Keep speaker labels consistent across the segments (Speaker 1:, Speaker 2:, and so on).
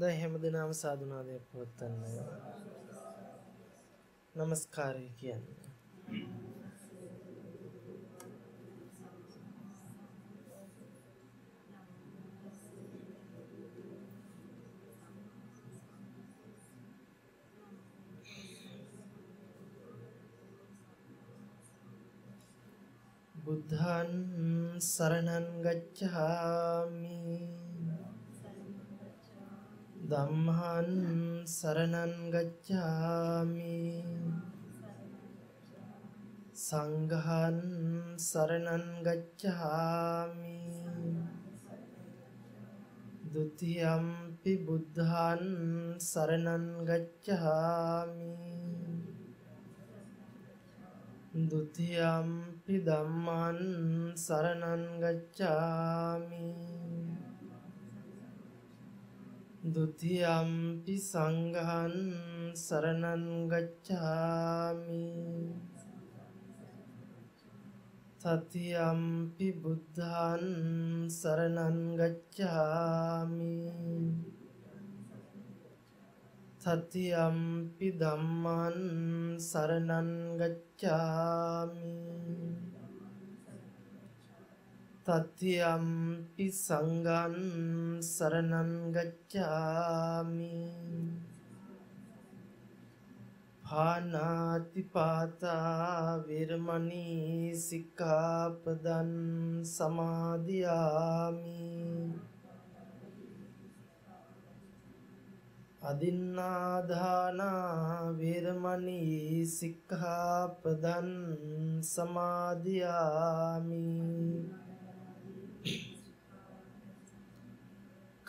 Speaker 1: හොඳයි හැමදෙනාම සාදුනාදයක් පවත්වන්න. নমස්කාරය කියන්නේ. බුද්ධං සරණං ගච්ඡාමි ධම්මං සරණං ගච්ඡාමි. සංඝං සරණං ගච්ඡාමි. ဒ ුතියම්පි බුද්ධං සරණං ගච්ඡාමි. ဒ ුතියම්පි ධම්මං සරණං ගච්ඡාමි. ဒ ුතියම්පි සංඝං සරණං ගච්ඡාමි තතියම්පි බුද්ධං සරණං ගච්ඡාමි තතියම්පි ධම්මං සරණං ගච්ඡාමි තතියම්පි සංඝං සරණං ගච්ඡාමි පානාති පාතා වේරමණී සික්ඛාපදං සමාදියාමි අදින්නාදානා වේරමණී සික්ඛාපදං සමාදියාමි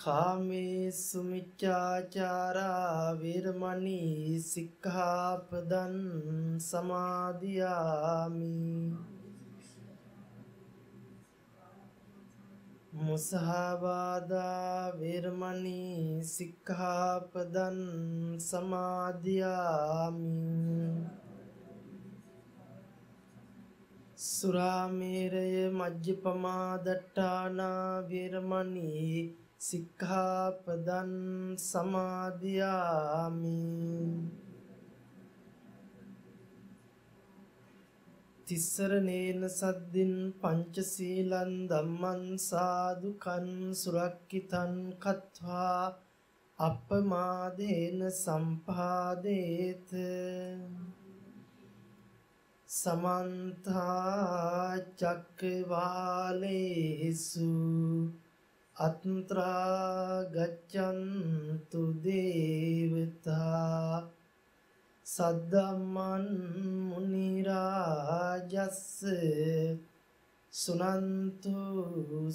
Speaker 1: කාමේසු මිච්ඡාචාරා වේරමණී සික්ඛාපදං සමාදියාමි. මුසහාවාදා වේරමණී සික්ඛාපදං සමාදියාමි. සුරාමේරය මජ්ජපමා දට්ටානා වේරමණී සික්ඛාපදං සමාදියාමි. තිස්සරණේන සද්දින් පංචශීලං ධම්මං සාදුකං සුරක්කිතං කତ୍වා අප්පමාදේන සම්පාදේත. සමන්ත චක්කවාලේසු අත්‍රා ගච්ඡන්තු දේවතා සද්දම්මන් මුනි රාජස්ස සුනන්තු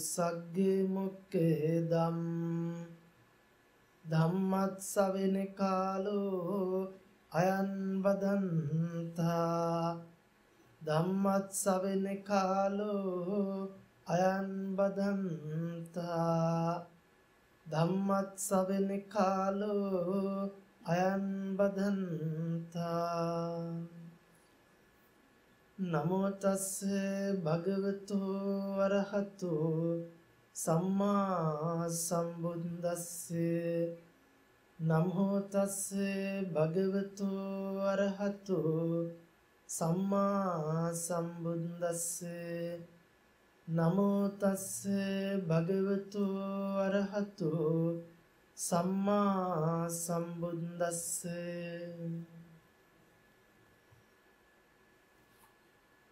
Speaker 1: සග්ග මුක්කදම් ධම්මත් සවෙන කාලෝ අයන් වදන්තා ධම්මත් සවෙන කාලෝ අයන් බදන්තා ධම්මත් සවෙන කාලෝ අයන් බදන්තා. නමෝ තස් භගවතු වරහතු සම්මා සම්බුද්දස්ස. නමෝ තස් භගවතු වරහතු සම්මා සම්බුද්දස්ස. නමෝ තස්ස භගවතු අරහතු සම්මා සම්බුද්දස්ස.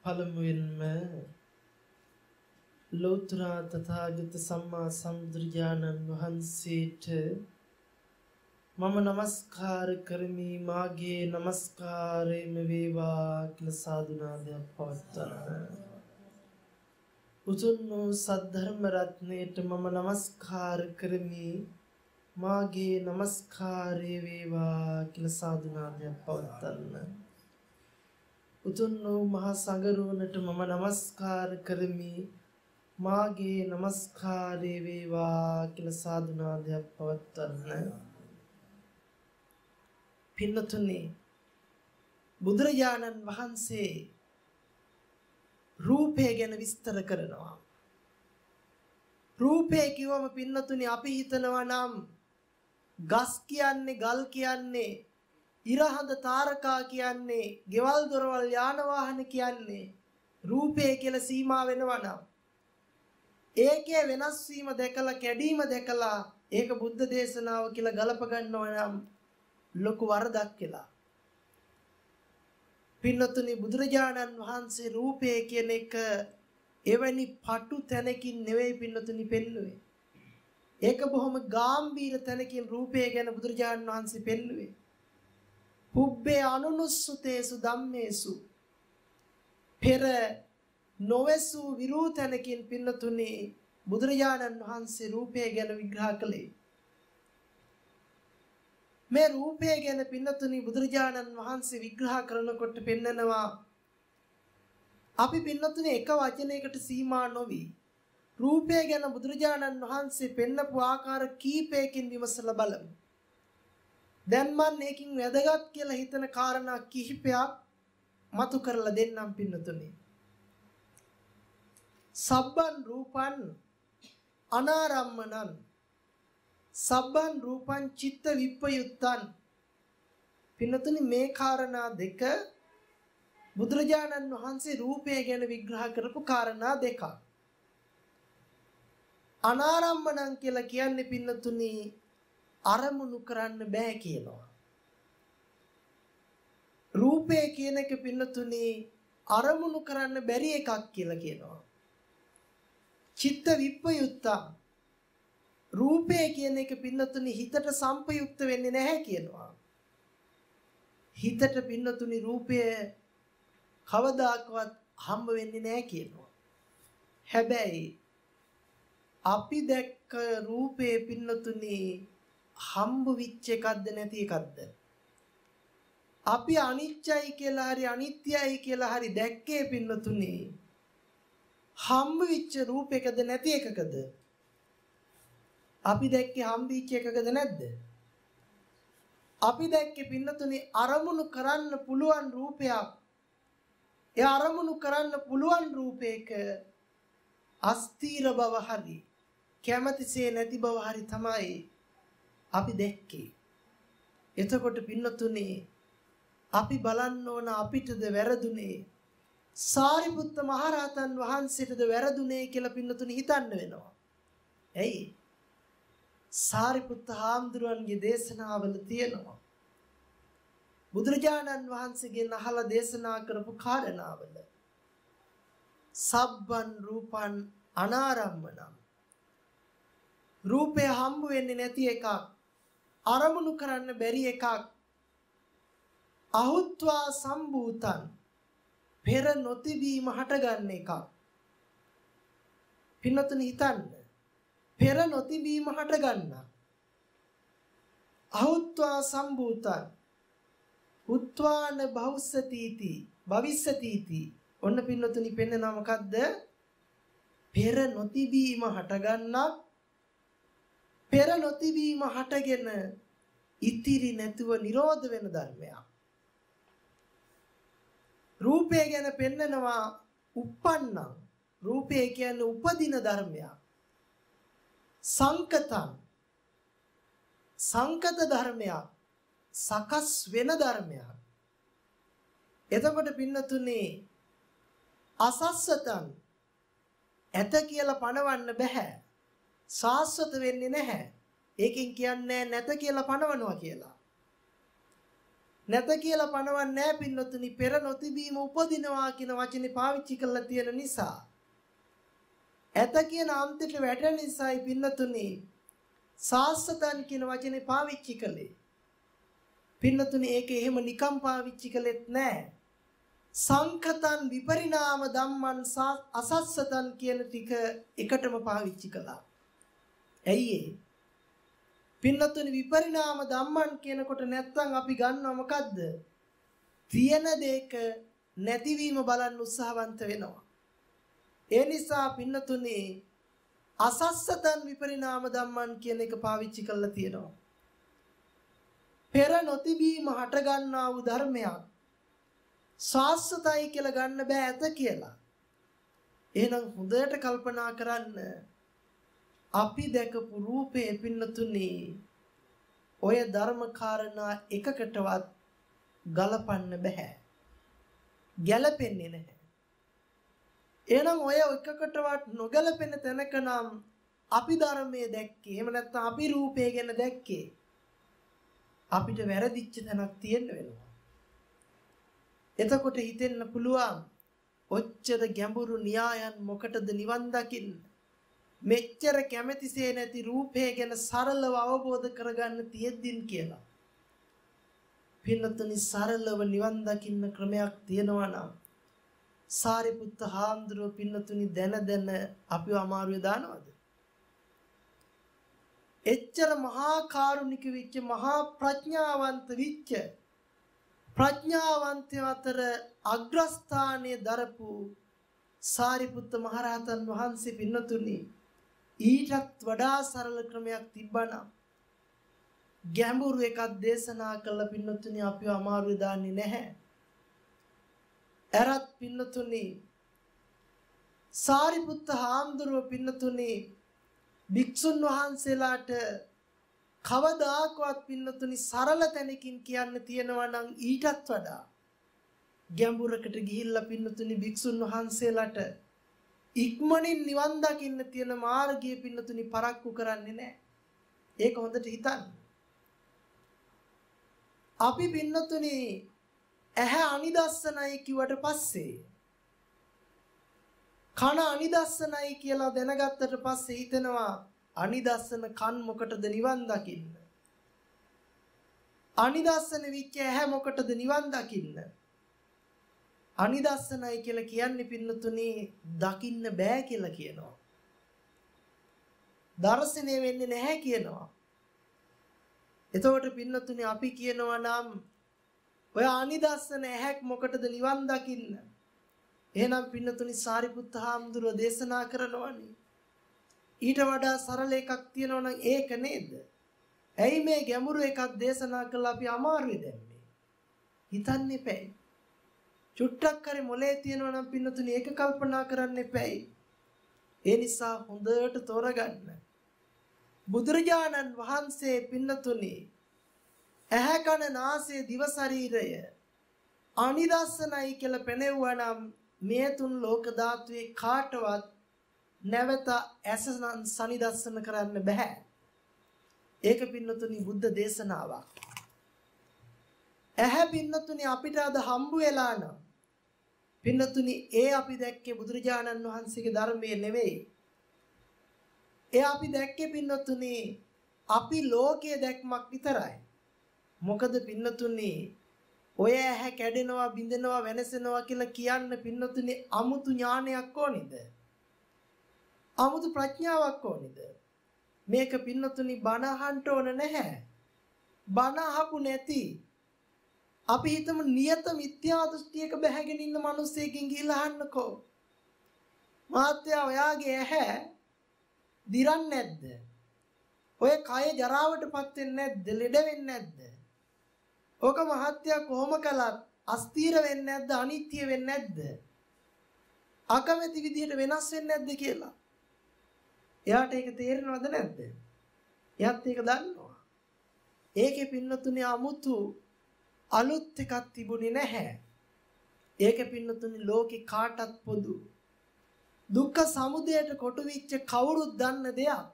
Speaker 1: පළමුවෙන්ම ලෝතර තථාගත සම්මා සම්බුදුරජාණන් වහන්සේට මම নমස්කාර කරමි. මාගේ নমස්කාරයම වේවා කියලා සාදුනාදයක් පවත්වනවා. උතුම් වූ සද්ධර්ම රත්නයට මම নমස්කාර කරමි. මාගේ নমස්කාරය වේවා කියලා සාදුනාදයක් පවත්වන්න. උතුම් වූ මහා සංඝරුවනට මම নমස්කාර කරමි. මාගේ নমස්කාරය වේවා කියලා සාදුනාදයක් පවත්වන්න. පින්නතුනි බුදුරජාණන් වහන්සේ රූපය ගැන විස්තර කරනවා රූපය කිව්වම පින්නතුනි අපි හිතනවා නම් ගස් කියන්නේ ගල් කියන්නේ ඉරහඳ තාරකා කියන්නේ ගෙවල් දොරවල් යාන වාහන කියන්නේ රූපය කියලා සීමා වෙනවා නම් ඒකේ වෙනස් වීම දැකලා කැඩීම දැකලා ඒක බුද්ධ දේශනාව කියලා ගලප ගන්නවා නම් ලොකු වරදක් කියලා. පින්නතුනි බුදුරජාණන් වහන්සේ රූපය කියන එක එවැනි පටු තැනකින් නෙවෙයි පින්නතුනි පෙන්වුවේ. ඒක බොහොම ගැඹීර තැනකින් රූපය ගැන බුදුරජාණන් වහන්සේ පෙන්වුවේ. පුබ්බේ අනුනුස්සතේසු ධම්මේසු පෙර නොවැසු විරූතනකින් පින්නතුනි බුදුරජාණන් වහන්සේ රූපය ගැන විග්‍රහ කළේ මේ රූපය ගැන පින්නතුනි බුදුරජාණන් වහන්සේ විග්‍රහ කරනකොට පෙන්නනවා. අපි පින්නතුනි එක වචනයකට සීමා නොවි. රූපය ගැන බුදුරජාණන් වහන්සේ පෙන්නපු ආකාර කීපයකින් විමසලා බලමු. දැන් මම මේකින් වැදගත් කියලා හිතන කාරණා කිහිපයක් මතු කරලා දෙන්නම් පින්නතුනි. සබ්බන් රූපන් අනාරම්මනං සබ්බන් රූපන් චිත්ත විප්පයුත්තන් පින්නතුනි මේ කාරණා දෙක බුදුරජාණන් වහන්සේ රූපය ගැන විග්‍රහ කරපු කාරණා දෙකක්. අනාරම්මනං කියලා කියන්නේ පින්නතුනි අරමුණු කරන්න බෑ කියනවා. රූපය කියන එක පින්නතුනි අරමුණු කරන්න බැරි එකක් කියලා කියනවා. චිත්ත විප්පයුත්තා රූපය කියන එක පින්නතුනි හිතට සංපයුක්ත වෙන්නේ නැහැ කියනවා. හිතට පින්නතුනි රූපය කවදාකවත් හම්බ වෙන්නේ නැහැ කියනවා. හැබැයි අපි දැක්ක රූපේ පින්නතුනි හම්බ විච්ච එකක්ද නැති එකක්ද? අපි අනිත්‍යයි කියලා හරි අනිත්‍යයි කියලා හරි දැක්කේ පින්නතුනේ හම්බ විච්ච රූපයකද නැති එකකද? අපි දැක්කේ හම්බ විච්ච එකකද නැද්ද? අපි දැක්කේ පින්නතුනේ අරමුණු කරන්න පුළුවන් රූපයක්. ඒ අරමුණු කරන්න පුළුවන් රූපයක අස්තීර බව හරි කැමැතිසේ නැති බව හරි තමයි අපි දැක්කේ. එතකොට පින්නතුනේ අපි බලන්න ඕන අපිටද වැරදුනේ සාරිපුත්ත මහරහතන් වහන්සේටද වැරදුනේ කියලා පින්නතුනේ හිතන්න වෙනවා. ඇයි? සාරිපුත්ත හාමුදුරුවන්ගේ දේශනාවල තියෙනවා. බුදුරජාණන් වහන්සේගෙන් අහලා දේශනා කරපු කාරණාවල. සබ්බන් රූපන් අනාරම්මනම්. රූපය හම්බ වෙන්නේ නැති එකක්. අරමුණු කරන්න බැරි එකක්. අහුත්වා සම්භූතං. පෙර නොතිබීම හටගන්න එකක්. පින්නතුනි හිතන්න. පෙර නොතිබීම හටගන්න. අහුත්වා සම්භූතං. උත්වාන බහුස්සතිති භවිස්සතිති. ඔන්න පින්නතුනි පෙන්නන මොකද්ද? පෙර නොතිබීම හටගන්නක් පෙර නොතිබීම හටගෙන ඉතිරි නැතුව නිරෝධ වෙන ධර්මයක්. රූපය ගැන පෙන්නනවා uppannam රූපය කියන්නේ උපදින ධර්මයක්. සංකතං සංකත ධර්මයක් සකස් වෙන ධර්මයක්. එතකොට පින්නතුනේ අසස්සතං ඇත කියලා පණවන්න බෑ. සාස්වත වෙන්නේ නැහැ. ඒකෙන් කියන්නේ නැත කියලා පනවනවා කියලා. නැත කියලා පනවන්නේ නැහැ පින්නතුනි පෙර නොතිබීම උපදිනවා කියන වචනේ පාවිච්චි කරලා තියෙන නිසා. ඇත කියන අන්තයට වැටෙන නිසායි පින්නතුනි සාස්වතන් කියන වචනේ පාවිච්චි කළේ. පින්නතුනි ඒක එහෙම නිකම් පාවිච්චි කළෙත් නැහැ. සංකතන් විපරිණාම ධම්මං අසස්සතන් කියන ටික එකටම පාවිච්චි කළා. ඇයි ඒ? පින්නතුනි විපරිණාම ධම්මං කියනකොට නැත්තම් අපි ගන්නව මොකද්ද? තියෙන දෙයක නැතිවීම බලන්න උත්සාහවන්ත වෙනවා. ඒ නිසා පින්නතුනි අසස්සතන් විපරිණාම ධම්මං කියන එක පාවිච්චි කරලා තියෙනවා. පෙර නොතිබීම හට ගන්නා වූ ධර්මයක් සාස්වතයි කියලා ගන්න බෑ ඇත කියලා. එහෙනම් හොඳට කල්පනා කරන්න අපි දැකපු රූපේ පින්නතුනේ ඔය ධර්ම කාරණා එකකටවත් ගලපන්න බෑ. ගැලපෙන්නේ නැහැ. එහෙනම් ඔය එකකටවත් නොගැලපෙන තැනක නම් අපි ධර්මයේ දැක්කේ එහෙම නැත්නම් අපි රූපය ගැන දැක්කේ අපිට වැරදිච්ච තැනක් තියෙන්න වෙනවා. එතකොට හිතෙන්න පුළුවන් ඔච්චර ගැඹුරු න්‍යායන් මොකටද නිවන් දකින්න? මෙච්චර කැමැතිසේ නැති රූපය ගැන සරලව අවබෝධ කරගන්න තියෙද්දින් කියලා. පින්නතුනි සරලව නිවන් දකින්න ක්‍රමයක් තියෙනවා නම් සාරිපුත්ත හාමුදුරුව පින්නතුනි දැන දැන අපිව අමාරුවේ දානවද? එච්චර මහා කාරුණික වෙච්ච මහා ප්‍රඥාවන්ත වෙච්ච ප්‍රඥාවන්තය අතර අග්‍රස්ථානයේ දරපු සාරිපුත්ත මහරහතන් වහන්සේ පින්නතුනි ඊටත් වඩා සරල ක්‍රමයක් තිබ්බනම් ගැඹුරු එකක් දේශනා කළ පින්නතුනි අපිව අමාරුවේ දාන්නේ නැහැ. එරත් පින්නතුනි සාරිපුත්ත හාමුදුරුව පින්නතුනි භික්ෂුන් වහන්සේලාට කවදාකවත් පින්නතුනි සරල තැනකින් කියන්න තියෙනවා නම් ඊටත් වඩා ගැඹුරකට ගිහිල්ලා පින්නතුනි භික්ෂුන් වහන්සේලාට ඉක්මනින් නිවන් දකින්න තියෙන මාර්ගය පින්නතුනි පරක්කු කරන්නේ නැහැ. ඒක හොඳට හිතන්න. අපි පින්නතුනි ඇහැ අනිදස්සනයි කිව්වට පස්සේ කන අනිදස්සනයි කියලා දැනගත්තට පස්සේ හිතෙනවා අනිදස්සන කන් මොකටද නිවන් දකින්න? අනිදස්සන විච්ච ඇහැ මොකටද නිවන් දකින්න? අනිදස්සනයි කියලා කියන්නේ පින්නතුනේ දකින්න බෑ කියලා කියනවා. දර්ශනය වෙන්නේ නැහැ කියනවා. එතකොට පින්නතුනේ අපි කියනවා නම් ඔය අනිදස්සන ඇහැක් මොකටද නිවන් දකින්න එහෙනම් පින්නතුනි සාරිපුත්ත හාමුදුරුව දේශනා කරනවනේ. ඊට වඩා සරල එකක් තියෙනවා නම් ඒක නේද? ඇයි මේ ගැඹුරු එකක් දේශනා කළා අපි අමාරුවේ දැම්මේ? හිතන්න එපැයි. චුට්ටක් හරි මොලේ තියෙනවා නම් පින්නතුනි ඒක කල්පනා කරන්න එපැයි. ඒ නිසා හොඳට තෝරගන්න. බුදුරජාණන් වහන්සේ පින්නතුනි ඇහැ කන නාසය දිව ශරීරය අනිදස්සනයි කියලා පෙනෙවුවා නම් මේ තුන් ලෝක ධාතුවේ කාටවත් නැවත ඇස සනිදස්සන කරන්න බෑ. ඒක පින්නතුනි බුද්ධ දේශනාවක්. ඇහැ පින්නතුනි අපිට අද හම්බ වෙලා නම් පින්නතුනි ඒ අපි දැක්කේ බුදුරජාණන් වහන්සේගේ ධර්මයේ නෙවෙයි. ඒ අපි දැක්කේ පින්නතුනි අපි ලෝකයේ දැක්මක් විතරයි. මොකද පින්නතුනි ඔය ඇහැ කැඩෙනවා බිඳෙනවා වෙනසෙනවා කියලා කියන්න පින්නතුනේ අමුතු ඥානයක් ඕනිද? අමුතු ප්‍රඥාවක් ඕනිද? මේක පින්නතුනි බණ අහන්න ඕන නැහැ. බණ අහපු නැති අපි හිතමු නියත මිත්‍යා දෘෂ්ටියක බැහැගෙන ඉන්න මිනිස්සෙකින් ගිහිල්ලා අහන්නකෝ. මාත්‍යා ඔයාගේ ඇහැ දිරන්නේ නැද්ද? ඔය කය ජරාවටපත් වෙන්නේ නැද්ද? ලෙඩ වෙන්නේ නැද්ද? ඕක මහත්ය කොහොම කළත් අස්තීර වෙන්නේ නැද්ද? අනිත්‍ය වෙන්නේ නැද්ද? අකමැති විදිහට වෙනස් වෙන්නේ නැද්ද කියලා? එයාට ඒක තේරෙනවද නැද්ද? එයාත් ඒක දන්නවා. ඒකේ පින්නතුනේ අමුතු අලුත් එකක් තිබුණේ නැහැ. ඒකේ පින්නතුනේ ලෝකේ කාටත් පොදු. දුක්ඛ සමුදයට කොටු වෙච්ච කවුරුත් දන්න දෙයක්.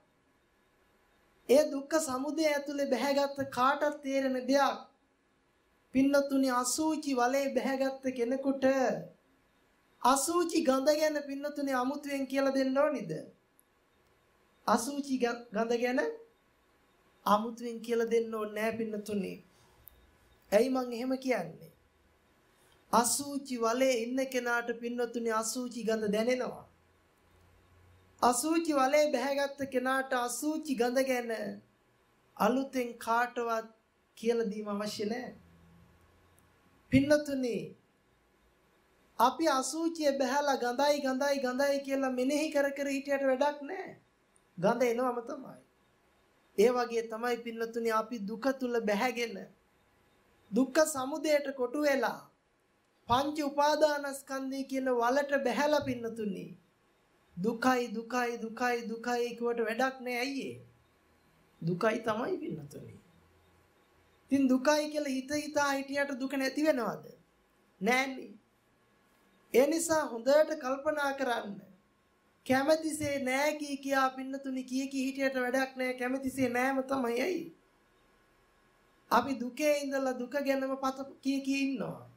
Speaker 1: ඒ දුක්ඛ සමුදය ඇතුලේ බැහැගත් කාටත් තේරෙන දෙයක්. පින්නතුනි අසූචි වලේ බැහැගත්ත කෙනෙකුට අසූචි ගඳ ගැන පින්නතුනි අමුතුවෙන් කියලා දෙන්න ඕනිද? අසූචි ගඳ ගැන අමුතුවෙන් කියලා දෙන්න ඕනේ නැහැ පින්නතුනි. ඇයි මං එහෙම කියන්නේ? අසූචි වලේ ඉන්න කෙනාට පින්නතුනි අසූචි ගඳ දැනෙනවා. අසූචි වලේ බැහැගත්ත කෙනාට අසූචි ගඳ ගැන අලුතෙන් කාටවත් කියලා දීම අවශ්‍ය නැහැ. පින්නතුනි අපි අසූචිය බහැලා ගඳයි ගඳයි ගඳයි කියලා මෙනෙහි කර කර හිටියට වැඩක් නැහැ. ගඳ එනවම තමයි. ඒ වගේ තමයි පින්නතුනි අපි දුක තුල බැහැගෙන දුක්ඛ සමුදයට කොටු වෙලා පංච උපාදානස්කන්ධය කියන වලට බැහැලා පින්නතුනි දුකයි දුකයි දුකයි දුකයි කියවට වැඩක් නෑ අයියේ දුකයි තමයි පින්නතුනි ඉතින් දුකයි කියලා හිත හිතා හිටියට දුක නැති වෙනවද? නෑනේ. ඒ නිසා හොඳට කල්පනා කරන්න. කැමැතිසේ නෑ කී කියා පින්නතුනි කී කී හිටියට වැඩක් නෑ කැමැතිසේ නෑම තමයි ඇයි? අපි දුකේ ඉඳලා දුක ගැනම පත කී කී ඉන්නවා.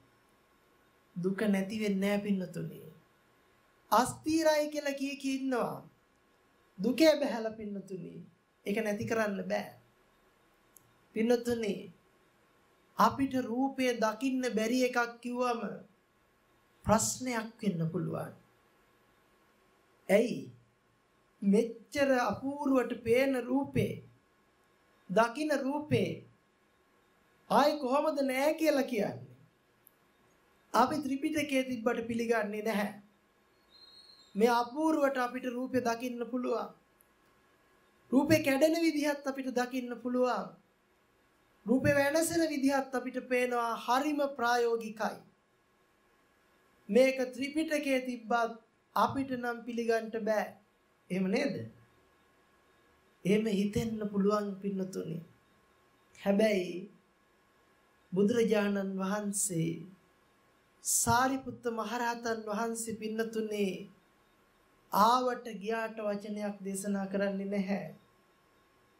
Speaker 1: දුක නැති වෙන්නේ නෑ පින්නතුනි. අස්තිරයි කියලා කී කී ඉන්නවා. දුකේ බහැලා පින්නතුනි. ඒක නැති කරන්න බෑ. පින්නතුනි අපිට රූපය දකින්න බැරි එකක් කිව්වම ප්‍රශ්නයක් වෙන්න පුළුවන්. ඇයි? මෙච්චර අපූර්වට පේන රූපේ දකින්න රූපේ ආයි කොහොමද නෑ කියලා කියන්නේ? අපි ත්‍රිපිටකයේ තිබ්බට පිළිගන්නේ නැහැ. මේ අපූර්වට අපිට රූපේ දකින්න පුළුවන්. රූපේ කැඩෙන විදිහත් අපිට දකින්න පුළුවන්. රූපේ වෙනසෙන විදිහත් අපිට පේනවා හරිම ප්‍රායෝගිකයි. මේක ත්‍රිපිටකයේ තිබ්බත් අපිට නම් පිළිගන්න බෑ. එහෙම නේද? එහෙම හිතෙන්න පුළුවන් පින්නතුනි. හැබැයි බුදුරජාණන් වහන්සේ සාරිපුත්ත මහරහතන් වහන්සේ පින්නතුනේ ආවට ගියාට වචනයක් දේශනා කරන්නේ නැහැ.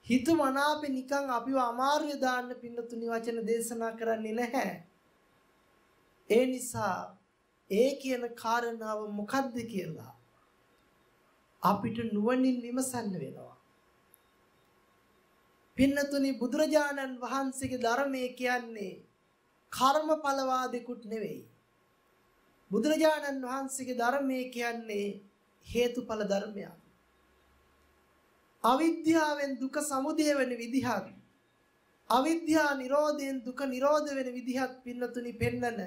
Speaker 1: හිත මනාපේ නිකන් අපිව අමාරුවේ දාන්න පින්නතුනි වචන දේශනා කරන්නේ නැහැ. ඒ නිසා ඒ කියන කාරණාව මොකද්ද කියලා අපිට නුවණින් විමසන්න වෙනවා. පින්නතුනි බුදුරජාණන් වහන්සේගේ ධර්මයේ කියන්නේ කර්මඵලවාදිකුත් නෙවෙයි. බුදුරජාණන් වහන්සේගේ ධර්මයේ කියන්නේ හේතුඵල ධර්මයක්. අවිද්‍යාවෙන් දුක සමුදය වෙන විදිහත් අවිද්‍යා නිරෝධයෙන් දුක නිරෝධ වෙන විදිහත් පින්නතුනි පෙන්නන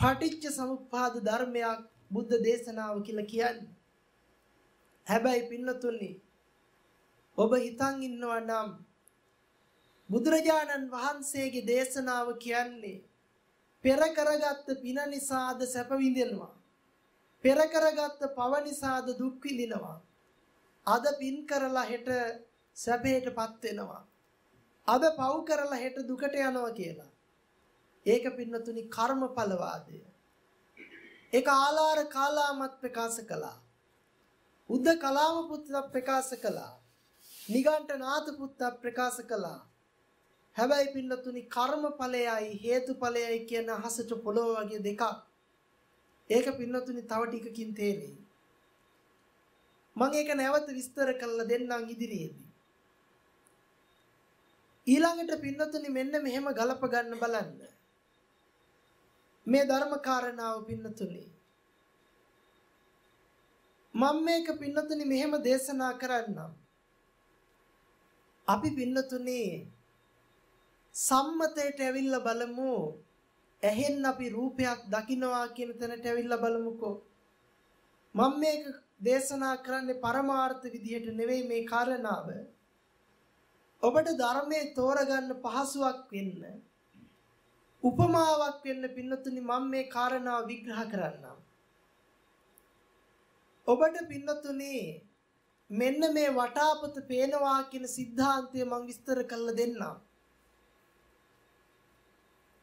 Speaker 1: පටිච්ච සමුප්පාද ධර්මයක් බුද්ධ දේශනාව කියලා කියන්නේ. හැබැයි පින්නතුනි ඔබ හිතන් ඉන්නවා නම් බුදුරජාණන් වහන්සේගේ දේශනාව කියන්නේ පෙර කරගත්ත පින නිසාද සැප විඳිනවා. පෙර කරගත්ත පව නිසාද දුක් විඳිනවා. අද පින් කරලා හෙට සැපයටපත් වෙනවා. අද පව් කරලා හෙට දුකට යනවා කියලා. ඒක පින්නතුනි කර්මඵලවාදය. ඒක ආලාර කාලාමත් ප්‍රකාශ කළා. උද්ද කලාම පුත්ත ප්‍රකාශ කළා. නිගණ්ඨ නාත පුත්ත ප්‍රකාශ කළා. හැබැයි පින්නතුනි කර්මඵලයයි හේතුඵලයයි කියන හසට පොළොව වගේ දෙකක්. ඒක පින්නතුනි තව ටිකකින් තේරෙයි. මම ඒක නැවත විස්තර කරලා දෙන්නම් ඉදිරියේදී. ඊළඟට පින්නතුනි මෙන්න මෙහෙම ගලප ගන්න බලන්න. මේ ධර්ම කාරණාව පින්නතුනි. මම මේක පින්නතුනි මෙහෙම දේශනා කරන්නම්. අපි පින්නතුනි සම්මතයට ඇවිල්ලා බලමු. ඇහෙන් අපි රූපයක් දකිනවා කියන තැනට ඇවිල්ලා බලමුකෝ. මම මේක දේශනා කරන්නේ පරමාර්ථ විදිහට නෙවෙයි මේ කාරණාව. ඔබට ධර්මයේ තෝරගන්න පහසුවක් වෙන්න උපමාවක් වෙන්න පින්නතුනි මම මේ කාරණාව විග්‍රහ කරන්නම්. ඔබට පින්නතුනි මෙන්න මේ වටාපත පේනවා කියන સિદ્ધාන්තය මම විස්තර කරලා දෙන්නම්.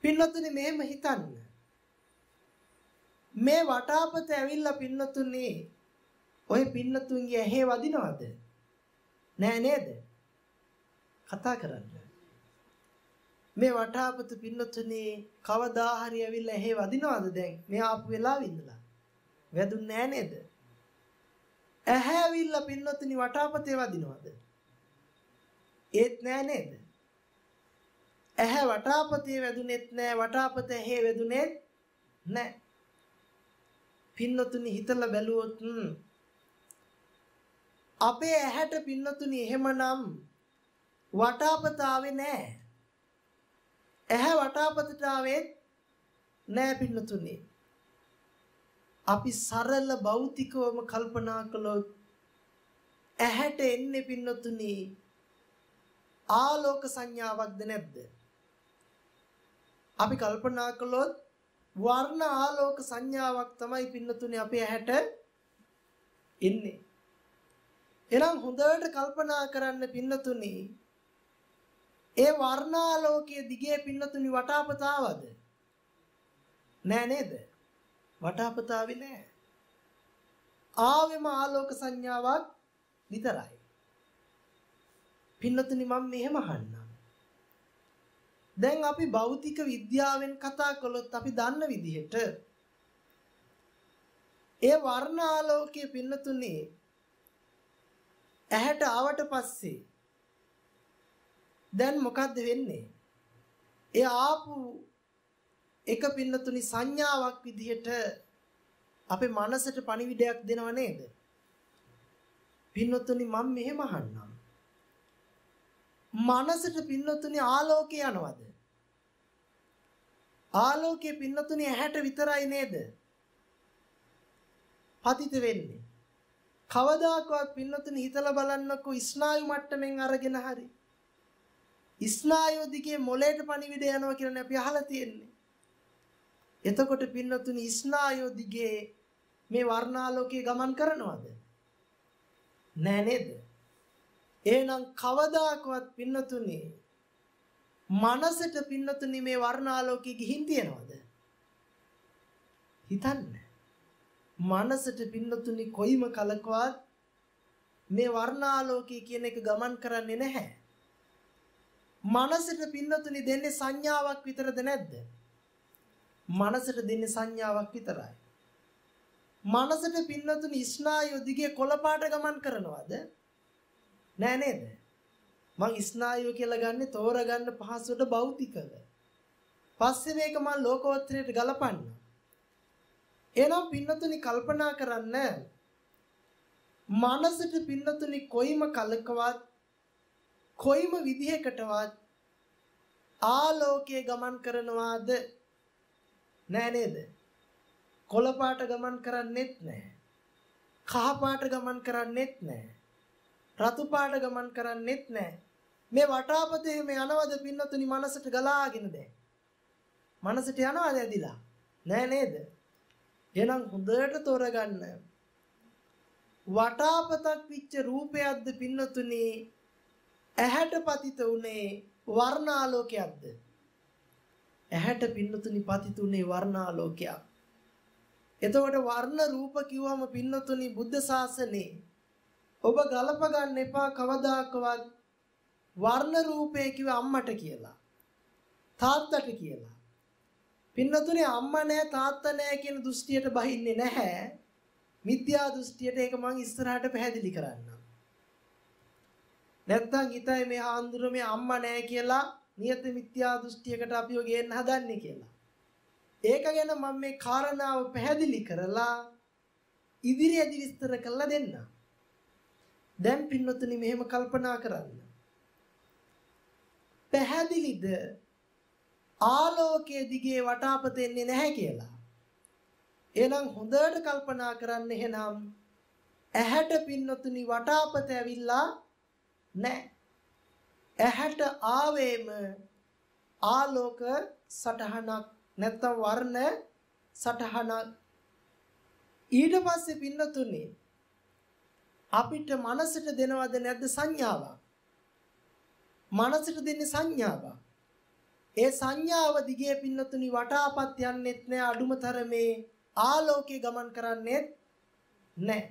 Speaker 1: පින්නතුනි මෙහෙම හිතන්න. මේ වටාපත ඇවිල්ලා පින්නතුනි ඔය පින්නතුන්ගේ ඇහි වදිනවද? නෑ නේද? කතා කරන්න. මේ වටාපත පින්නතුනේ කවදා හරි ඇවිල්ලා ඇහි වදිනවද දැන්? මේ ආපු වෙලාවෙ ඉඳලා. වැදුන්නේ නෑ නේද? ඇහැ ඇවිල්ලා පින්නතුනි වටාපතේ වදිනවද? ඒත් නෑ නේද? ඇහැ වටාපතේ වැදුනේත් නෑ වටාපත ඇහි වැදුනේත් නෑ. පින්නතුනි හිතලා බැලුවොත් අපේ ඇහැට පින්නතුනි එහෙමනම් වටාපත ආවේ නෑ. ඇහැ වටාපතට ආවේ නෑ පින්නතුනි. අපි සරල භෞතිකවම කල්පනා කළොත් ඇහැට එන්නේ පින්නතුනි ආලෝක සංඥාවක්ද නැද්ද? අපි කල්පනා කළොත් වර්ණ ආලෝක සංඥාවක් තමයි පින්නතුනි අපේ ඇහැට එන්නේ. එහෙනම් හොඳට කල්පනා කරන්න පින්නතුනි ඒ වර්ණාලෝකයේ දිගේ පින්නතුනි වටාපතාවද? නෑ නේද? වටාපතාවේ නෑ. ආවෙම ආලෝක සංඥාවක් විතරයි. පින්නතුනි මම මෙහෙම අහන්නම්. දැන් අපි භෞතික විද්‍යාවෙන් කතා කළොත් අපි දන්න විදිහට ඒ වර්ණ ආලෝකයේ පින්නතුනේ ඇහැට ආවට පස්සේ දැන් මොකද්ද වෙන්නේ? ඒ ආපු එක පින්නතුනි සංඥාවක් විදිහට අපේ මනසට පණිවිඩයක් දෙනව නේද? පින්නතුනි මම මෙහෙම අහන්නම්. මනසට පින්නතුනි ආලෝකය යනවද? ආලෝකයේ පින්නතුනි ඇහැට විතරයි නේද? පතිත වෙන්නේ. කවදාකවත් පින්නතුනි හිතලා බලන්නකෝ ස්නායු මට්ටමින් අරගෙන හරි. ස්නායු දිගේ මොලේට පණිවිඩ යනවා කියලා අපි අහලා තියෙන්නේ. එතකොට පින්නතුනි ස්නායු දිගේ මේ වර්ණාලෝකයේ ගමන් කරනවද? නෑ නේද? එහෙනම් කවදාකවත් පින්නතුනි මනසට පින්නතුනි මේ වර්ණාලෝකයේ ගිහින් තියනවද? හිතන්න. මනසට පින්නතුනි කොයිම කලකවත් මේ වර්ණාලෝකයේ කියන එක ගමන් කරන්නේ නැහැ. මනසට පින්නතුනි දෙන්නේ සංඥාවක් විතරද නැද්ද? මනසට දෙන්නේ සංඥාවක් විතරයි. මනසට පින්නතුනි ස්නායු දිගේ කොළපාට ගමන් කරනවද? නෑ නේද? මං ස්නායු කියලා ගන්නෙ තෝරගන්න පහසුවට භෞතිකව. පස්සේ මේක මම ලෝකෝත්තරයට ගලපන්න. එහෙනම් පින්නතුනි කල්පනා කරන්න. මනසට පින්නතුනි කොයිම කලකවත් කොයිම විදිහකටවත් ආලෝකයේ ගමන් කරනවාද? නෑ නේද? කොළ පාට ගමන් කරන්නේත් නෑ. කහ පාට ගමන් කරන්නේත් නෑ. රතු පාට ගමන් කරන්නේත් නෑ. මේ වටාපතේ මේ යනවද පින්නතුනි මනසට ගලාගෙන දැන්? මනසට යනවද ඇදිලා? නෑ නේද? එහෙනම් හොඳට තෝරගන්න. වටාපතක් විච්ච රූපයක්ද පින්නතුනි ඇහැට පතිත උනේ වර්ණාලෝකයක්ද? ඇහැට පින්නතුනි පතිත උනේ වර්ණාලෝකයක්. එතකොට වර්ණ රූප කිව්වම පින්නතුනි බුද්ධ ශාසනේ ඔබ ගලප ගන්න එපා කවදාකවත් වර්ණ රූපේ කිව්ව අම්මට කියලා තාත්තට කියලා පින්නතුනේ අම්මා නෑ තාත්තා නෑ කියන දෘෂ්ටියට බහින්නේ නැහැ. මිත්‍යා දෘෂ්ටියට ඒක මම ඉස්සරහට පැහැදිලි කරන්නම්. නැත්තම් හිතයි මේ ආන්දුර මේ අම්මා නෑ කියලා නියත මිත්‍යා දෘෂ්ටියකට අපිව ගේන්න හදන්නේ කියලා. ඒක ගැන මම මේ කාරණාව පැහැදිලි කරලා ඉදිරියේදී විස්තර කරලා දෙන්න. දැන් පින්නතුනි මෙහෙම කල්පනා කරන්න. පැහැදිලිද ආලෝකයේ දිගේ වටාපතෙන්නේ නැහැ කියලා. එහෙනම් හොඳට කල්පනා කරන්න එහෙනම් ඇහැට පින්නතුනි වටාපත ඇවිල්ලා නැහැ. ඇහැට ආවේම ආලෝක සටහනක් නැත්තම් වර්ණ සටහනක් ඊට පස්සේ පින්නතුනි අපිට මනසට දෙනවද නැද්ද සංඥාවක් මනසට දෙන්නේ සංඥාවක් ඒ සංඥාව දිගේ පින්නතුනි වටාපත් යන්නෙත් නෑ අඩුම තරමේ ආලෝකයේ ගමන් කරන්නේත් නෑ.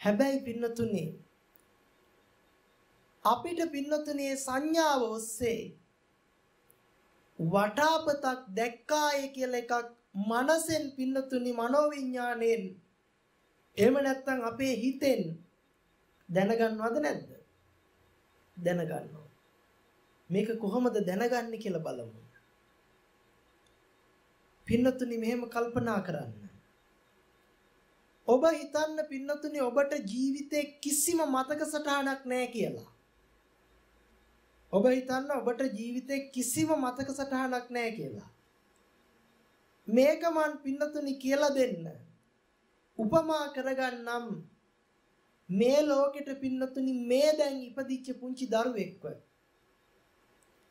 Speaker 1: හැබැයි පින්නතුනි අපිට පින්නතුනි සංඥාව ඔස්සේ වටාපතක් දැක්කාය කියලා එකක් මනසෙන් පින්නතුනි මනෝවිඤ්ඤාණයෙන් එහෙම නැත්නම් අපේ හිතෙන් දැනගන්නවද නැද්ද? දැනගන්නවා. මේක කොහොමද දැනගන්නේ කියලා බලමු. පින්නතුනි මෙහෙම කල්පනා කරන්න. ඔබ හිතන්න පින්නතුනි ඔබට ජීවිතේ කිසිම මතක සටහනක් නැහැ කියලා. ඔබ හිතන්න ඔබට ජීවිතේ කිසිම මතක සටහනක් නැහැ කියලා. මේක මන් පින්නතුනි කියලා දෙන්න. උපමා කරගන්නම් මේ ලෝකෙට පින්නතුනි මේ දැන් ඉපදිච්ච පුංචි දරුවෙක්ව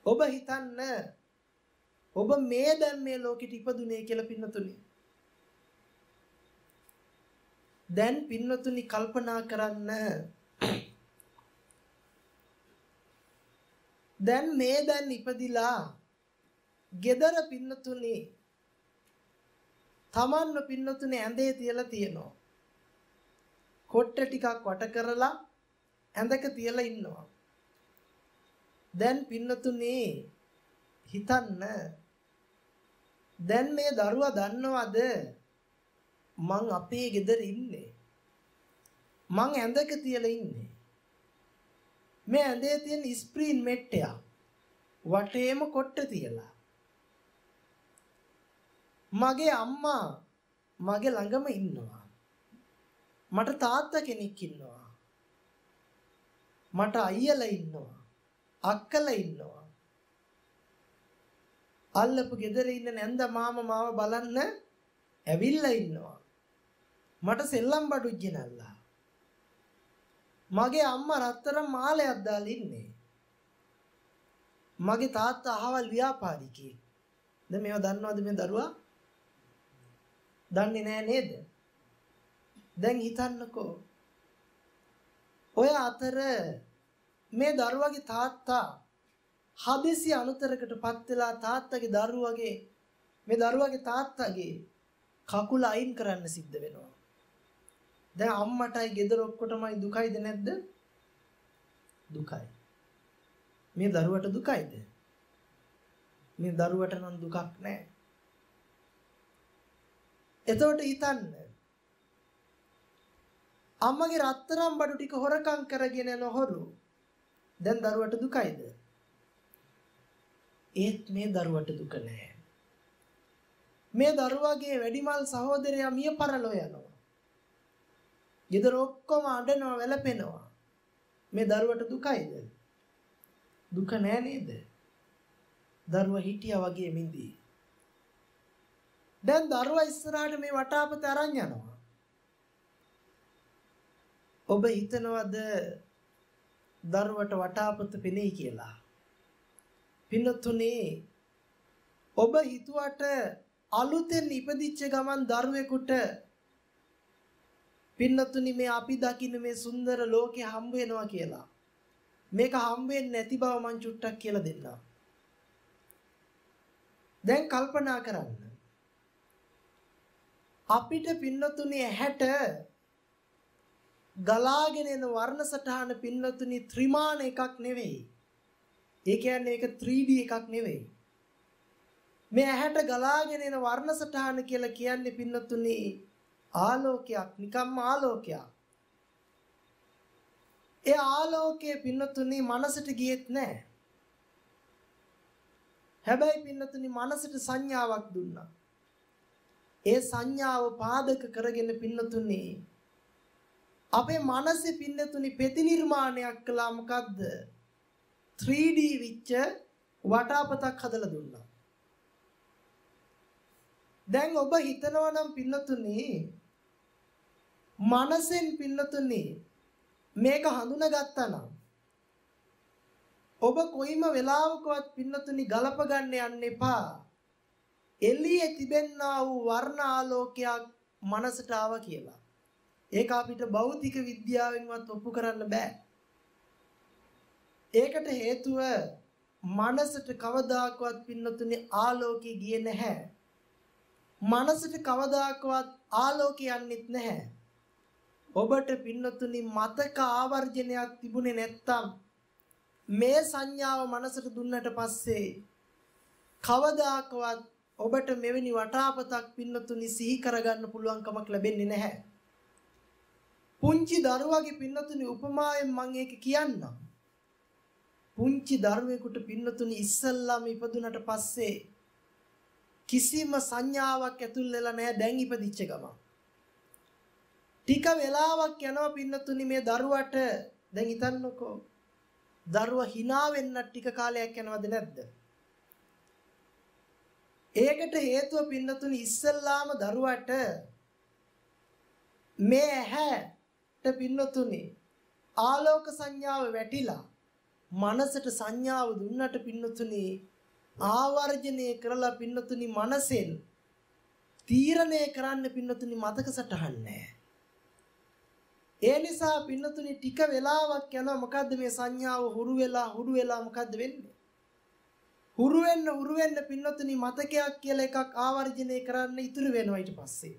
Speaker 1: ඔබ හිතන්න ඔබ මේ දැන් මේ ලෝකෙට ඉපදුනේ කියලා පින්නතුනි. දැන් පින්නතුනි කල්පනා කරන්න දැන් මේ දැන් ඉපදිලා gedara පින්නතුනි තමන්ව පින්නතුනේ ඇඳේ තියලා තියෙනවා. කොට්ට ටිකක් වට කරලා ඇඳක තියලා ඉන්නවා. දැන් පින්නතුනේ හිතන්න. දැන් මේ දරුවා දන්නවද? මං අපේ ගෙදර ඉන්නේ. මං ඇඳක තියලා ඉන්නේ. මේ ඇඳේ තියෙන ස්ක්‍රීන් මෙට්ටයක් වටේම කොට්ට තියලා. මගේ අම්මා මගේ ළඟම ඉන්නවා. මට තාත්තා කෙනෙක් ඉන්නවා. මට අයියලා ඉන්නවා. අක්කලා ඉන්නවා අල්ලපු ගෙදර ඉන්න නැන්ද මාම මාව බලන්න ඇවිල්ලා ඉන්නවා මට සෙල්ලම් බඩු ගෙනල්ලා මගේ අම්මා රත්තරන් මාලයක් දාලා ඉන්නේ. මගේ තාත්තා අහවල් ව්‍යාපාරිකයෙක්. දැන් මේවා දන්නවද මේ දරුවා? දන්නේ නෑ නේද? දැන් හිතන්නකෝ. ඔය අතර මේ දරුවගේ තාත්තා හදිසි අනුතරකටපත් වෙලා තාත්තගේ දරුවගේ මේ දරුවගේ තාත්තගේ කකුල අයින් කරන්න සිද්ධ වෙනවා. දැන් අම්මටයි ගෙදර ඔක්කොටමයි දුකයිද නැද්ද? දුකයි. මේ දරුවට දුකයිද? මේ දරුවට නම් දුකක් නැහැ. එතකොට හිතන්න අම්මගේ රත්තරන් බඩු ටික හොරකම් කරගෙන යන හොරු දැන් දරුවට දුකයිද? ඒත් මේ දරුවට දුක නැහැ. මේ දරුවාගේ වැඩිමල් සහෝදරයා මිය පරලෝ යනවා. ගෙදර ඔක්කොම අඬනවා වැළපෙනවා. මේ දරුවට දුකයිද? දුක නෑ නේද? දරුවා හිටියා වගේ මින්දී. දැන් දරුවා ඉස්සරහට මේ වටාපත අරන් යනවා. ඔබ හිතනවද දරුවට වටාපත පෙනෙයි කියලා? පින්නතුනේ ඔබ හිතුවට අලුතෙන් ඉපදිච්ච ගමන් දරුවෙකුට පින්නතුනි මේ අපි දකින්න මේ සුන්දර ලෝකේ හම්බ වෙනවා කියලා. මේක හම්බ වෙන්නේ නැති බව මං චුට්ටක් කියලා දෙන්නම්. දැන් කල්පනා කරන්න. අපිට පින්නතුනි ඇහැට ගලාගෙන එන වර්ණ සටහන පින්නතුනි ත්‍රිමාන එකක් නෙවෙයි. ඒ කියන්නේ ඒක 3D එකක් නෙවෙයි. මේ ඇහැට ගලාගෙන එන වර්ණ සටහන කියලා කියන්නේ පින්නතුනි ආලෝකයක් නිකම්ම ආලෝකයක්. ඒ ආලෝකයේ පින්නතුනි මනසට ගියෙත් නැහැ. හැබැයි පින්නතුනි මනසට සංඥාවක් දුන්නා. ඒ සංඥාව පාදක කරගෙන පින්නතුනි අපේ මනසේ පින්නතුනි පෙති නිර්මාණයක් කළා මොකද්ද 3D විච්ච වටාපතක් හදලා දුන්නා. දැන් ඔබ හිතනවා නම් පින්නතුනි මනසෙන් පින්නතුනි මේක හඳුනාගත්තා නම් ඔබ කොයිම වෙලාවකවත් පින්නතුනි ගලප ගන්න යන්න එපා. එළියේ තිබෙන්නා වූ වර්ණ ආලෝකයක් මනසට ආවා කියලා. ඒක අපිට භෞතික විද්‍යාවෙන්වත් ඔප්පු කරන්න බෑ. ඒකට හේතුව මනසට කවදාකවත් පින්නතුනි ආලෝකය ගියේ නැහැ. මනසට කවදාකවත් ආලෝකය යන්නේත් නැහැ. ඔබට පින්නතුනි මතක ආවර්ජනයක් තිබුණේ නැත්තම් මේ සංඥාව මනසට දුන්නට පස්සේ කවදාකවත් ඔබට මෙවැනි වටාපතක් පින්නතුනි සිහි කරගන්න පුළුවන් කමක් ලැබෙන්නේ නැහැ. පුංචි දරුවගේ පින්නතුනි උපමාවෙන් මම ඒක කියන්නම්. පුංචි දරුවෙකුට පින්නතුනි ඉස්සල්ලාම ඉපදුනට පස්සේ කිසිම සංඥාවක් ඇතුල් වෙලා නැහැ දැන් ඉපදිච්ච ගමන්. ටික වෙලාවක් යනවා පින්නතුනි මේ දරුවට දැන් හිතන්නකෝ දරුවා hina වෙන්න ටික කාලයක් යනවද නැද්ද? ඒකට හේතුව පින්නතුනි ඉස්සල්ලාම දරුවට මේ ඇහැට පින්නතුනි ආලෝක සංඥාව වැටිලා මනසට සංඥාව දුන්නට පින්නතුනි ආවර්ජනය කරලා පින්නතුනි මනසෙන් තීරණය කරන්න පින්නතුනි මතක සටහන් නැහැ. ඒ නිසා පින්නතුනි ටික වෙලාවක් යනවා මොකද්ද මේ සංඥාව හුරු වෙලා හුරු වෙලා මොකද්ද වෙන්නේ? හුරු වෙන්න හුරු වෙන්න පින්නතුනි මතකයක් කියලා එකක් ආවර්ජනය කරන්න ඉතුරු වෙනවා ඊට පස්සේ.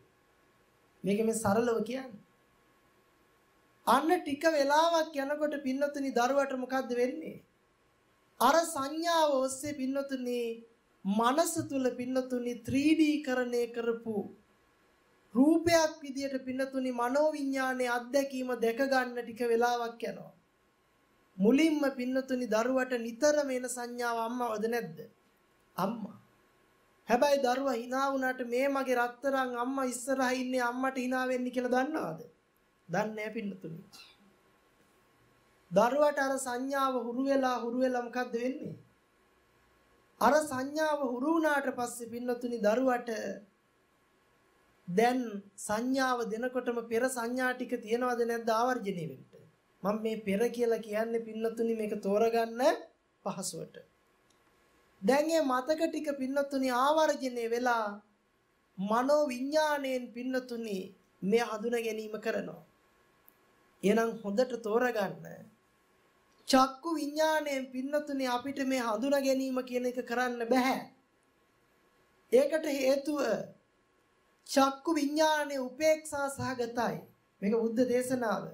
Speaker 1: මේක මේ සරලව කියන්නේ. අන්න ටික වෙලාවක් යනකොට පින්නතුනි දරුවට මොකද්ද වෙන්නේ? අර සංඥාව ඔස්සේ පින්නතුනි මනස තුල පින්නතුනි 3D කරණය කරපු රූපයක් විදියට පින්නතුනි මනෝවිඤ්ඤාණයේ අත්දැකීම දැක ගන්න ටික වෙලාවක් යනවා. මුලින්ම පින්නතුනි දරුවට නිතරම එන සංඥාව අම්මවද නැද්ද? අම්මා. හැබැයි දරුවා hina වුණාට මේ මගේ රත්තරන් අම්මා ඉස්සරහා ඉන්නේ අම්මට hina වෙන්නේ කියලා දන්නවද? දන්නේ නැහැ පින්නතුනි. දරුවට අර සංඥාව හුරු වෙලා හුරු වෙලා මොකද්ද වෙන්නේ? අර සංඥාව හුරු වුණාට පස්සේ පින්නතුනි දරුවට දැන් සංඥාව දෙනකොටම පෙර සංඥා ටික තියනවද නැද්ද ආවර්ජණය වෙන්න? මම මේ පෙර කියලා කියන්නේ පින්නතුනි මේක තෝරගන්න පහසුවට. දැන් මේ මතක ටික පින්නතුනි ආවර්ජණය වෙලා මනෝ විඥාණයෙන් පින්නතුනි මේ හඳුනා ගැනීම කරනවා. එහෙනම් හොඳට තෝරගන්න. චක්කු විඥාණයෙන් පින්නතුනි අපිට මේ හඳුනා ගැනීම කියන එක කරන්න බෑ. ඒකට හේතුව චක්කු විඥානයේ උපේක්ෂා සහගතයි. මේක බුද්ධ දේශනාව.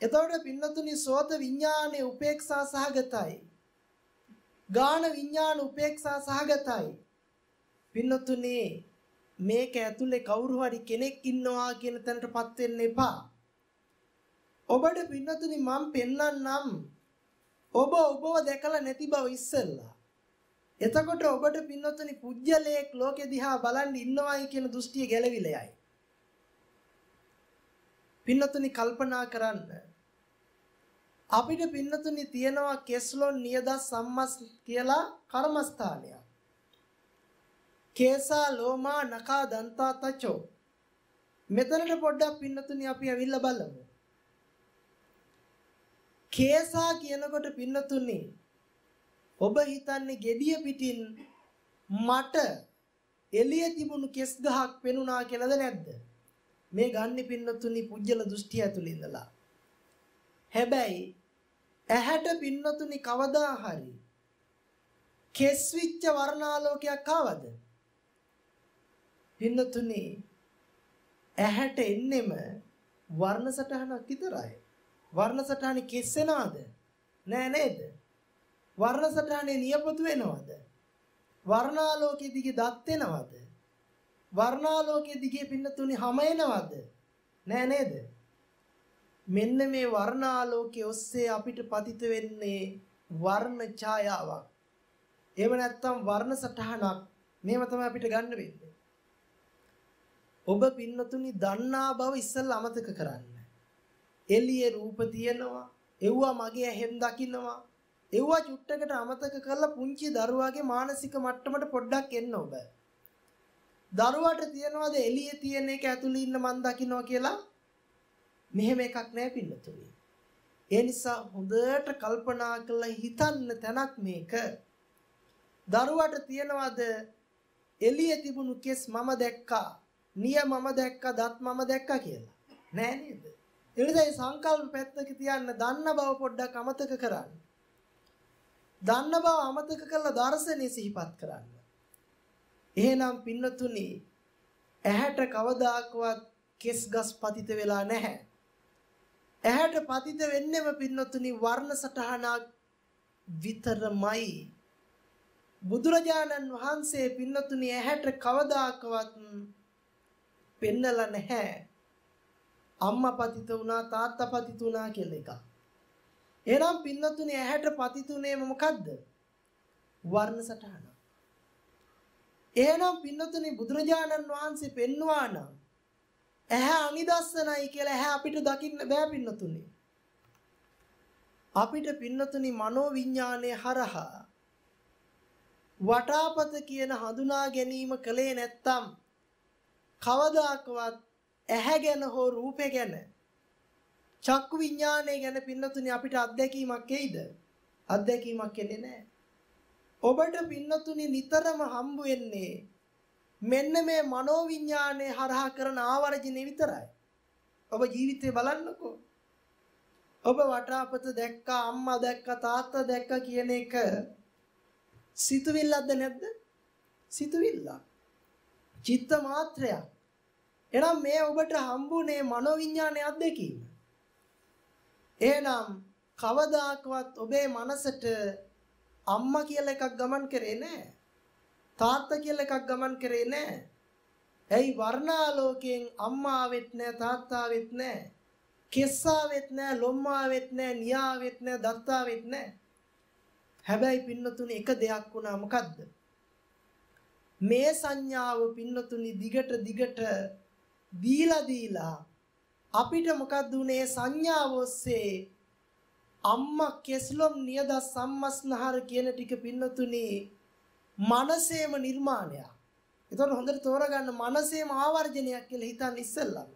Speaker 1: එතකොට පින්නතුනි සෝත විඥානයේ උපේක්ෂා සහගතයි. ගාන විඥාන උපේක්ෂා සහගතයි. පින්නතුනි මේක ඇතුලේ කවුරු හරි කෙනෙක් ඉන්නවා කියන තැනටපත් වෙන්න එපා. ඔබට පින්නතුනි මම පෙන්වන්නම්. ඔබ ඔබව දැකලා නැති බව ඉස්සෙල්ලා. එතකොට ඔබට පින්නතුනි පුජ්‍යලයක් ලෝකෙ දිහා බලන් ඉන්නවයි කියන දෘෂ්ටිය ගැලවිලා යයි. පින්නතුනි කල්පනා කරන්න. අපිට පින්නතුනි තියෙනවා කෙස්ලොන් නියදස් සම්මස් කියලා කර්මස්ථානයක්. කේසා ලෝමා නකා දන්තා තචෝ. මෙතනට පොඩ්ඩක් පින්නතුනි අපි ඇවිල්ලා බලමු. කේසා කියනකොට පින්නතුනි ඔබ හිතන්නේ gediya පිටින් මට එළිය තිබුණු කෙස් ගහක් පෙනුණා කියලාද නැද්ද? මේ ගන්න පින්නතුනි පුජ්‍යල දෘෂ්ටිය ඇතුළේ ඉඳලා. හැබැයි ඇහැට පින්නතුනි කවදා හරි කෙස් විච්ච වර්ණාලෝකයක් ආවද? පින්නතුනි ඇහැට එන්නෙම වර්ණ සටහනක් විතරයි. වර්ණ සටහනේ කෙස්සෙනවද? නෑ නේද? වර්ණ සටහනේ නියපොතු වෙනවද? වර්ණාලෝකයේ දිගේ දත් වෙනවද? වර්ණාලෝකයේ දිගේ පින්නතුනි හැම එනවද? නෑ නේද? මෙන්න මේ වර්ණාලෝකයේ ඔස්සේ අපිට පතිත වෙන්නේ වර්ණ ඡායාවක්. එහෙම නැත්නම් වර්ණ සටහනක්. මේව තමයි අපිට ගන්න වෙන්නේ. ඔබ පින්නතුනි දන්නා බව ඉස්සෙල්ලා අමතක කරන්න. එළියේ රූප තියෙනවා. එව්වා මගේ ඇහෙන් දකින්නවා. එව්වා චුට්ටකට අමතක කරලා පුංචි දරුවාගේ මානසික මට්ටමට පොඩ්ඩක් එන්න ඔබ. දරුවාට තියනවාද එළියේ තියෙන එක ඇතුළේ ඉන්න මන් දකින්නවා කියලා? මෙහෙම එකක් නෑ පින්නතුනි. ඒ නිසා හොඳට කල්පනා කරලා හිතන්න තැනක් මේක. දරුවාට තියනවාද එළියේ තිබුණු කෙස් මම දැක්කා, නිය මම දැක්කා, දත් මම දැක්කා කියලා. නෑ නේද? ඒ නිසා සංකල්ප පැත්තක තියන්න දන්න බව පොඩ්ඩක් අමතක කරන්න. දන්න බව අමතක කරලා දර්ශනය සිහිපත් කරන්න. එහෙනම් පින්නතුනි ඇහැට කවදාකවත් කෙස් ගස් පතිත වෙලා නැහැ. ඇහැට පතිත වෙන්නෙම පින්නතුනි වර්ණ සටහනක් විතරමයි. බුදුරජාණන් වහන්සේ පින්නතුනි ඇහැට කවදාකවත් පෙන්නලා නැහැ. අම්මා පතිත වුණා තාත්තා පතිත වුණා කියලා එකක්. එහෙනම් පින්නතුනේ ඇහැට පතිතුනේම මොකද්ද? වර්ණ සටහන. එහෙනම් පින්නතුනේ බුදුරජාණන් වහන්සේ පෙන්වුවා නම් ඇහැ අනිදස්සනයි කියලා ඇහැ අපිට දකින්න බෑ පින්නතුනේ. අපිට පින්නතුනි මනෝ විඥානයේ හරහා වටාපත කියන හඳුනා ගැනීම කලේ නැත්තම් කවදාකවත් ඇහැ ගැන හෝ රූපේ ගැන චක්කු විඥානය ගැන පින්නතුනි අපිට අත්දැකීමක් එයිද? අත්දැකීමක් එන්නේ නැහැ. ඔබට පින්නතුනි නිතරම හම්බ වෙන්නේ මෙන්න මේ මනෝ විඥානයේ හරහා කරන ආවර්ජනේ විතරයි. ඔබ ජීවිතේ බලන්නකෝ. ඔබ වටාපත දැක්කා, අම්මා දැක්කා, තාත්තා දැක්කා කියන එක සිතුවිල්ලක්ද නැද්ද? සිතුවිල්ලක්. චිත්ත මාත්‍රයක්. එහෙනම් මේ ඔබට හම්බුනේ මනෝවිඤ්ඤාණයේ අත්දැකීම. එහෙනම් කවදාකවත් ඔබේ මනසට අම්මා කියලා එකක් ගමන් කරේ නැහැ. තාත්තා කියලා එකක් ගමන් කරේ නැහැ. ඇයි වර්ණාලෝකයෙන් අම්මා ආවෙත් නැහැ තාත්තා ආවෙත් නැහැ. කෙස්සාවෙත් නැහැ ලොම්මාවෙත් නැහැ නියාවෙත් නැහැ දත්තාවෙත් නැහැ. හැබැයි පින්නතුනි එක දෙයක් වුණා මොකද්ද? මේ සංඥාව පින්නතුනි දිගට දිගට දීලා දීලා අපිට මොකද්ද උනේ සංඥාව ඔස්සේ අම්මා කෙස්ලොම් නියද සම්මස්නහර කියන ටික පින්නතුනි මනසේම නිර්මාණයක්. ඒතකොට හොඳට තෝරගන්න මනසේම ආවර්ජනයක් කියලා හිතන්න ඉස්සෙල්ලම.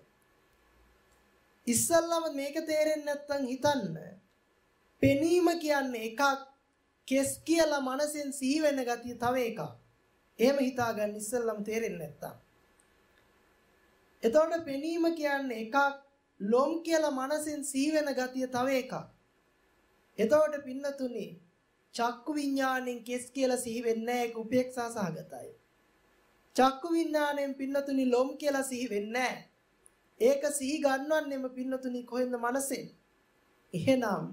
Speaker 1: ඉස්සල්ලාම මේක තේරෙන්නේ නැත්නම් හිතන්න. පෙනීම කියන්නේ එකක් කෙස් කියලා මනසෙන් සිහි වෙන ගතිය තව එකක්. එහෙම හිතාගන්න ඉස්සල්ලාම තේරෙන්නේ නැත්නම්. එතකොට පෙනීම කියන්නේ එකක් ලොම් කියලා මනසෙන් සිහි වෙන ගතිය තව එකක්. එතකොට පින්නතුනි චක්කු විඥාණයෙන් කෙස් කියලා සිහි වෙන්නේ නැහැ ඒක උපේක්ෂා සහගතයි. චක්කු විඥාණයෙන් පින්නතුනි ලොම් කියලා සිහි වෙන්නේ නැහැ. ඒක සිහි ගන්නවන්නේම පින්නතුනි කොහෙන්ද මනසෙන්? එහෙනම්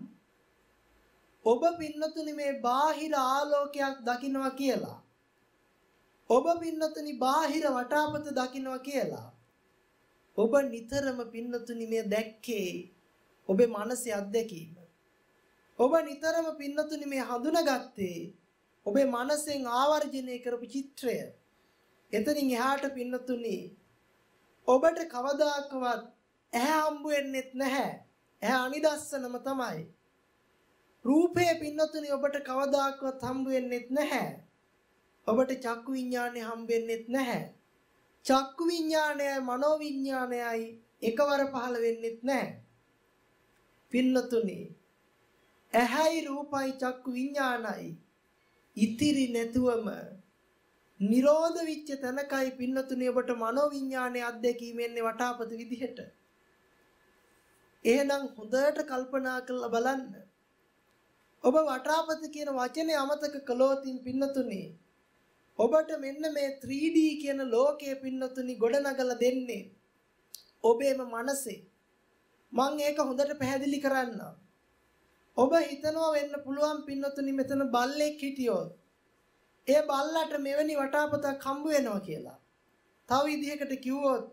Speaker 1: ඔබ පින්නතුනි මේ බාහිර ආලෝකයක් දකින්නවා කියලා. ඔබ පින්නතුනි බාහිර වටාපත දකින්නවා කියලා. ඔබ නිතරම පින්නතුනි මේ දැක්කේ ඔබේ මනසේ අත්දැකීම. ඔබ නිතරම පින්නතුනි මේ හඳුනාගත්තේ ඔබේ මනසෙන් ආවර්ජනය කරපු චිත්‍රය. එතනින් එහාට පින්නතුනි ඔබට කවදාකවත් ඇහැ හම්බ වෙන්නෙත් නැහැ. ඇහැ අනිදස්සනම තමයි. රූපේ පින්නතුනි ඔබට කවදාකවත් හම්බ වෙන්නෙත් නැහැ. ඔබට චක්කු විඥානේ හම්බ වෙන්නෙත් නැහැ. චක්කු විඥානයයි මනෝ විඥානයයි එකවර පහළ වෙන්නෙත් නැහැ. පින්නතුනි ඇහැයි රූපයි චක්කු විඥානයි ඉතිරි නැතුවම නිරෝධ විච්ච තැනකයි පින්නතුනි ඔබට මනෝ විඥානයේ අත්දැකීමෙන්නේ වටාපත විදිහට. එහෙනම් හොඳට කල්පනා කරලා බලන්න. ඔබ වටාපත කියන වචනේ අමතක කළොතින් පින්නතුනි ඔබට මෙන්න මේ 3D කියන ලෝකයේ පින්නතුනි ගොඩනගලා දෙන්නේ ඔබේම මනසේ. මම ඒක හොඳට පැහැදිලි කරන්නම්. ඔබ හිතනවා වෙන්න පුළුවන් පින්නතුනි මෙතන බල්ලෙක් හිටියොත් ඒ බල්ලට මෙවැනි වටාපතක් හම්බ වෙනවා කියලා. තව විදිහකට කිව්වොත්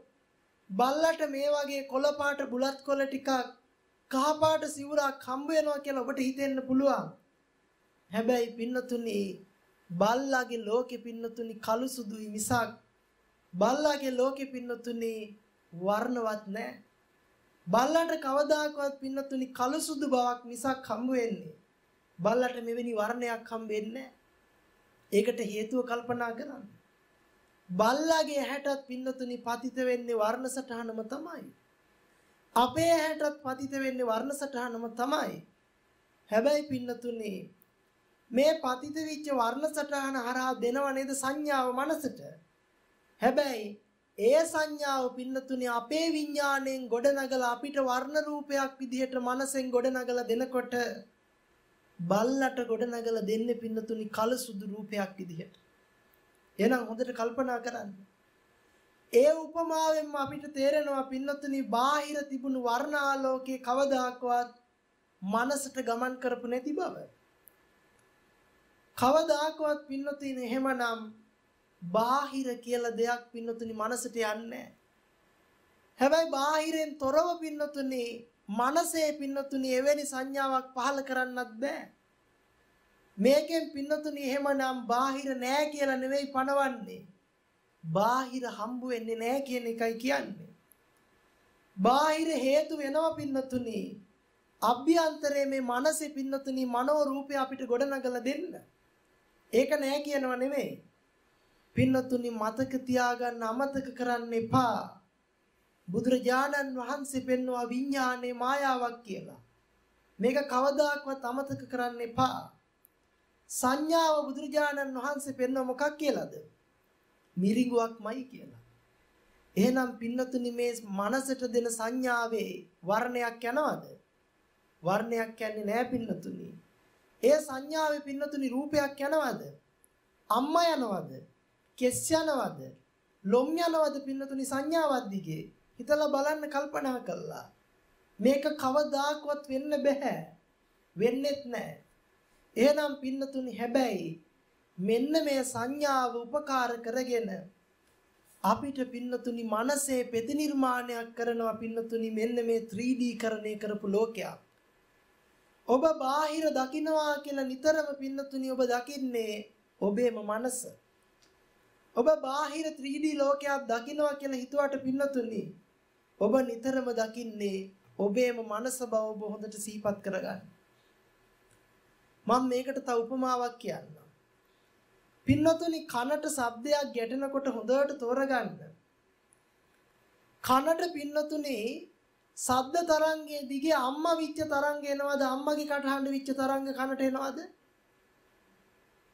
Speaker 1: බල්ලට මේ වගේ කොළ පාට බුලත් කොළ ටිකක් කහ පාට සිවුරක් හම්බ වෙනවා කියලා ඔබට හිතෙන්න පුළුවන්. හැබැයි පින්නතුනි බල්ලාගේ ලෝකෙ පින්නතුනි කළු සුදුයි මිසක් බල්ලාගේ ලෝකෙ පින්නතුනි වර්ණවත් නැහැ. බල්ලට කවදාකවත් පින්නතුනි කළු සුදු බවක් මිසක් හම්බ වෙන්නේ. බල්ලට මෙවැනි වර්ණයක් හම්බ වෙන්නේ නැහැ. ඒකට හේතුව කල්පනා කරන්න. බල්ලාගේ ඇහැටත් පින්නතුනි පතිත වෙන්නේ වර්ණ සටහනම තමයි. අපේ ඇහැටත් පතිත වෙන්නේ වර්ණ සටහනම තමයි. හැබැයි පින්නතුනි මේ පතිත වෙච්ච වර්ණ සටහන හරහා දෙනව නේද සංඥාව මනසට. හැබැයි ඒ සංඥාව පින්නතුනි අපේ විඥාණයෙන් ගොඩනගලා අපිට වර්ණ රූපයක් විදිහට මනසෙන් ගොඩනගලා දෙනකොට බල්ලට ගොඩනගලා දෙන්නේ පින්නතුනි කල සුදු රූපයක් විදිහට. එහෙනම් හොඳට කල්පනා කරන්න. ඒ උපමාවෙන්ම අපිට තේරෙනවා පින්නතුනි බාහිර තිබුණු වර්ණාලෝකයේ කවදාකවත් මනසට ගමන් කරපු නැති බව. කවදාකවත් පින්නතුනි එහෙමනම් බාහිර කියලා දෙයක් පින්නතුනි මනසට යන්නේ හැබැයි බාහිරෙන් තොරව පින්නතුනි මනසේ පින්නතුනි එවැනි සංඥාවක් පහල කරන්නත් බෑ. මේකෙන් පින්නතුනි එහෙමනම් බාහිර නෑ කියලා නෙවෙයි පණවන්නේ. බාහිර හම්බ වෙන්නේ නෑ කියන එකයි කියන්නේ. බාහිර හේතු වෙනවා පින්නතුනි. අභ්‍යන්තරයේ මේ මනසේ පින්නතුනි මනෝ රූපය අපිට ගොඩනගලා දෙන්න. ඒක නෑ කියනව නෙමෙයි. පින්නතුනි මතක තියාගන්න අමතක කරන්න එපා. බුදුරජාණන් වහන්සේ පෙන්වුවා විඥානයේ මායාවක් කියලා. මේක කවදාකවත් අමතක කරන්න එපා. සංඥාව බුදුරජාණන් වහන්සේ පෙන්වුව මොකක් කියලාද? මිරිඟුවක්මයි කියලා. එහෙනම් පින්නතුනි මේ මනසට දෙන සංඥාවේ වර්ණයක් යනවද? වර්ණයක් යන්නේ නැහැ පින්නතුනි. ඒ සංඥාවේ පින්නතුනි රූපයක් යනවද? අම්මා යනවද? කෙස් යනවද? ලොම් යනවද පින්නතුනි සංඥාවක් දිගේ? හිතලා බලන්න කල්පනා කළා. මේක කවදාකවත් වෙන්න බෑ. වෙන්නෙත් නෑ. එහෙනම් පින්නතුනි හැබැයි මෙන්න මේ සංඥාව උපකාර කරගෙන අපිට පින්නතුනි මනසේ ප්‍රතිනිර්මාණයක් කරනවා පින්නතුනි මෙන්න මේ 3D කරණය කරපු ලෝකයක්. ඔබ බාහිර දකින්නවා කියලා නිතරම පින්නතුනි ඔබ දකින්නේ ඔබේම මනස. ඔබ බාහිර 3D ලෝකයක් දකින්නවා කියලා හිතුවට පින්නතුනි ඔබ නිතරම දකින්නේ ඔබේම මනස බව ඔබ හොඳට සිහිපත් කරගන්න. මම මේකට තව උපමාවක් කියන්නම්. පින්නතුනි කනට ශබ්දයක් ගැටෙනකොට හොඳට තෝරගන්න. කනට පින්නතුනි ශබ්ද තරංගයේ දිගේ අම්මා විච්ච තරංග එනවද? අම්මගේ කටහඬ විච්ච තරංග කනට එනවද?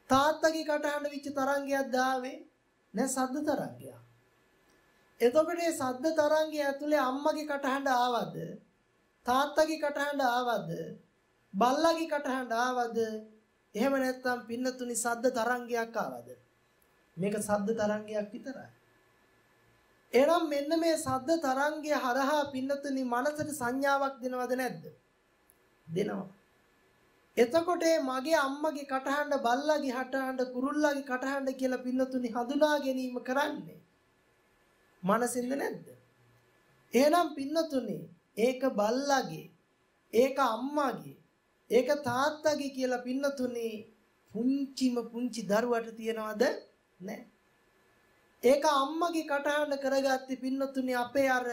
Speaker 1: තාත්තගේ කටහඬ විච්ච තරංගයක් දාවේ නෑ ශබ්ද තරංගයක්? එතකොට මේ ශබ්ද තරංගය ඇතුලේ අම්මගේ කටහඬ ආවද? තාත්තගේ කටහඬ ආවද? බල්ලාගේ කටහඬ ආවද? එහෙම නැත්නම් පින්නතුනි සද්ද තරංගයක් ආවද? මේක සද්ද තරංගයක් විතරයි. එහෙනම් මෙන්න මේ සද්ද තරංගය හරහා පින්නතුනි මනසට සංඥාවක් දෙනවද නැද්ද? දෙනවා. එතකොට මගේ අම්මගේ කටහඬ බල්ලාගේ කටහඬ කුරුල්ලාගේ කටහඬ කියලා පින්නතුනි හඳුනා ගැනීම කරන්නේ මනසින්ද නැද්ද? එහෙනම් පින්නතුනි ඒක බල්ලාගේ ඒක අම්මාගේ ඒක තාත්තගේ කියලා පින්නතුනේ පුංචිම පුංචි දරුවට තියනවද නැහැ. ඒක අම්මගේ කටහඬ කරගත්තේ පින්නතුනේ අපේ අර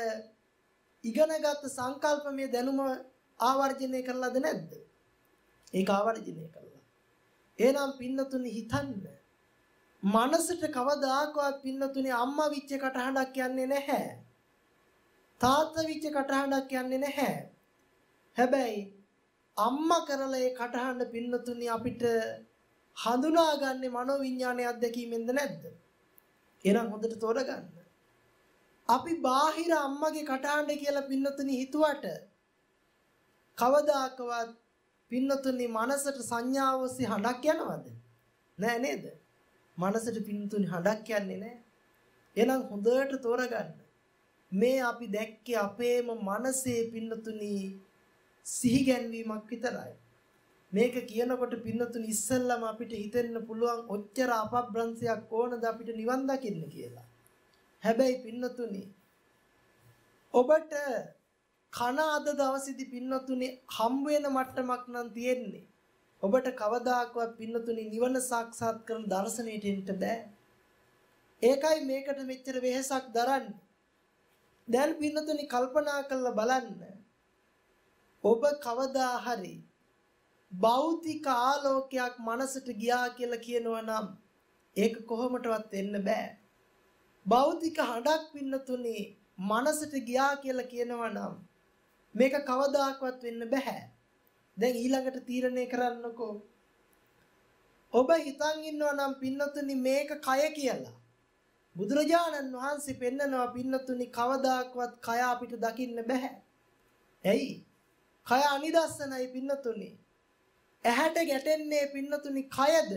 Speaker 1: ඉගෙනගත් සංකල්පමය දැනුම ආවර්ජනය කරලාද නැද්ද? ඒක ආවර්ජනය කළා. එහෙනම් පින්නතුනේ හිතන්න. මනසට කවදාකවත් පින්නතුනේ අම්මා විච්ච කටහඬක් කියන්නේ නැහැ. තාත්තා විච්ච කටහඬක් කියන්නේ නැහැ. හැබැයි අම්මා කරලා ඒ කටහඬ පින්නතුනි අපිට හඳුනාගන්නේ මනෝවිඤ්ඤාණයේ අත්දැකීමෙන්ද නැද්ද? එහෙනම් හොඳට තෝරගන්න. අපි බාහිර අම්මගේ කටහඬ කියලා පින්නතුනි හිතුවට කවදාකවත් පින්නතුනි මනසට සංඥාව ඔස්සේ හඬක් යනවද? නෑ නේද? මනසට පින්නතුනි හඬක් යන්නේ නෑ. එහෙනම් හොඳට තෝරගන්න. මේ අපි දැක්කේ අපේම මනසේ පින්නතුනි සිහි ගැන්වීමක් විතරයි. මේක කියනකොට පින්නතුනි ඉස්සෙල්ලම අපිට හිතෙන්න පුළුවන් ඔච්චර අපබ්‍රංශයක් ඕනද අපිට නිවන් දකින්න කියලා. හැබැයි පින්නතුනි ඔබට කන අද දවසේදී පින්නතුනි හම් වෙන මට්ටමක් නම් තියෙන්නේ. ඔබට කවදාකවත් පින්නතුනි නිවන සාක්ෂාත් කරන දර්ශනයට එන්න බෑ. ඒකයි මේකට මෙච්චර වෙහෙසක් දරන්නේ. දැන් පින්නතුනි කල්පනා කරලා බලන්න. ඔබ කවදා හරි භෞතික ආලෝකයක් මනසට ගියා කියලා කියනවා නම් ඒක කොහොමටවත් වෙන්න බෑ. භෞතික හඬක් පින්නතුනේ මනසට ගියා කියලා කියනවා නම් මේක කවදාකවත් වෙන්න බෑ. දැන් ඊළඟට තීරණය කරන්නකෝ. ඔබ හිතන් ඉන්නවා නම් පින්නතුනි මේක කය කියලා. බුදුරජාණන් වහන්සේ පෙන්නනවා පින්නතුනි කවදාකවත් කය අපිට දකින්න බෑ. ඇයි? කය අනිදස්සනයි පින්නතුනි. ඇහැට ගැටෙන්නේ පින්නතුනි කයද?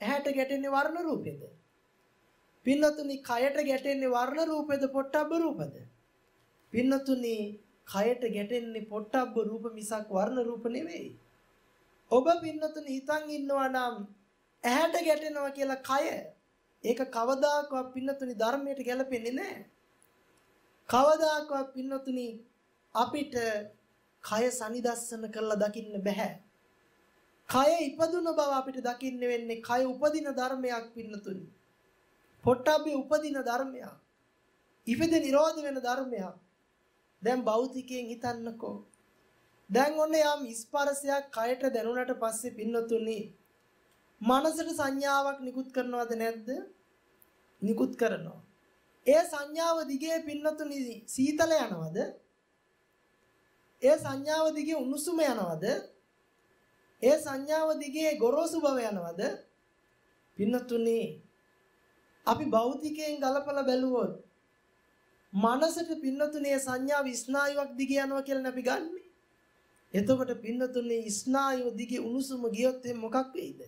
Speaker 1: ඇහැට ගැටෙන්නේ වර්ණ රූපෙද? පින්නතුනි කයට ගැටෙන්නේ වර්ණ රූපෙද පොට්ටබ්බ රූපද? පින්නතුනි කයට ගැටෙන්නේ පොට්ටබ්බ රූප මිසක් වර්ණ රූප නෙවෙයි. ඔබ පින්නතුනි හිතන් ඉන්නවා නම් ඇහැට ගැටෙනවා කියලා කය ඒක කවදාකවත් පින්නතුනි ධර්මයට ගැලපෙන්නේ නැහැ. කවදාකවත් පින්නතුනි අපිට කය සනිදස්සන කරලා දකින්න බෑ. කය ඉපදුන බව අපිට දකින්න වෙන්නේ කය උපදින ධර්මයක් පින්නතුනි. පොට්ටබ්බේ උපදින ධර්මයක්. ඉපද නිරෝධ වෙන ධර්මයක්. දැන් භෞතිකයෙන් හිතන්නකෝ. දැන් ඔන්න යම් ස්පර්ශයක් කයට දැනුණට පස්සේ පින්නතුනි මනසට සංඥාවක් නිකුත් කරනවද නැද්ද? නිකුත් කරනවා. ඒ සංඥාව දිගේ පින්නතුනි සීතල යනවද? ඒ සංඥාව දිගේ උණුසුම යනවද? ඒ සංඥාව දිගේ ගොරෝසු බව යනවද? පින්නතුනේ අපි භෞතිකයෙන් ගලපලා බැලුවොත් මනසට පින්නතුනේ සංඥාව ස්නායුවක් දිගේ යනවා කියලා අපි ගන්නෙ. එතකොට පින්නතුනේ ස්නායුව දිගේ උණුසුම ගියොත් මොකක් වෙයිද?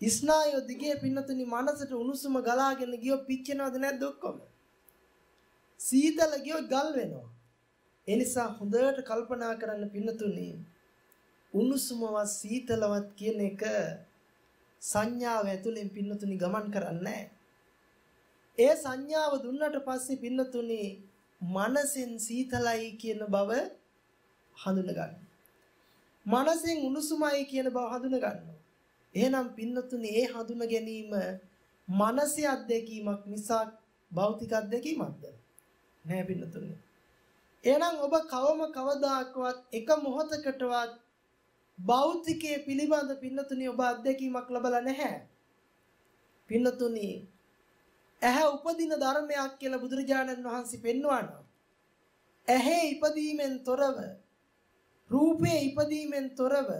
Speaker 1: ස්නායු දිගේ පින්නතුනි මනසට උණුසුම ගලාගෙන ගියෝ පිච්චෙනවද නැද්ද ඔක්කොම? සීතල ගියෝ ගල් වෙනවා. ඒ නිසා හොඳට කල්පනා කරන්න පින්නතුනි උණුසුමවත් සීතලවත් කියන එක සංඥාව ඇතුලෙන් පින්නතුනි ගමන් කරන්නේ ඒ සංඥාව දුන්නට පස්සේ පින්නතුනි මනසෙන් සීතලයි කියන බව හඳුන ගන්න. මනසෙන් උණුසුමයි කියන බව හඳුන ගන්නවා. එහෙනම් පින්නතුනි ඒ හඳුන ගැනීම මනසේ අත්දැකීමක් මිසක් භෞතික අත්දැකීමක්ද? නෑ පින්නතුනි. එහෙනම් ඔබ කවම කවදාකවත් එක මොහොතකටවත් භෞතිකයේ පිළිබඳ පින්නතුනි ඔබ අත්දැකීමක් ලබලා නැහැ. පින්නතුනි ඇහැ උපදින ධර්මයක් කියලා බුදුරජාණන් වහන්සේ පෙන්වනවා. ඇහි ඉපදීමෙන් තොරව රූපේ ඉපදීමෙන් තොරව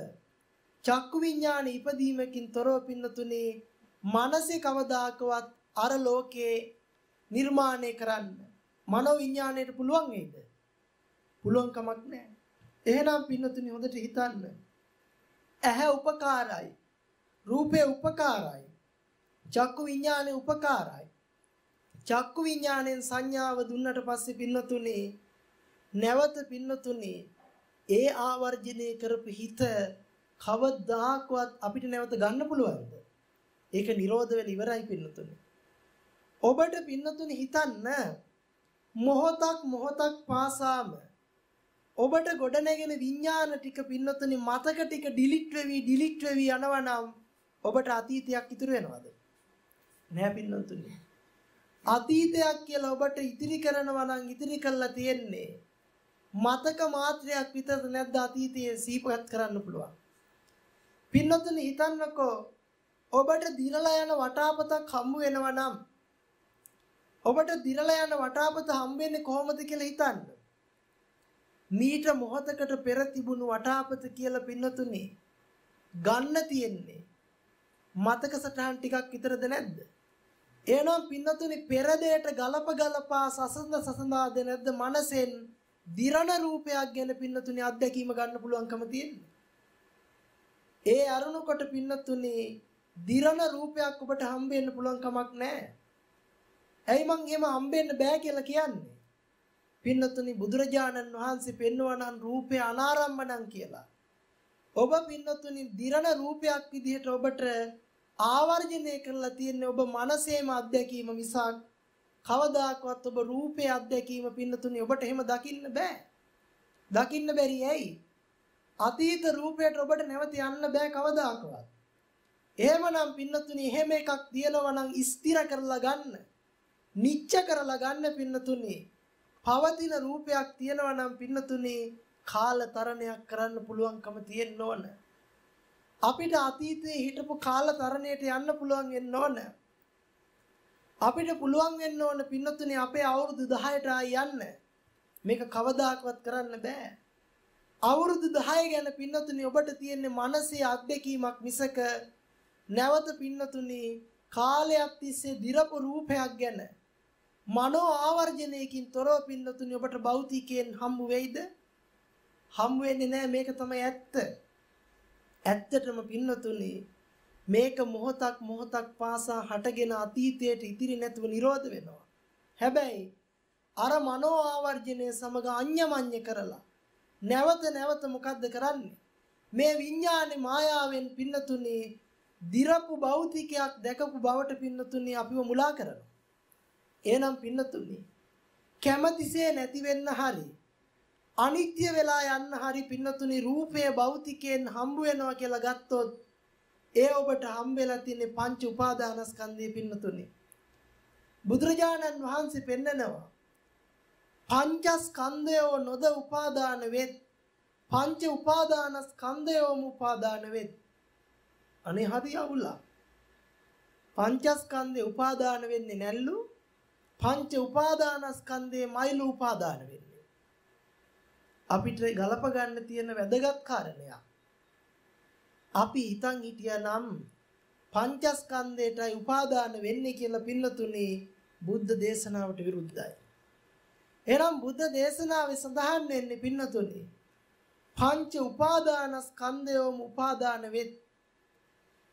Speaker 1: චක්කු විඥාන ඉපදීමකින් තොරව පින්නතුනි මනසේ කවදාකවත් අර ලෝකේ නිර්මාණය කරන්න මනෝ විඥාණයට පුළුවන් වේද? පුළුවන් කමක් නැහැ. එහෙනම් පින්නතුනි හොඳට හිතන්න. ඇහැ උපකාරයි. රූපේ උපකාරයි. චක්කු විඥානේ උපකාරයි. චක්කු විඥාණයෙන් සංඥාව දුන්නට පස්සේ පින්නතුනි නැවත පින්නතුනි ඒ ආවර්ජනය කරපු හිත කවදාකවත් අපිට නැවත ගන්න පුළුවන්ද? ඒක නිරෝධ වෙලා ඉවරයි පින්නතුනි. ඔබට පින්නතුනි හිතන්න මොහොතක් මොහොතක් පාසාම ඔබට ගොඩනැගෙන විඥාන ටික පින්නතුනි මතක ටික ඩිලිට් වෙවි ඩිලිට් වෙවි යනවා නම් ඔබට අතීතයක් ඉතුරු වෙනවද? නෑ පින්නතුනි. අතීතයක් කියලා ඔබට ඉතිරි කරනවා නම් ඉතිරි කරලා තියෙන්නේ මතක මාත්‍රයක් විතරද නැද්ද අතීතයේ සීපත් කරන්න පුළුවන්. පින්නතුනි හිතන්නකෝ ඔබට දිරලා යන වටාපතක් හම්බ වෙනවා නම් ඔබට දිරලා යන වටාපත හම්බ වෙන්නේ කොහොමද කියලා හිතන්න. මීට මොහොතකට පෙර තිබුණු වටාපත කියලා පින්නතුනි ගන්න තියෙන්නේ මතක සටහන් ටිකක් විතරද නැද්ද? එහෙනම් පින්නතුනි පෙර දෙයට ගලප ගලපා සසඳ සසඳාද නැද්ද මනසෙන් දිරණ රූපයක් ගැන පින්නතුනි අත්දැකීම ගන්න පුළුවන්කම තියෙන්නේ. ඒ අරුණ කොට පින්නතුනි දිරණ රූපයක් ඔබට හම්බෙන්න පුළුවන් කමක් නැහැ. ඇයි මං එහෙම හම්බෙන්න බෑ කියලා කියන්නේ? පින්නතුනි බුදුරජාණන් වහන්සේ පෙන්වනන් රූපේ අනාරම්මණං කියලා. ඔබ පින්නතුනි දිරණ රූපයක් විදිහට ඔබට ආවර්ජනය කරලා තියෙන්නේ ඔබ මනසේම අත්දැකීම මිසක් කවදාකවත් ඔබ රූපේ අත්දැකීම පින්නතුනි ඔබට එහෙම දකින්න බෑ. දකින්න බැරි ඇයි? අතීත රූපයට ඔබට නැවත යන්න බෑ කවදාකවත්. එහෙමනම් පින්නතුනි එහෙම එකක් තියෙනවා නම් ස්ථිර කරලා ගන්න. නිච්ච කරලා ගන්න පින්නතුනි. පවතින රූපයක් තියෙනවා නම් පින්නතුනි කාලතරණයක් කරන්න පුළුවන්කම තියෙන්න ඕන. අපිට අතීතයේ හිටපු කාලතරණයට යන්න පුළුවන් වෙන්න ඕන. අපිට පුළුවන් වෙන්න ඕන පින්නතුනේ අපේ අවුරුදු 10ට යන්න. මේක කවදාකවත් කරන්න බෑ. අවුරුදු 10 ගැන පින්නතුනේ ඔබට තියෙන්නේ මනසේ අත්දැකීමක් මිසක නැවත පින්නතුනේ කාලයක් තිස්සේ දිරපු රූපයක් ගැන මනෝ ආවර්ජනයකින් තොරව පින්නතුනේ ඔබට භෞතිකයෙන් හම්බ වෙයිද? හම්බ වෙන්නේ නැහැ මේක තමයි ඇත්ත. ඇත්තටම පින්නතුනේ මේක මොහොතක් මොහොතක් පාසා හටගෙන අතීතයට ඉතිරි නැතුව නිරෝධ වෙනවා. හැබැයි අර මනෝ ආවර්ජනය සමග අඤ්ඤමඤ්ඤ කරලා නැවත නැවත මොකද්ද කරන්නේ? මේ විඥානේ මායාවෙන් පින්නතුනේ දිරපු භෞතිකයක් දැකපු බවට පින්නතුනේ අපිව මුලා කරනවා. එහෙනම් පින්නතුනේ කැමැතිසේ නැති වෙන්න හරි අනිත්‍ය වෙලා යන්න හරි පින්නතුනේ රූපය භෞතිකයෙන් හම්බ වෙනවා කියලා ගත්තොත් ඒ ඔබට හම්බෙලා තියෙන පංච උපාදානස්කන්ධය පින්නතුනේ. බුදුරජාණන් වහන්සේ පෙන්නනවා. පංචස්කන්ධයෝ නොද උපාදාන වෙත්. පංච උපාදානස්කන්ධයෝම උපාදාන වෙත්. අනේ හරි අවුලා. පංචස්කන්ධේ උපාදාන වෙන්නේ නැල්ලු. පංච උපාදානස්කන්ධේ මයිලු උපාදාන වෙන්නේ. අපිට ගලප ගන්න තියෙන වැදගත් කාරණයක්. අපි හිතන් හිටියානම් පංචස්කන්ධයටයි උපාදාන වෙන්නේ කියලා පින්නතුනේ බුද්ධ දේශනාවට විරුද්ධයි. එනම් බුද්ධ දේශනාවේ සඳහන් වෙන්නේ පින්නතුනේ පංච උපාදානස්කන්ධයෝම උපාදාන වෙත්.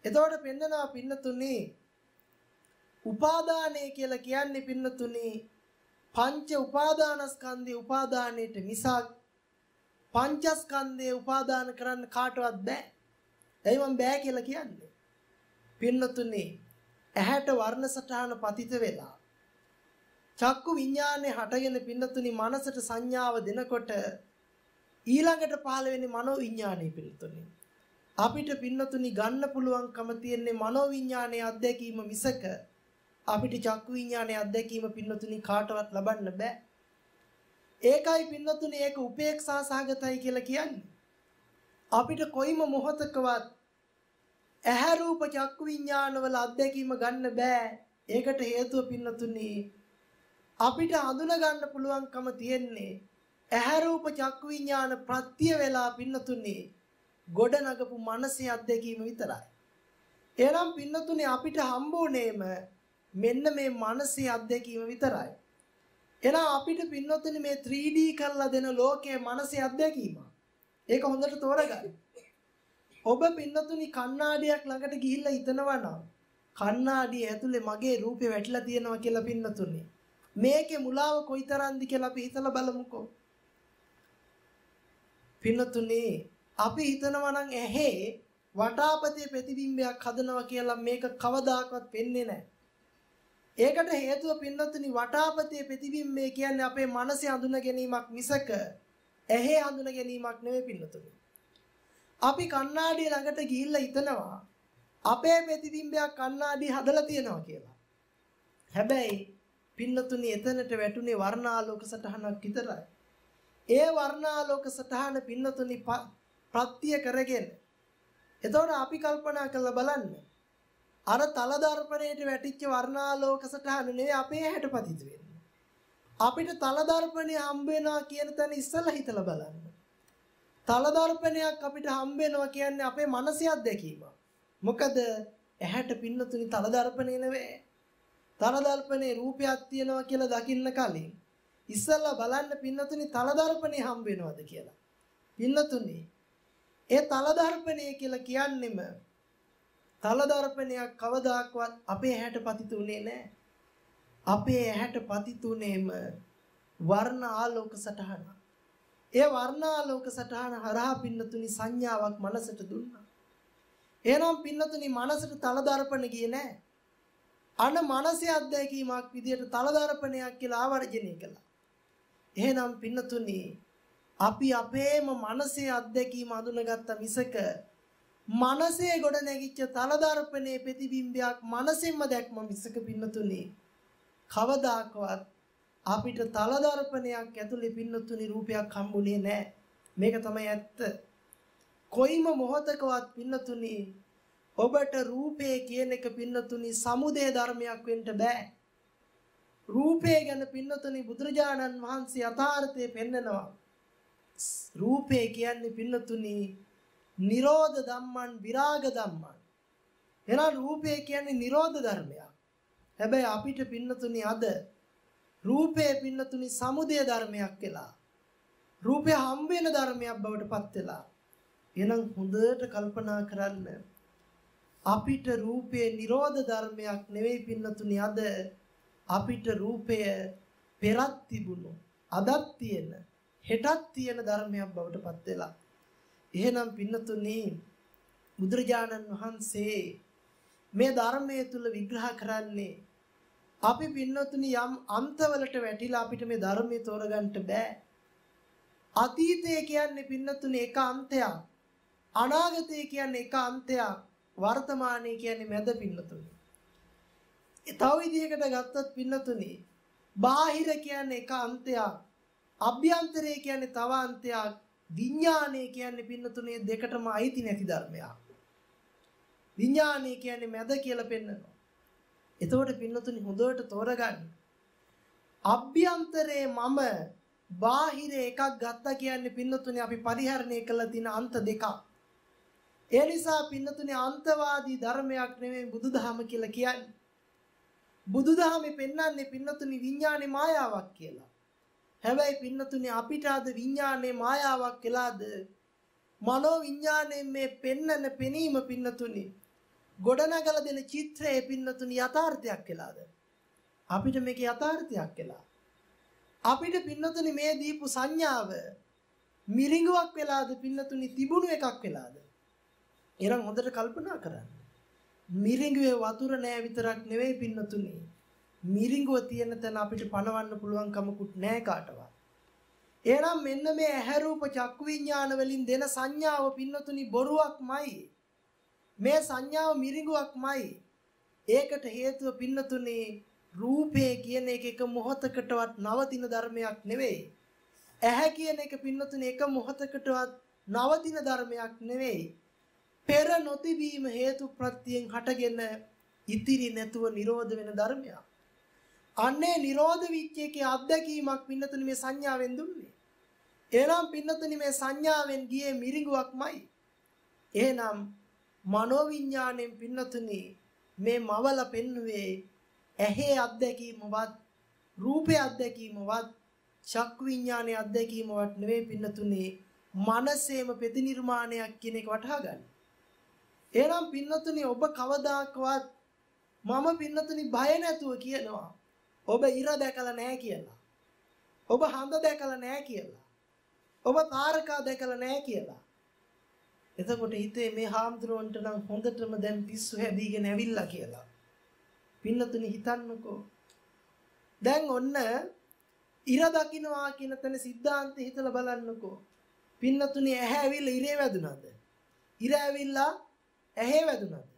Speaker 1: එතකොට පෙන්නනවා පින්නතුනි උපාදානය කියලා කියන්නේ පින්නතුනි පංච උපාදානස්කන්ධේ උපාදානයේට මිසක් පංචස්කන්ධේ උපාදාන කරන්න කාටවත් බෑ. එයි මම බෑ කියලා කියන්නේ. පින්නතුනි ඇහැට වර්ණ සටහන පතිත වෙලා චක්කු විඥානේ හටගෙන පින්නතුනි මනසට සංඥාව දෙනකොට ඊළඟට පහළ වෙන්නේ මනෝ විඥානේ පින්නතුනි. අපිට පින්නතුනි ගන්න පුළුවන්කම තියෙන්නේ මනෝ විඥානයේ අත්දැකීම මිසක අපිට චක්කු විඥානයේ අත්දැකීම පින්නතුනි කාටවත් ලබන්න බෑ. ඒකයි පින්නතුනි ඒක උපේක්ෂා සහගතයි කියලා කියන්නේ. අපිට කොයිම මොහතකවත් ඇහැ රූප චක්කු විඥානවල අත්දැකීම ගන්න බෑ. ඒකට හේතුව පින්නතුනි අපිට හඳුනා ගන්න පුළුවන්කම තියෙන්නේ ඇහැ රූප චක්කු විඥාන ප්‍රත්‍ය වේලා පින්නතුනි ගොඩ නගපු මනසේ අත්දැකීම විතරයි. එහෙනම් පින්නතුනි අපිට හම්බුනේම මෙන්න මේ මනසේ අත්දැකීම විතරයි. එහෙනම් අපිට පින්නතුනි මේ 3D කරලා දෙන ලෝකයේ මනසේ අත්දැකීම. ඒක හොඳට තෝරගන්න. ඔබ පින්නතුනි කණ්ණාඩියක් ළඟට ගිහිල්ලා හිතනවා නම් කණ්ණාඩිය ඇතුලේ මගේ රූපේ වැටිලා තියෙනවා කියලා පින්නතුනි. මේකේ මුලාව කොයිතරම්ද කියලා අපි හිතලා බලමුකෝ. පින්නතුනි අපි හිතනවා නම් ඇහි වටාපතේ ප්‍රතිබිම්බයක් හදනවා කියලා මේක කවදාකවත් වෙන්නේ නැහැ. ඒකට හේතුව පින්නතුනි වටාපතේ ප්‍රතිබිම්බය කියන්නේ අපේ මනසේ හඳුන ගැනීමක් මිසක ඇහි හඳුන ගැනීමක් නෙවෙයි පින්නතුනි. අපි කණ්ණාඩිය ළඟට ගිහිල්ලා හිතනවා අපේ ප්‍රතිබිම්බයක් කණ්ණාඩිය හදලා තියෙනවා කියලා. හැබැයි පින්නතුනි එතනට වැටුනේ වර්ණාලෝක සටහනක් විතරයි. ඒ වර්ණාලෝක සටහන පින්නතුනි ප්‍රත්‍ය කරගෙන එතකොට අපි කල්පනා කරලා බලන්න. අර තල දර්පණයට වැටිච්ච වර්ණාලෝක සටහන නෙවෙයි අපේ හැට පතිත වෙන්නේ. අපිට තල දර්පණය හම්බ වෙනවා කියන තැන ඉස්සලා හිතලා බලන්න. තල දර්පණයක් අපිට හම්බ වෙනවා කියන්නේ අපේ මනසේ අත්දැකීම. මොකද ඇහැට පින්නතුනි තල දර්පණය නෙවෙයි. තල දර්පණේ රූපයක් තියෙනවා කියලා දකින්න කලින් ඉස්සලා බලන්න පින්නතුනි තල දර්පණය හම්බ වෙනවද කියලා. පින්නතුනි ඒ තල දර්පණය කියලා කියන්නෙම තල දර්පණයක් කවදාක්වත් අපේ ඇහැට පතිතුනේ නැහැ. අපේ ඇහැට පතිතුනේම වර්ණ ආලෝක සටහන. ඒ වර්ණ ආලෝක සටහන හරහා පින්නතුනි සංඥාවක් මනසට දුන්නා. එහෙනම් පින්නතුනි මනසට තල දර්පණ ගියේ නැහැ. අන මනසේ අත්දැකීමක් විදියට තල දර්පණයක් කියලා ආවර්ජනය කළා. එහෙනම් පින්නතුනි අපි අපේම මනසේ අත්දැකීම අඳුනගත්ත මිසක මනසේ ගොඩ නැගිච්ච තලදර්පණයේ ප්‍රතිබිම්බයක් මනසෙන්ම දැක්ම මිසක පින්නතුනි. කවදාකවත් අපිට තලදර්පණයක් ඇතුලේ පින්නතුනි රූපයක් හම්බුනේ නැහැ. මේක තමයි ඇත්ත. කොයිම මොහතකවත් පින්නතුනි ඔබට රූපේ කියන එක පින්නතුනි සමුදය ධර්මයක් වෙන්න බෑ. රූපය ගැන පින්නතුනි බුදුරජාණන් වහන්සේ යථාර්ථය පෙන්නනවා. රූපේ කියන්නේ පින්නතුනි නිරෝධ ධම්මං විරාග ධම්මං. එහෙනම් රූපේ කියන්නේ නිරෝධ ධර්මයක්. හැබැයි අපිට පින්නතුනි අද රූපේ පින්නතුනි සමුදය ධර්මයක් වෙලා රූපය හම්බ වෙන ධර්මයක් බවට පත් වෙලා එහෙනම් හොඳට කල්පනා කරන්න. අපිට රූපේ නිරෝධ ධර්මයක් නෙවෙයි පින්නතුනි අද අපිට රූපය පෙරත් තිබුණු අදත් තියෙන හෙටත් තියෙන ධර්මයක් බවට පත් වෙලා. එහෙනම් පින්නතුනි බුදුරජාණන් වහන්සේ මේ ධර්මයේ තුල විග්‍රහ කරන්නේ අපි පින්නතුනි යම් අන්තවලට වැටිලා අපිට මේ ධර්මයේ තෝරගන්න බෑ. අතීතය කියන්නේ පින්නතුනි එක අන්තයක්. අනාගතය කියන්නේ එක අන්තයක්. වර්තමානය කියන්නේ මැද පින්නතුනි. තව විදිහකට ගත්තත් පින්නතුනි බාහිර කියන්නේ එක අන්තයක් අභ්‍යන්තරය කියන්නේ තව අන්තයක් විඥානය කියන්නේ පින්නතුනේ දෙකටම අයිති නැති ධර්මයක්. විඥානය කියන්නේ මැද කියලා පෙන්නනවා. එතකොට පින්නතුනි හොඳට තෝරගන්න. අභ්‍යන්තරේ මම බාහිර එකක් ගත්තා කියන්නේ පින්නතුනි අපි පරිහරණය කළ තියෙන අන්ත දෙකක්. ඒ නිසා පින්නතුනි අන්තවාදී ධර්මයක් නෙමෙයි බුදුදහම කියලා කියන්නේ. බුදුදහමේ පෙන්වන්නේ පින්නතුනි විඥානේ මායාවක් කියලා. හැබැයි පින්නතුනි අපිට අද විඥානේ මායාවක් කියලාද මනෝ විඥාණයෙන් මේ පෙන්නන පෙනීම පින්නතුනි ගොඩනගලා දෙන චිත්‍රයේ පින්නතුනි යථාර්ථයක් වෙලාද? අපිට මේක යථාර්ථයක් වෙලා. අපිට පින්නතුනි මේ දීපු සංඥාව මිරිඟුවක් වෙලාද පින්නතුනි තිබුණු එකක් වෙලාද? එහෙනම් හොඳට කල්පනා කරන්න. මිරිඟුවේ වතුර නෑ විතරක් නෙවෙයි පින්නතුනි. මිරිඟුව තියෙන තැන අපිට පණවන්න පුළුවන් කමකුත් නෑ කාටවත්. එහෙනම් මෙන්න මේ ඇහැ රූප චක්කු විඥාන වලින් දෙන සංඥාව පින්නතුනි බොරුවක්මයි. මේ සංඥාව මිරිඟුවක්මයි. ඒකට හේතුව පින්නතුනි රූපේ කියන එක එක මොහොතකටවත් නවතින ධර්මයක් නෙවෙයි. ඇහැ කියන එක පින්නතුනි එක මොහොතකටවත් නවතින ධර්මයක් නෙවෙයි. පෙර නොතිබීම හේතු ප්‍රත්‍යයෙන් හටගෙන ඉතිරි නැතුව නිරෝධ වෙන ධර්මයක්. අන්නේ නිරෝධ විච්ච එකේ අත්දැකීමක් පින්නතුනි මේ සංඥාවෙන් දුන්නේ. එහෙනම් පින්නතුනි මේ සංඥාවෙන් ගියේ මිරිඟුවක්මයි. එහෙනම් මනෝවිඤ්ඤාණයෙන් පින්නතුනි මේ මවල පෙන්නුවේ ඇහි අත්දැකීමවත් රූපේ අත්දැකීමවත් චක්කු විඤ්ඤාණයේ අත්දැකීමවත් නෙවෙයි පින්නතුනි මනසේම ප්‍රතිනිර්මාණයක් කියන එක වටහා ගන්න. එහෙනම් පින්නතුනි ඔබ කවදාකවත් මම පින්නතුනි බය නැතුව කියනවා ඔබ ඉර දැකලා නැහැ කියලා. ඔබ හඳ දැකලා නැහැ කියලා. ඔබ තාරකා දැකලා නැහැ කියලා. එතකොට හිතේ මේ හාමුදුරුවන්ට නම් හොඳටම දැන් පිස්සු හැදීගෙන ඇවිල්ලා කියලා. පින්නතුනි හිතන්නකෝ. දැන් ඔන්න ඉර දකින්නවා කියන තැන සිද්ධාන්තය හිතලා බලන්නකෝ. පින්නතුනි ඇහැ ඇවිල්ලා ඉරේ වැදුනද? ඉර ඇවිල්ලා ඇහි වැදුනද?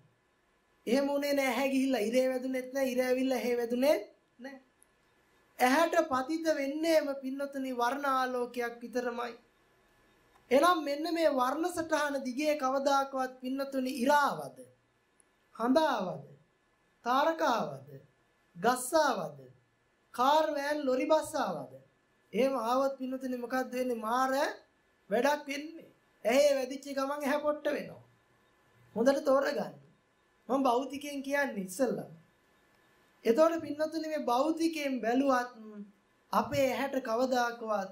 Speaker 1: එහෙම උනේ නැහැ ඇහැ ගිහිල්ලා ඉරේ වැදුනෙත් නැහැ ඉර ඇවිල්ලා ඇහි වැදුනෙත් නෑ. ඇහැට පතිත වෙන්නේම පින්නතුනි වර්ණ ආලෝකයක් විතරමයි. එනම් මෙන්න මේ වර්ණ සටහන දිගේ කවදාකවත් පින්නතුනි ඉරාවද? හඳාවද? තාරකාවද? ගස්සාවද? කාර් වෑන් ලොරි බස් ආවද? එහෙම ආවොත් පින්නතුනි මොකද්ද වෙන්නේ? මාර වැඩක් වෙන්නේ. ඇහි වැදිච්ච ගමන් ඇහැ පොට්ට වෙනවා. හොඳට තෝරගන්න. මම භෞතිකයෙන් කියන්නේ ඉස්සෙල්ලා. එතකොට පින්නතුනි මේ භෞතිකයෙන් බැලුවත් අපේ ඇහැට කවදාකවත්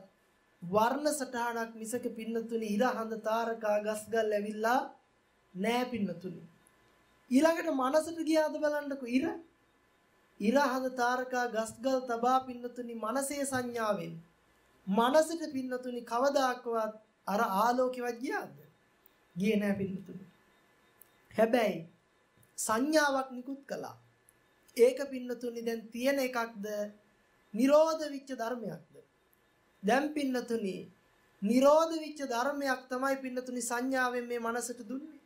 Speaker 1: වර්ණ සටහනක් මිසක පින්නතුනි ඉර හඳ තාරකා ගස්ගල් ඇවිල්ලා නෑ පින්නතුනි. ඊළඟට මනසට ගියාද බලන්නකෝ ඉර. ඉර හඳ තාරකා ගස්ගල් තබා පින්නතුනි මනසේ සංඥාවෙන් මනසට පින්නතුනි කවදාකවත් අර ආලෝකෙවත් ගියාද? ගියේ නෑ පින්නතුනි. හැබැයි සංඥාවක් නිකුත් කළා. ඒක පින්නතුනි දැන් තියෙන එකක්ද? නිරෝධ විච්ච ධර්මයක්ද? දැන් පින්නතුනි නිරෝධ විච්ච ධර්මයක් තමයි පින්නතුනි සංඥාවෙන් මේ මනසට දුන්නේ.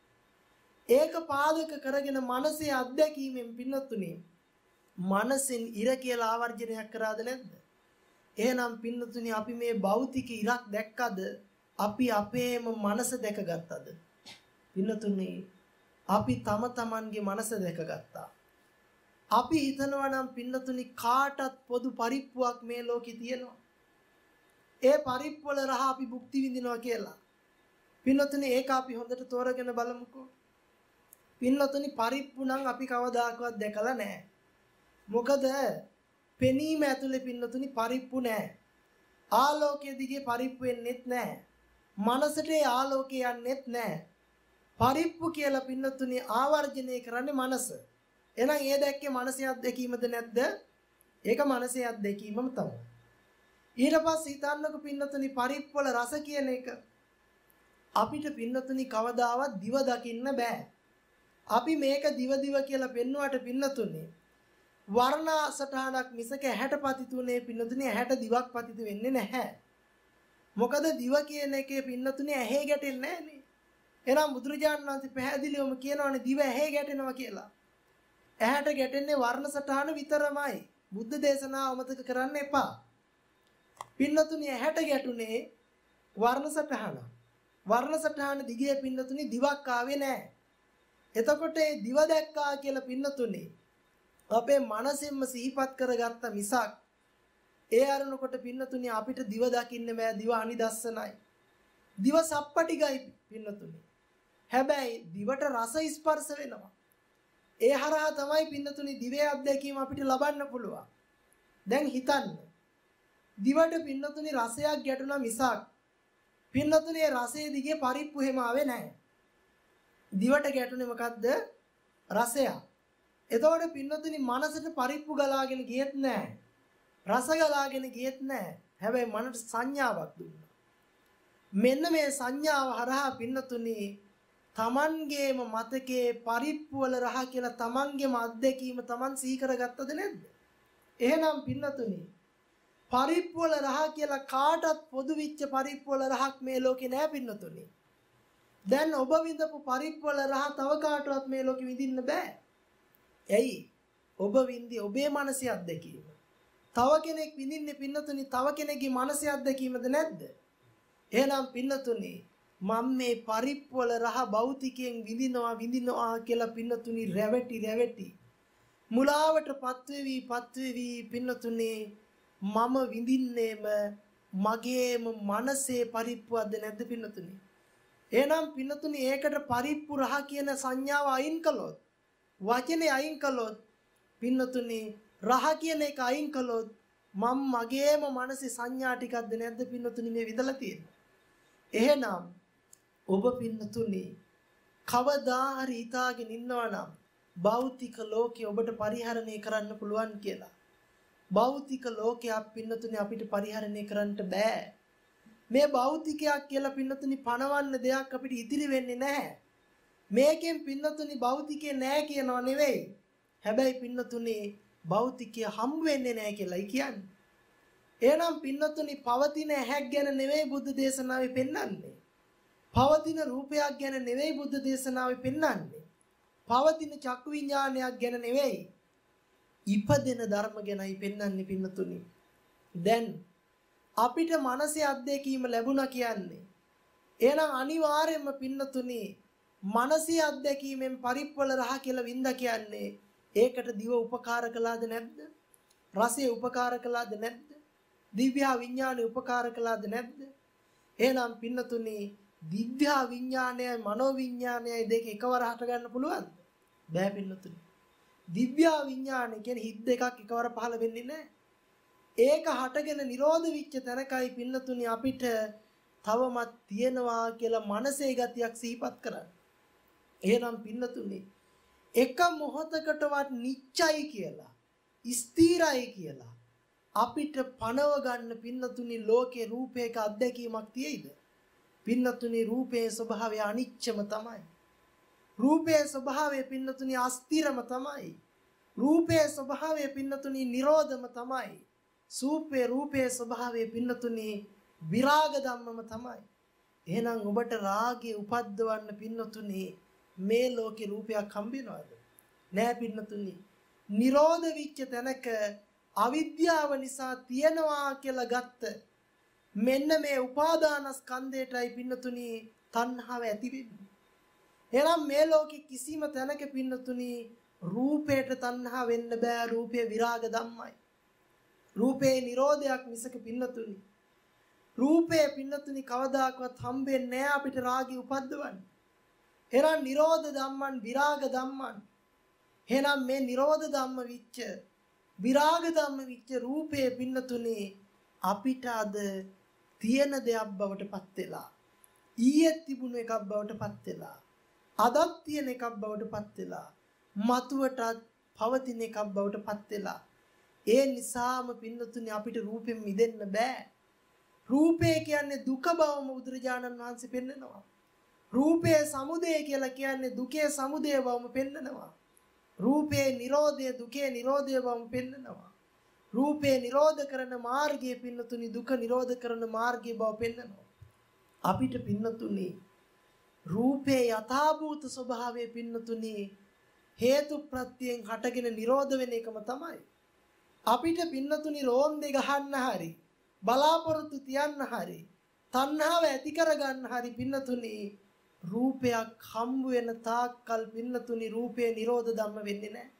Speaker 1: ඒක පාදක කරගෙන මනසේ අත්දැකීමෙන් පින්නතුනි මනසින් ඉර කියලා ආවර්ජනයක් කරාද නැද්ද? එහෙනම් පින්නතුනි අපි මේ භෞතික ඉරක් දැක්කද? අපි අපේම මනස දැකගත්තද? පින්නතුනි අපි තම තමන්ගේ මනස දැකගත්තා. අපි හිතනවා නම් පින්නතුනි කාටත් පොදු පරිප්පුවක් මේ ලෝකේ තියෙනවා. ඒ පරිප්පු වල රහ අපි භුක්ති විඳිනවා කියලා. පින්නතුනි ඒක අපි හොඳට තෝරගෙන බලමුකෝ. පින්නතුනි පරිප්පු නම් අපි කවදාකවත් දැකලා නැහැ. මොකද පෙනීම ඇතුලේ පින්නතුනි පරිප්පු නැහැ. ආලෝකයේ දිගේ පරිප්පු වෙන්නෙත් නැහැ. මනසට ආලෝකය යන්නෙත් නැහැ. පරිප්පු කියලා පින්නතුනි ආවර්ජනය කරන්නේ මනස. එහෙනම් ඒ දැක්කේ මනසේ අත්දැකීමද නැද්ද? ඒක මනසේ අත්දැකීමම තමයි. ඊට පස්සේ හිතන්නකො පින්නතුනි පරිප්පවල රස කියන එක අපිට පින්නතුනි කවදාවත් දිව දකින්න බෑ. අපි මේක දිව දිව කියලා පෙන්වුවට පින්නතුනි වර්ණ සටහනක් මිසක ඇහැට පතිතුනේ පින්නතුනි ඇහැට දිවක් පතිත වෙන්නේ නැහැ. මොකද දිව කියන එකේ පින්නතුනි ඇහි ගැටෙන්නේ නැහනේ. එහෙනම් බුදුරජාණන් වහන්සේ පැහැදිලිවම කියනවානේ දිව ඇහි ගැටෙනවා කියලා. ඇහැට ගැටෙන්නේ වර්ණ සටහන විතරමයි. බුද්ධ දේශනාව අමතක කරන්න එපා. පින්නතුනි ඇහැට ගැටුනේ වර්ණ සටහන. වර්ණ සටහන දිගේ පින්නතුනි දිවක් ආවේ නැහැ. එතකොට ඒ දිව දැක්කා කියලා පින්නතුනි අපේ මනසෙන්ම සිහිපත් කරගත්ත මිසක් ඒ අරනකොට පින්නතුනි අපිට දිව දකින්න බෑ දිව අනිදස්සනයි. දිව සප්පටිගයි පින්නතුනි. හැබැයි දිවට රස ස්පර්ශ වෙනවා. ඒ හරහා තමයි පින්නතුනි දිවේ අත්දැකීම අපිට ලබන්න පුළුවන්. දැන් හිතන්න. දිවට පින්නතුනි රසයක් ගැටුණා මිසක් පින්නතුනි රසයේ දිගේ පරිප්පු හැම ආවේ නැහැ. දිවට ගැටුනේ මොකද්ද? රසයක්. එතකොට පින්නතුනි මනසට පරිප්පු ගලාගෙන ගියෙත් නැහැ. රස ගලාගෙන ගියෙත් නැහැ. හැබැයි මනට සංඥාවක් දුන්නා. මෙන්න මේ සංඥාව හරහා පින්නතුනි තමන්ගේම මතකයේ පරිප්පු වල රහ කියලා තමන්ගේම අත්දැකීම තමන් සිහි කරගත්තද නැද්ද? එහෙනම් පින්නතුනි පරිප්පු වල රහ කියලා කාටත් පොදු වෙච්ච පරිප්පු වල රහක් මේ ලෝකේ නෑ පින්නතුනි. දැන් ඔබ විඳපු පරිප්පු වල රහ තව කාටවත් මේ ලෝකෙ විඳින්න බෑ. ඇයි? ඔබ විඳි ඔබේ මානසික අත්දැකීම. තව කෙනෙක් විඳින්නේ පින්නතුනි තව කෙනෙක්ගේ මානසික අත්දැකීමද නැද්ද? එහෙනම් පින්නතුනි මම මේ පරිප්පු වල රහ භෞතිකයෙන් විඳිනවා විඳිනවා කියලා පින්නතුනි රැවටි රැවටි. මුලාවට පත්වෙවි පත්වෙවි පින්නතුනි මම විඳින්නේම මගේම මනසේ පරිප්පුවක්ද නැද්ද පින්නතුනි? එහෙනම් පින්නතුනි ඒකට පරිප්පු රහ කියන සංඥාව අයින් කළොත් වචනේ අයින් කළොත් පින්නතුනි රහ කියන එක අයින් කළොත් මම මගේම මනසේ සංඥා ටිකක්ද නැද්ද පින්නතුනි මේ විඳලා තියෙන්නේ? එහෙනම් ඔබ පින්නතුනි කවදා හරි හිතාගෙන ඉන්නවා නම් භෞතික ලෝකේ ඔබට පරිහරණය කරන්න පුළුවන් කියලා. භෞතික ලෝකයක් පින්නතුනි අපිට පරිහරණය කරන්න බෑ. මේ භෞතිකයක් කියලා පින්නතුනි පණවන්න දෙයක් අපිට ඉතිරි වෙන්නේ නැහැ. මේකෙන් පින්නතුනි භෞතිකේ නෑ කියනව නෙවෙයි. හැබැයි පින්නතුනි භෞතිකය හම්බ වෙන්නේ නෑ කියලායි කියන්නේ. එහෙනම් පින්නතුනි පවතින ඇහැක් ගැන නෙවෙයි බුද්ධ දේශනාවේ පෙන්වන්නේ. පවතින රූපයක් ගැන නෙවෙයි බුද්ධ දේශනාවේ පෙන්වන්නේ. පවතින චක්කු විඥානයක් ගැන නෙවෙයි. ඉපදෙන ධර්ම ගැනයි පෙන්වන්නේ පින්නතුනි. දැන් අපිට මනසේ අත්දැකීම ලැබුණා කියන්නේ එහෙනම් අනිවාර්යයෙන්ම පින්නතුනි මනසේ අත්දැකීමෙන් පරිප්පල රහ කියලා වින්ද කියන්නේ ඒකට දිව උපකාර කළාද නැද්ද? රසය උපකාර කළාද නැද්ද? දිව්‍යා විඥානය උපකාර කළාද නැද්ද? එහෙනම් පින්නතුනි දිව්‍යා විඥානයයි මනෝ විඥානයයි දෙක එකවර හට ගන්න පුළුවන්ද? බෑ පින්නතුනි. දිව්‍යා විඥානය කියන්නේ හිත් දෙකක් එකවර පහළ වෙන්නේ නැහැ. ඒක හටගෙන නිරෝධ වෙච්ච තැනකයි පින්නතුනි අපිට තවමත් තියෙනවා කියලා මනසේ ගතියක් සිහිපත් කරන්න. එහෙනම් පින්නතුනි එක මොහොතකටවත් නිච්චයි කියලා ස්ථිරයි කියලා අපිට පණව ගන්න පින්නතුනි ලෝකේ රූපයක අත්දැකීමක් තියෙයිද? පින්නතුනි රූපයේ ස්වභාවය අනිච්චම තමයි. රූපයේ ස්වභාවය පින්නතුනි අස්තිරම තමයි. රූපයේ ස්වභාවය පින්නතුනි නිරෝධම තමයි. සූපේ රූපයේ ස්වභාවය පින්නතුනි විරාග ධම්මම තමයි. එහෙනම් ඔබට රාගය උපද්දවන්න පින්නතුනි මේ ලෝකේ රූපයක් හම්බෙනවද? නෑ පින්නතුනි. නිරෝධ විච්ච තැනක අවිද්‍යාව නිසා තියනවා කියලා ගත්ත මෙන්න මේ උපාදානස්කන්ධයටයි පින්නතුනි තණ්හාව ඇති වෙන්නේ. එහෙනම් මේ ලෝකෙ කිසිම තැනක පින්නතුනි රූපයට තණ්හා වෙන්න බෑ රූපේ විරාග ධම්මයි. රූපේ නිරෝධයක් මිසක පින්නතුනි. රූපේ පින්නතුනි කවදාකවත් හම්බෙන්නේ නෑ අපිට රාගي උපද්දවන්න. එහෙනම් නිරෝධ ධම්මන් විරාග ධම්මන්. එහෙනම් මේ නිරෝධ ධම්ම විච්ච විරාග ධම්ම විච්ච රූපයේ පින්නතුනේ අපිට අද තියෙන දෙයක් බවට පත් වෙලා ඊයේ තිබුණු එකක් බවට පත් වෙලා අදත් තියෙන එකක් බවට පත් වෙලා මතුවටත් පවතින එකක් බවට පත් වෙලා ඒ නිසාම පින්නතුනේ අපිට රූපෙන් මිදෙන්න බෑ. රූපය කියන්නේ දුක බවම බුදුරජාණන් වහන්සේ පෙන්නනවා. රූපයේ සමුදය කියලා කියන්නේ දුකේ සමුදය බවම පෙන්නනවා. රූපේ නිරෝධය දුකේ නිරෝධය බවම පෙන්නනවා. රූපේ නිරෝධ කරන මාර්ගයේ පින්නතුනි දුක නිරෝධ කරන මාර්ගය බව පෙන්නනවා. අපිට පින්නතුනි රූපේ යථාභූත ස්වභාවය පින්නතුනි හේතු ප්‍රත්‍යයෙන් හටගෙන නිරෝධ වෙන එකම තමයි. අපිට පින්නතුනි රෝන්දේ ගහන්න හරි බලාපොරොත්තු තියන්න හරි තණ්හාව ඇති කරගන්න හරි පින්නතුනි රූපයක් හම්බ වෙන තාක්කල් පින්නතුනි රූපේ නිරෝධ ධම්ම වෙන්නේ නැහැ.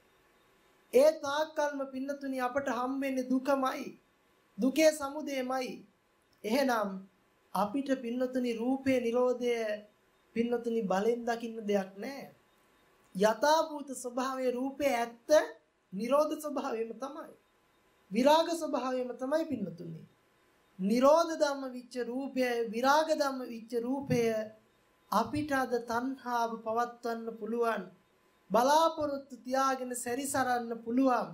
Speaker 1: ඒ තාක්කල්ම පින්නතුනි අපට හම්බ වෙන්නේ දුකමයි. දුකේ සමුදයමයි. එහෙනම් අපිට පින්නතුනි රූපේ නිරෝධය පින්නතුනි බලෙන් දකින්න දෙයක් නැහැ. යථාභූත ස්වභාවයේ රූපේ ඇත්ත නිරෝධ ස්වභාවයම තමයි. විරාග ස්වභාවයම තමයි පින්නතුනි. නිරෝධ ධම්ම විච්ච රූපය විරාග ධම්ම විච්ච රූපය අපිට අද තණ්හාව පවත්වන්න පුළුවන් බලාපොරොත්තු තියාගෙන සැරිසරන්න පුළුවන්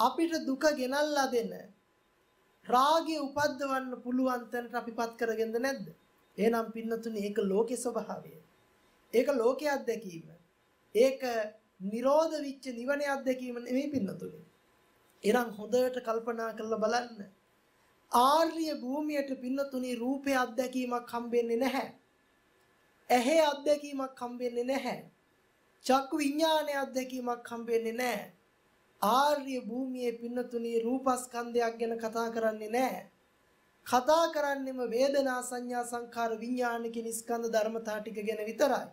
Speaker 1: අපිට දුක ගෙනල්ලා දෙන රාගය උපද්දවන්න පුළුවන් තැනට අපිපත් කරගෙනද නැද්ද? එහෙනම් පින්නතුනි ඒක ලෝකේ ස්වභාවය. ඒක ලෝකයේ අත්දැකීම. ඒක නිරෝධ විච්ච නිවනේ අත්දැකීම නෙමෙයි පින්නතුනි. එනම් හොඳට කල්පනා කරලා බලන්න. ආර්ය භූමියට පින්නතුනි රූපේ අත්දැකීමක් හම්බෙන්නේ නැහැ. ඇහි අත්දැකීමක් හම්බෙන්නේ නැහැ. චක්කු විඥානයේ අත්දැකීමක් හම්බෙන්නේ නැහැ. ආර්ය භූමියේ පින්නතුනි රූපස්කන්ධයක් ගැන කතා කරන්නේ නැහැ. කතා කරන්නෙම වේදනා සංඥා සංඛාර විඥාන කියන ස්කන්ධ ධර්මතා ටික ගැන විතරයි.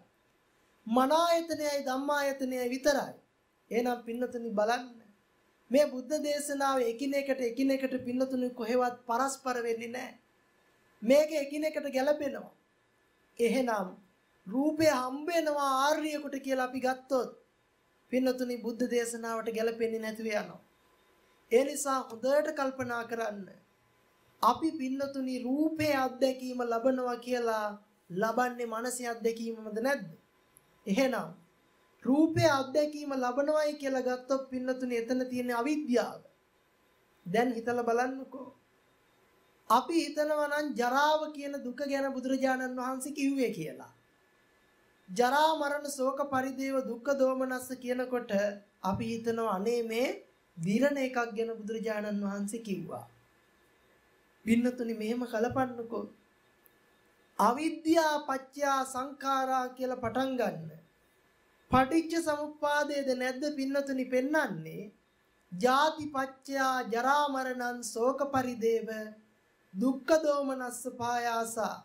Speaker 1: මනායතනයයි ධම්මායතනයයි විතරයි. එහෙනම් පින්නතුනි බලන්න. මේ බුද්ධ දේශනාව එකිනෙකට එකිනෙකට පින්නතුනි කොහෙවත් පරස්පර වෙන්නේ නැහැ. මේක එකිනෙකට ගැලපෙනවා. එහෙනම් රූපය හම්බ වෙනවා ආර්යකට කියලා අපි ගත්තොත් පින්නතුනි බුද්ධ දේශනාවට ගැලපෙන්නේ නැතිව යනවා. ඒ නිසා හොඳට කල්පනා කරන්න. අපි පින්නතුනි රූපේ අත්දැකීම ලබනවා කියලා ලබන්නේ මානසික අත්දැකීමමද නැද්ද? එහෙනම් රූපේ අත්දැකීම ලබනවයි කියලා ගත්තොත් පින්නතුනි එතන තියෙන අවිද්‍යාව. දැන් හිතලා බලන්නකෝ. අපි හිතනවා නම් ජරාව කියන දුක ගැන බුදුරජාණන් වහන්සේ කිව්වේ කියලා. ජරා මරණ ශෝක පරිදේව දුක්ඛ දෝමනස්ස කියනකොට අපි හිතනවා අනේ මේ දිරණ එකක් ගැන බුදුරජාණන් වහන්සේ කිව්වා. පින්නතුනි මෙහෙම කලපන්නකෝ. අවිද්‍යා පත්‍යා සංඛාරා කියලා පටන් ගන්න. පටිච්ච සමුප්පාදයේද නැද්ද පින්නතුනි පෙන්වන්නේ? ජාති පත්‍යා ජරා මරණං ශෝක පරිදේව දුක්ඛ දෝමනස්ස පායාසා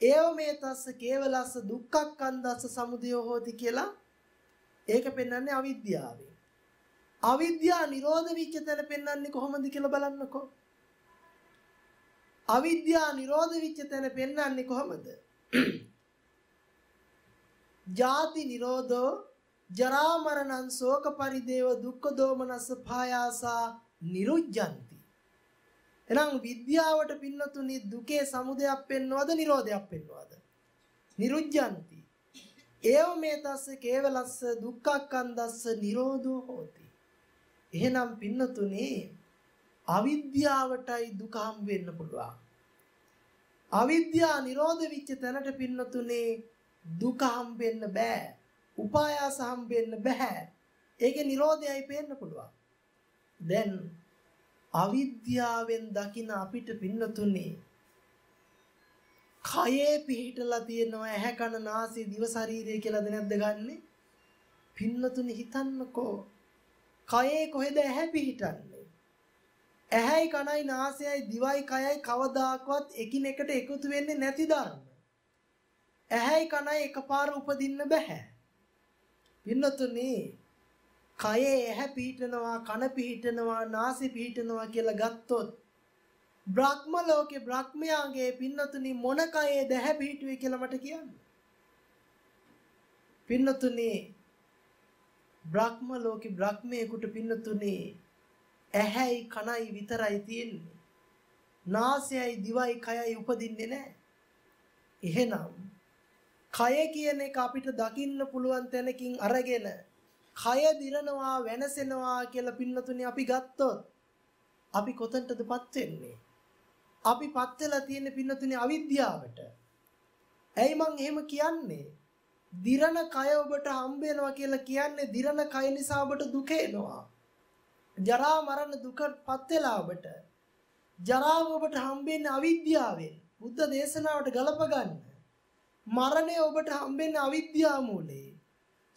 Speaker 1: ඒව මේ තස්ස කේවලස්ස දුක්ඛක්ඛන්දස්ස සමුදයෝ හෝති කියලා ඒක පෙන්වන්නේ අවිද්‍යාවෙන්. අවිද්‍යාව නිරෝධ වෙච්ච තැන පෙන්වන්නේ කොහොමද කියලා බලන්නකෝ. අවිද්‍යාව නිරෝධ වෙච්ච තැන පෙන්වන්නේ කොහොමද? ජාති නිරෝධෝ ජරා මරණං ශෝක පරිදේව දුක්ඛ දෝමනස්ස භායාසා නිරුජ්ජන්ති එහෙනම් විද්‍යාවට පින්නතුනි දුකේ සමුදයක් පෙන්වවද නිරෝධයක් පෙන්වවද? නිරුජ්ජಂತಿ. ඒව මේ තස්ස කේවලස්ස දුක්ඛක්ඛන්දස්ස නිරෝධෝ හෝති. එහෙනම් පින්නතුනි අවිද්‍යාවටයි දුක හම් වෙන්න පුළුවන්. අවිද්‍යාව නිරෝධ වෙච්ච තැනට පින්නතුනේ දුක හම්බෙන්න බෑ. උපායාස හම්බෙන්න බෑ. ඒකේ නිරෝධයයි පේන්න පුළුවන්. දැන් අවිද්‍යාවෙන් දකින අපිට පින්නතුනේ කයේ පිහිටලා තියෙනවා ඇහැ කන නාසය දිව ශරීරය කියලාද නැද්ද ගන්නෙ? පින්නතුනේ හිතන්නකෝ. කයේ කොහෙද ඇහැ පිහිටන්නේ? ඇහැයි කනයි නාසයයි දිවයි කයයි කවදාකවත් එකිනෙකට එකතු වෙන්නේ නැති ධර්ම. ඇහැයි කනයි එකපාර උපදින්න බෑ පින්නතුනේ කයේ ඇහැ පිහිටනවා කන පිහිටනවා නාසය පිහිටනවා කියලා ගත්තොත් බ්‍රහ්ම ලෝකේ බ්‍රහ්මයාගේ පින්නතුනි මොන කයේ දැහැ පිහිටුවේ කියලා මට කියන්න. පින්නතුනි බ්‍රහ්ම ලෝකේ බ්‍රහ්මයෙකුට පින්නතුනි ඇහැයි කනයි විතරයි තියෙන්නේ. නාසයයි දිවයි කයයි උපදින්නේ නැහැ. එහෙනම් කය කියන එක අපිට දකින්න පුළුවන් තැනකින් අරගෙන කය දිරනවා වෙනසෙනවා කියලා පින්නතුනේ අපි ගත්තොත් අපි කොතනටදපත් වෙන්නේ? අපිපත් වෙලා තියෙන පින්නතුනේ අවිද්‍යාවට. ඇයි මං එහෙම කියන්නේ? දිරන කය ඔබට හම්බ වෙනවා කියලා කියන්නේ දිරන කය නිසා ඔබට දුක එනවා. ජරා මරණ දුකපත් වෙලා ඔබට. ජරාව ඔබට හම්බෙන්නේ අවිද්‍යාවෙන්. බුද්ධ දේශනාවට ගලප ගන්න. මරණය ඔබට හම්බෙන්නේ අවිද්‍යාව මූලයෙන්.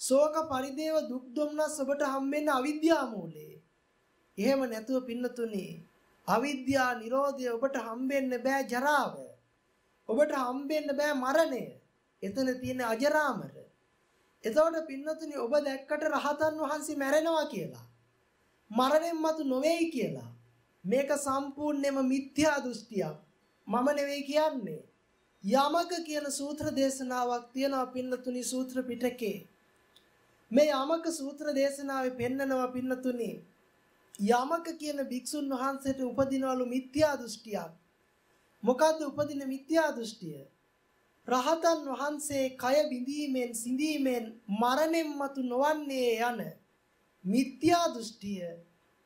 Speaker 1: ශෝක පරිදේව දුක් දුම්නස් ඔබට හම්බෙන්නේ අවිද්‍යාව මූලයේ. එහෙම නැතුව පින්නතුනි අවිද්‍යා නිරෝධය ඔබට හම්බෙන්න බෑ ජරාව. ඔබට හම්බෙන්න බෑ මරණය. එතන තියෙන අජරාමර. එතකොට පින්නතුනි ඔබ දැක්කට රහතන් වහන්සේ මැරෙනවා කියලා. මරණයෙන් මතු නොවේයි කියලා. මේක සම්පූර්ණයෙන්ම මිත්‍යා දෘෂ්ටියක්. මම නෙවෙයි කියන්නේ. යමක කියන සූත්‍ර දේශනාවක් තියෙනවා පින්නතුනි සූත්‍ර පිටකේ. මේ යමක සූත්‍ර දේශනාවේ පෙන්නනවා පින්නතුනි යමක කියන භික්ෂුන් වහන්සේට උපදිනවලු මිත්‍යා දෘෂ්ටියක් මොකද්ද උපදින මිත්‍යා දෘෂ්ටිය රහතන් වහන්සේ කය බිඳීමෙන් සිඳීමෙන් මරණෙන් මතු නොවන්නේ යන මිත්‍යා දෘෂ්ටිය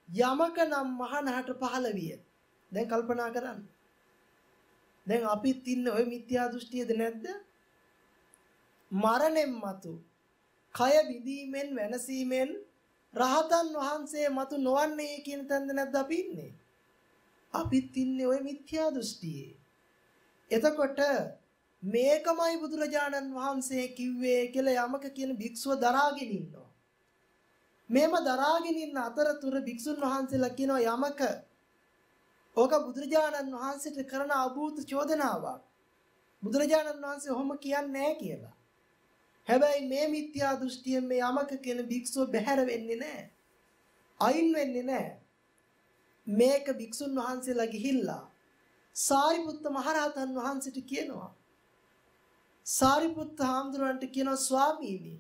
Speaker 1: යමක නම් මහනහට පහළ විය. දැන් කල්පනා කරන්න. දැන් අපිත් ඉන්න ওই මිත්‍යා දෘෂ්ටියද නැද්ද? මරණෙන් මතු කය බිඳීමෙන් වෙනසීමෙන් රහතන් වහන්සේ මතු නොවන්නේ කියන තැනද නැද්ද අපි ඉන්නේ? අපිත් ඉන්නේ ওই මිත්‍යා දෘෂ්ටියේ. එතකොට මේකමයි බුදුරජාණන් වහන්සේ කිව්වේ කියලා යමක කියන භික්ෂුව දරාගෙන ඉන්නවා. මේම දරාගෙන ඉන්න අතරතුර භික්ෂුන් වහන්සේලා කියනවා යමක ඕක බුදුරජාණන් වහන්සේට කරන අභූත චෝදනාවක්. බුදුරජාණන් වහන්සේ ඔහොම කියන්නේ නැහැ කියලා. හැබැයි මේ මිත්‍යා දෘෂ්ටියෙන් මේ යමක කියන භික්ෂුව බැහැර වෙන්නේ නැහැ. අයින් වෙන්නේ නැහැ. මේක භික්ෂුන් වහන්සේලා ගිහිල්ලා සාරිපුත්ත මහරහතන් වහන්සේට කියනවා. සාරිපුත්ත හාමුදුරන්ට කියනවා ස්වාමීනි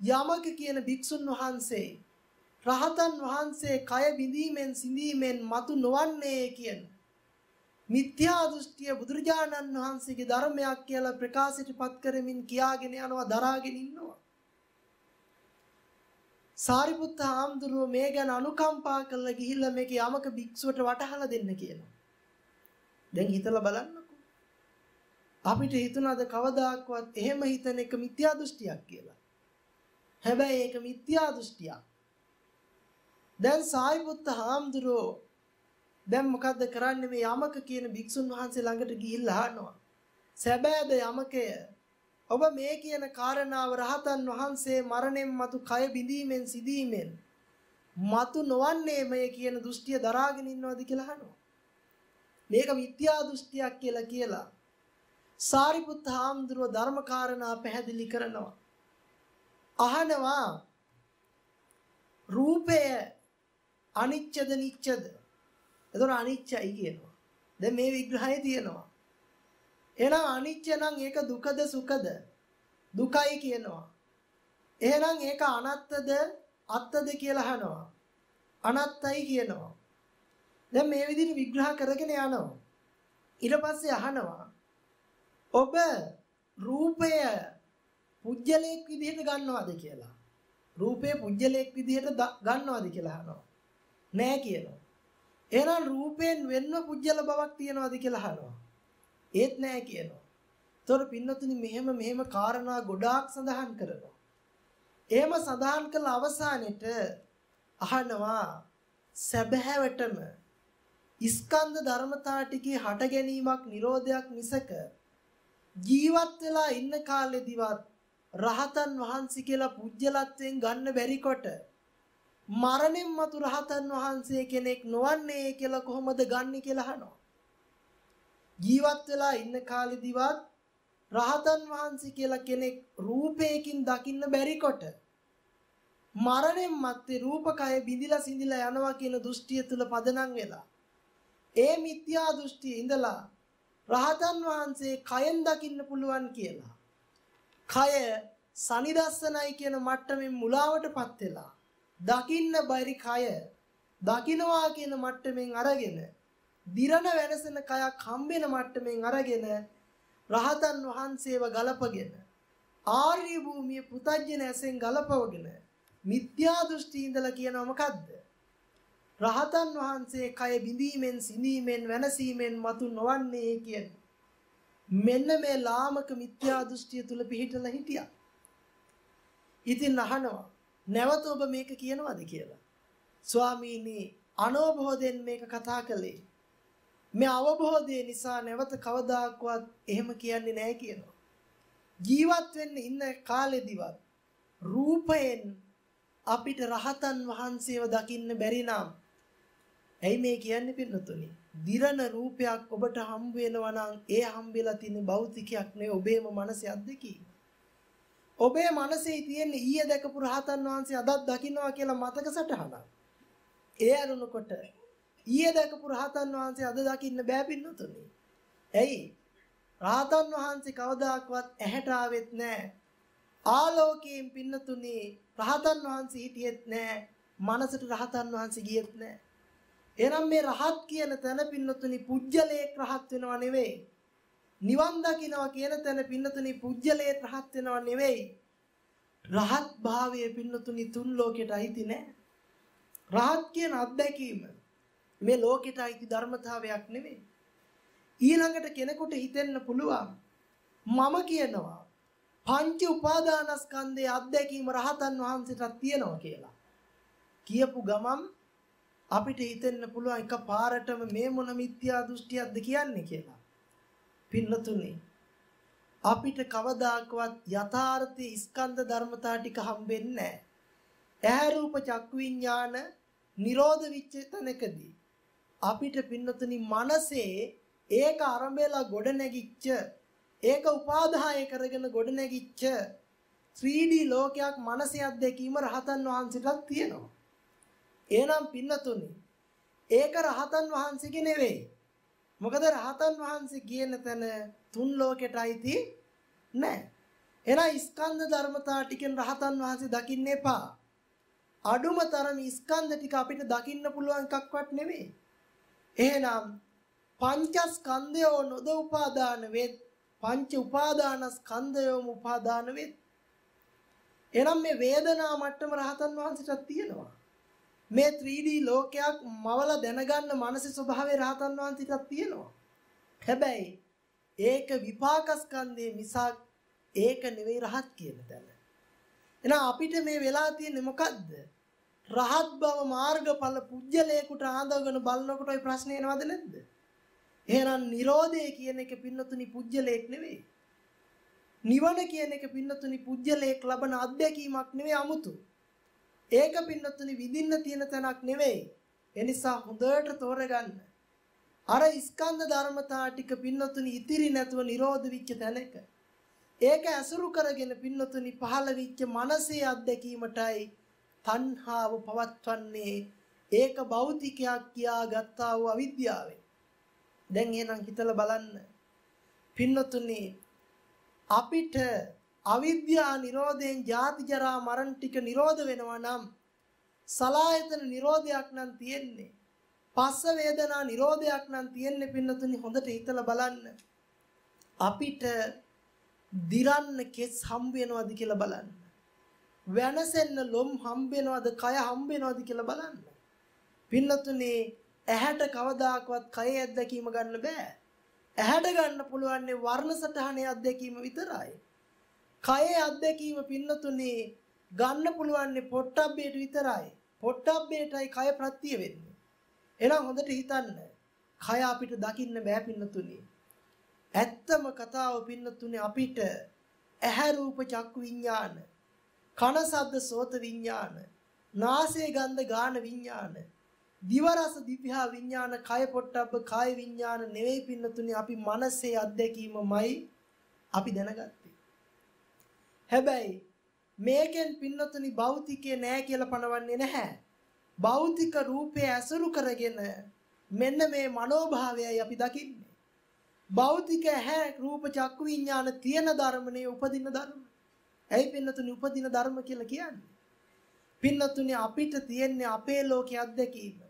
Speaker 1: යමක කියන භික්ෂුන් වහන්සේ රහතන් වහන්සේ කය බිඳීමෙන් සිඳීමෙන් මතු නොවන්නේ කියන මිත්‍යා දෘෂ්ටිය බුදුරජාණන් වහන්සේගේ ධර්මයක් කියලා ප්‍රකාශයටපත් කරමින් කියාගෙන යනවා දරාගෙන ඉන්නවා. සාරිපුත්ත හාමුදුරුව මේ ගැන අනුකම්පා කරලා ගිහිල්ලා මේක යමක භික්ෂුවට වටහලා දෙන්න කියනවා. දැන් හිතලා බලන්නකෝ. අපිට හිතුණාද කවදාක්වත් එහෙම හිතන එක මිත්‍යා දෘෂ්ටියක් කියලා. හැබැයි ඒක මිත්‍යා දෘෂ්ටියක්. දැන් සාරිපුත්ත හාමුදුරුවෝ දැන් මොකද්ද කරන්නේ මේ යමක කියන භික්ෂුන් වහන්සේ ළඟට ගිහිල්ලා අහනවා. සැබෑද යමකය ඔබ මේ කියන කාරණාව රහතන් වහන්සේ මරණයෙන් මතු කය බිඳීමෙන් සිදීමෙන් මතු නොවන්නේ මේ කියන දෘෂ්ටිය දරාගෙන ඉන්නවද කියලා අහනවා. මේක මිත්‍යා දෘෂ්ටියක් කියලා කියලා සාරිපුත්ත හාමුදුරුව ධර්ම කාරණා පැහැදිලි කරනවා. අහනවා රූපය අනිච්චද නිච්චද එතකොට අනිච්චයි කියනවා. දැන් මේ විග්‍රහය තියෙනවා. එහෙනම් අනිච්ච නම් ඒක දුකද සුඛද? දුකයි කියනවා. එහෙනම් ඒක අනත්තද අත්තද කියලා අහනවා. අනත්තයි කියනවා. දැන් මේ විදිහට විග්‍රහ කරගෙන යනවා. ඊට පස්සේ අහනවා ඔබ රූපය පුජ්‍යලයක් විදිහට ගන්නවද කියලා. රූපය පුජ්‍යලයක් විදිහට ගන්නවද කියලා අහනවා. නෑ කියනවා. එහෙනම් රූපයෙන් වෙන්න පුජ්‍යල බවක් තියනවාද කියලා අහනවා. ඒත් නෑ කියනවා. ඒතොර පින්නතුනි මෙහෙම මෙහෙම කාරණා ගොඩාක් සඳහන් කරනවා. එහෙම සඳහන් කළ අවසානෙට අහනවා සැබෑවටම ස්කන්ධ ධර්මතා ටිකේ හට ගැනීමක් නිරෝධයක් මිසක ජීවත් වෙලා ඉන්න කාලෙදිවත් රහතන් වහන්සේ කියලා පුජ්‍යලත්වයෙන් ගන්න බැරි කොට මරණින් මතු රහතන් වහන්සේ කෙනෙක් නොවන්නේ කියලා කොහොමද ගන්නෙ කියලා අහනවා. ජීවත් වෙලා ඉන්න කාලෙදිවත් රහතන් වහන්සේ කියලා කෙනෙක් රූපයකින් දකින්න බැරි කොට මරණයෙන් මත්තේ රූපකය බිඳිලා සිඳිලා යනවා කියන දෘෂ්ටිය තුල පදනම් වෙලා ඒ මිත්‍යා දෘෂ්ටිය ඉඳලා රහතන් වහන්සේ කයෙන් දකින්න පුළුවන් කියලා. කය සනිදස්සනයි කියන මට්ටමින් මුලාවටපත් වෙලා දකින්න බැරි කය දකින්නවා කියන මට්ටමින් අරගෙන දිරණ වෙනසන කයක් හම්බෙන මට්ටමින් අරගෙන රහතන් වහන්සේව ගලපගෙන ආර්ය භූමිය පුතඥ ඇසෙන් ගලපවගෙන මිත්‍යා දෘෂ්ටි ඉඳලා කියනවා මොකද්ද? රහතන් වහන්සේ කය බිඳීමෙන් සිඳීමෙන් වෙනසීමෙන් මතු නොවන්නේ කියන මෙන්න මේ ලාමක මිත්‍යා දෘෂ්ටිය තුල පිහිටලා හිටියා. ඉතින් අහනවා නැවත ඔබ මේක කියනවද කියලා. ස්වාමීනි අනවබෝධයෙන් මේක කතා කළේ. මේ අවබෝධය නිසා නැවත කවදාක්වත් එහෙම කියන්නේ නැහැ කියනවා. ජීවත් වෙන්න ඉන්න කාලෙදිවත් රූපයෙන් අපිට රහතන් වහන්සේව දකින්න බැරි නම් ඇයි මේ කියන්නේ පින්නතුනි? දිරන රූපයක් ඔබට හම්බ වෙනවා නම් ඒ හම්බෙලා තියෙන භෞතිකයක් නෙවෙයි ඔබේම මනසේ අත්දැකීම. ඔබේ මනසේ තියෙන ඊයේ දැකපු රහතන් වහන්සේ අදත් දකින්නවා කියලා මතක සටහනක්. ඒ අරුණකොට ඊයේ දැකපු රහතන් වහන්සේ අද දකින්න බෑ පින්නතුනි. ඇයි? රහතන් වහන්සේ කවදාක්වත් ඇහැට ආවෙත් නැහැ. ආලෝකයෙන් පින්නතුනි රහතන් වහන්සේ හිටියෙත් නැහැ. මනසට රහතන් වහන්සේ ගියෙත් නැහැ. එහෙනම් මේ රහත් කියන තැන පින්නතුනි පුජ්‍යලයක් රහත් වෙනව නෙවෙයි. නිවන් දකින්නවා කියන තැන පින්නතුනි පුජ්‍යලේ රහත් වෙනව නෙවෙයි. රහත් භාවයේ පින්නතුනි තුන් ලෝකෙට අයිති නෑ. රහත් කියන අත්දැකීම මේ ලෝකෙට අයිති ධර්මතාවයක් නෙවෙයි. ඊළඟට කෙනෙකුට හිතෙන්න පුළුවන් මම කියනවා පංච උපාදානස්කන්ධයේ අත්දැකීම රහතන් වහන්සේටත් තියෙනවා කියලා. කියපු ගමන් අපිට හිතෙන්න පුළුවන් එක පාරටම මේ මොන මිත්‍යා දෘෂ්ටියක්ද කියන්නේ කියලා. පින්නතුනේ අපිට කවදාකවත් යථාර්ථයේ ස්කන්ධ ධර්මතා ටික හම්බෙන්නේ නැහැ. ඇහැ රූප චක්කු විඥාන නිරෝධ විච්ච තැනකදී අපිට පින්නතුනි මනසේ ඒක අරඹලා ගොඩ නැගිච්ච ඒක උපාදාය කරගෙන ගොඩ නැගිච්ච 3D ලෝකයක් මනසේ අත්දැකීම රහතන් වහන්සේටත් තියෙනවා. එහෙනම් පින්නතුනි ඒක රහතන් වහන්සේගේ නෙවෙයි. මොකද රහතන් වහන්සේ කියන තැන තුන් ලෝකෙට අයිති නැහැ. එහෙනම් ස්කන්ධ ධර්මතා ටිකෙන් රහතන් වහන්සේ දකින්න එපා. අඩුම තරම ස්කන්ධ ටික අපිට දකින්න පුළුවන් එකක්වත් නෙවෙයි. එහෙනම් පංචස්කන්ධයෝ නොද උපාදාන වෙත් පංච උපාදානස්කන්ධයෝම උපාදාන වෙත්. එහෙනම් මේ වේදනා මට්ටම රහතන් වහන්සේටත් තියෙනවා. මේ 3D ලෝකයක් මවල දැනගන්න මානසික ස්වභාවයේ රහතන් වහන්සේටත් තියෙනවා. හැබැයි ඒක විපාකස්කන්ධයේ මිසක් ඒක නෙවෙයි රහත් කියන තැන. එහෙනම් අපිට මේ වෙලා තියෙන්නේ මොකද්ද? රහත් බව මාර්ගඵල පුජ්‍යලේකට ආඳවගෙන බලනකොට ওই ප්‍රශ්නේ එනවද නැද්ද? එහෙනම් Nirodhe කියන එක පින්නතුනි පුජ්‍යලේක් නෙවෙයි. නිවන කියන එක පින්නතුනි පුජ්‍යලේක් ලබන අත්දැකීමක් නෙවෙයි 아무තු. ඒක පින්නතුනි විඳින්න තියෙන තැනක් නෙවෙයි. එනිසා හොඳට තෝරගන්න. අර ස්කන්ධ ධර්මතා ටික පින්නතුනි ඉතිරි නැතුව නිරෝධ විච්ච තැනක. ඒක ඇසුරු කරගෙන පින්නතුනි පහළ විච්ච මනසේ අත්දැකීමටයි තණ්හාව පවත්වන්නේ ඒක භෞතිකයක් කියා ගත්තා වූ අවිද්‍යාවෙන්. දැන් එහෙනම් හිතලා බලන්න. පින්නතුනි අපිට අවිද්‍යා නිරෝධයෙන් ජාති ජරා මරණ ටික නිරෝධ වෙනවා නම් සලායතන නිරෝධයක් නම් තියෙන්නේ. පස්ස වේදනා නිරෝධයක් නම් තියෙන්නේ පින්නතුනි හොඳට හිතලා බලන්න. අපිට දිරන්න කෙස් හම්බ වෙනවද කියලා බලන්න. වෙනසෙන්න ලොම් හම්බ වෙනවද කය හම්බ වෙනවද කියලා බලන්න. පින්නතුනි ඇහැට කවදාකවත් කය අත්දැකීම ගන්න බෑ. ඇහැට ගන්න පුළුවන් වර්ණ සටහනේ අත්දැකීම විතරයි. කයේ අත්දැකීම පින්නතුනේ ගන්න පුළුවන් පොට්ටබ්බේට විතරයි. පොට්ටබ්බේටයි කය ප්‍රත්‍ය වෙන්නේ. එහෙනම් හොඳට හිතන්න. කය අපිට දකින්න බෑ පින්නතුනේ. ඇත්තම කතාව පින්නතුනේ අපිට ඇහැ රූප චක්කු විඥාන, කන ශබ්ද සෝත විඥාන, නාසය ගන්ධ ගාන විඥාන, දිව රස දිව්‍යා විඥාන, කය පොට්ටබ්බ කාය විඥාන නෙවෙයි පින්නතුනේ අපි මනසේ අත්දැකීමමයි අපි දැනගත්තේ. හැබැයි මේකෙන් පින්නතුනි භෞතිකය නෑ කියලා පනවන්නේ නැහැ. භෞතික රූපය ඇසුරු කරගෙන මෙන්න මේ මනෝභාවයයි අපි දකින්නේ. භෞතික ඇහැ රූප චක්කු විඥාන තියෙන ධර්මනේ උපදින ධර්ම. ඇයි පින්නතුනි උපදින ධර්ම කියලා කියන්නේ? පින්නතුනි අපිට තියෙන්නේ අපේ ලෝකයේ අත්දැකීම.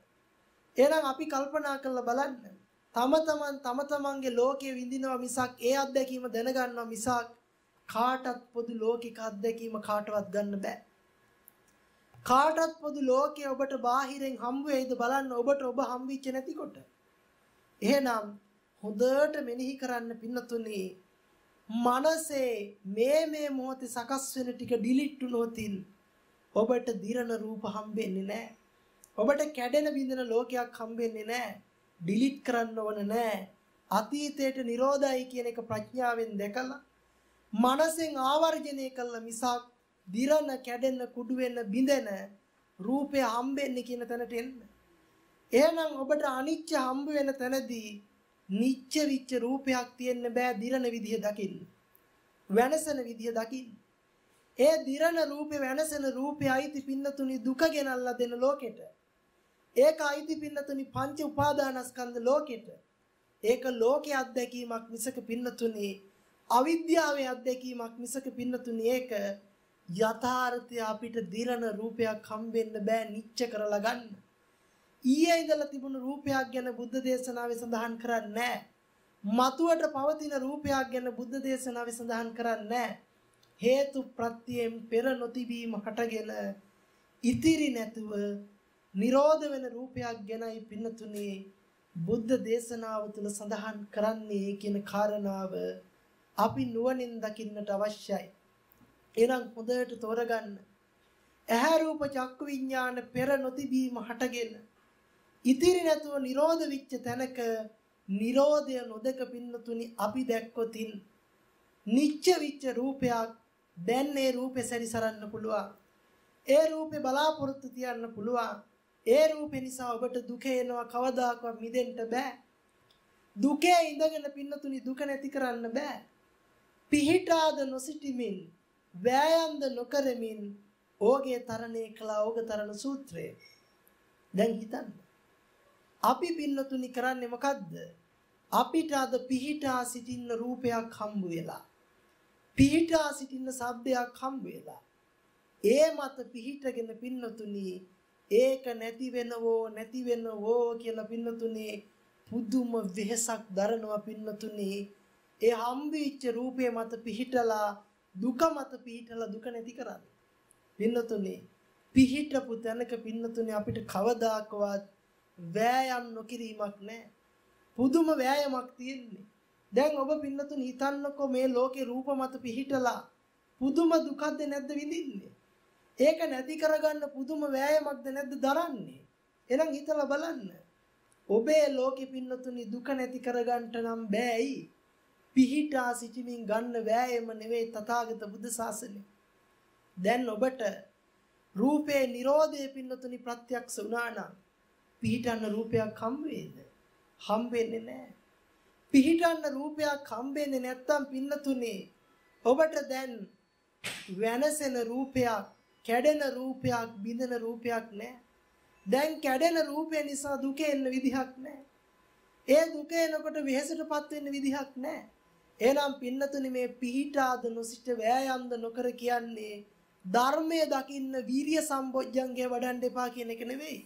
Speaker 1: එහෙනම් අපි කල්පනා කරලා බලන්න. තම තමන් තම තමන්ගේ ලෝකයේ විඳිනවා මිසක් ඒ අත්දැකීම දැනගන්නවා මිසක් කාටත් පොදු ලෝකික අත්දැකීම කාටවත් ගන්න බෑ. කාටත් පොදු ලෝකයේ ඔබට බාහිරෙන් හම්බ වෙයිද බලන්න ඔබට ඔබ හම්බෙච්ච නැතිකොට. එහෙනම් හොඳට මෙනෙහි කරන්න පින්නතුනි මනසේ මේ මේ මොහොතේ සකස් වෙන ටික ඩිලීට් වුණොතින් ඔබට දිරන රූප හම්බෙන්නේ නැහැ. ඔබට කැඩෙන බිඳෙන ලෝකයක් හම්බෙන්නේ නැහැ. ඩිලීට් කරන්න ඕන නැහැ. අතීතයට නිරෝධයි කියන එක ප්‍රඥාවෙන් දැකලා මනසෙන් ආවර්ජනය කළ මිසක් දිරන කැඩෙන්න කුඩු වෙන්න බිඳෙන රූපය හම්බෙන්නේ කියන තැනට එන්න. එහෙනම් ඔබට අනිච්ච හම්බ වෙන තැනදී නිච්ච විච්ච රූපයක් තියෙන්න බෑ දිරන විදිහ දකින්න. වෙනසන විදිහ දකින්න. ඒ දිරන රූපේ වෙනසන රූපේ අයිති පින්නතුනි දුක ගෙනල්ලා දෙන ලෝකෙට. ඒක අයිති පින්නතුනි පංච උපාදානස්කන්ධ ලෝකෙට. ඒක ලෝකයේ අත්දැකීමක් මිසක පින්නතුනි අවිද්‍යාවේ අත්දැකීමක් මිසක පින්නතුනි ඒක යථාර්ථය අපිට දිරන රූපයක් හම්බෙන්න බෑ නිච්ච කරලා ගන්න. ඊයේ ඉඳලා තිබුණු රූපයක් ගැන බුද්ධ දේශනාවේ සඳහන් කරන්නේ මතුවට පවතින රූපයක් ගැන බුද්ධ දේශනාවේ සඳහන් කරන්නේ හේතු ප්‍රත්‍යයෙන් පෙර නොතිබීම හටගෙන ඉතිරි නැතුව නිරෝධ වෙන රූපයක් ගැනයි පින්නතුනේ බුද්ධ දේශනාව තුළ සඳහන් කරන්නේ කියන කාරණාව අපි නුවණින් දකින්නට අවශ්‍යයි. එහෙනම් හොඳට තෝරගන්න. ඇහැ රූප චක්කු විඥාන පෙර නොතිබීම හටගෙන ඉතිරි නැතුව නිරෝධ විච්ච තැනක නිරෝධය නොදක පින්නතුනි අපි දැක්කොතින් නිච්ච විච්ච රූපයක් දැන් ඒ රූපේ සැරිසරන්න පුළුවන්. ඒ රූපේ බලාපොරොත්තු තියන්න පුළුවන්. ඒ රූපේ නිසා ඔබට දුක එනවා කවදාකවත් මිදෙන්න බෑ. දුකේ ඉඳගෙන පින්නතුනි දුක නැති කරන්න බෑ. පිහිටාද නොසිටිමින් වෑයම්ද නොකරමින් ඕගේ තරණේ කළා ඕග තරණ සූත්‍රය. දැන් හිතන්න. අපි පින්නතුනි කරන්නේ මොකද්ද? අපිට අද පිහිටා සිටින්න රූපයක් හම්බ වෙලා. පිහිටා සිටින්න ශබ්දයක් හම්බ වෙලා. ඒ මත පිහිටගෙන පින්නතුනි ඒක නැති වෙනවෝ නැති වෙනවෝ කියලා පින්නතුනි පුදුම වෙහසක් දරනවා පින්නතුනි ඒ හම්බෙච්ච රූපේ මත පිහිටලා දුක මත පිහිටලා දුක නැති කරන්නේ. පින්නතුනි පිහිටපු තැනක පින්නතුනි අපිට කවදාකවත් වෑයම් නොකිරීමක් නැහැ පුදුම වෑයමක් තියෙන්නේ. දැන් ඔබ පින්නතුනි හිතන්නකෝ මේ ලෝකේ රූප මත පිහිටලා පුදුම දුකක්ද නැද්ද විඳින්නේ? ඒක නැති කරගන්න පුදුම වෑයමක්ද නැද්ද දරන්නේ? එහෙනම් හිතලා බලන්න. ඔබේ ලෝකෙ පින්නතුනි දුක නැති කරගන්න නම් බෑයි පිහිටා සිටමින් ගන්න වෑයම නෙවෙයි තථාගත බුදු සාසනය. දැන් ඔබට රූපේ Nirodhe පින්නතුනි ප්‍රත්‍යක්ෂ වුණා නම් පිහිටන්න රූපයක් හම් වේද? හම් වෙන්නේ නැහැ. පිහිටන්න රූපයක් හම් වෙන්නේ නැත්තම් පින්නතුනි ඔබට දැන් වෙනසෙන රූපයක්, කැඩෙන රූපයක්, බිඳෙන රූපයක් නැහැ. දැන් කැඩෙන රූපය නිසා දුක එන්න විදිහක් නැහැ. ඒ දුක එනකොට වෙහෙසටපත් වෙන්න විදිහක් නැහැ. එහෙනම් පින්නතුනි මේ පිහිටාද නොසිට වෑයම්ද නොකර කියන්නේ ධර්මයේ දකින්න වීරිය සම්බොජ්ජංගය වඩන්න එපා කියන එක නෙවෙයි.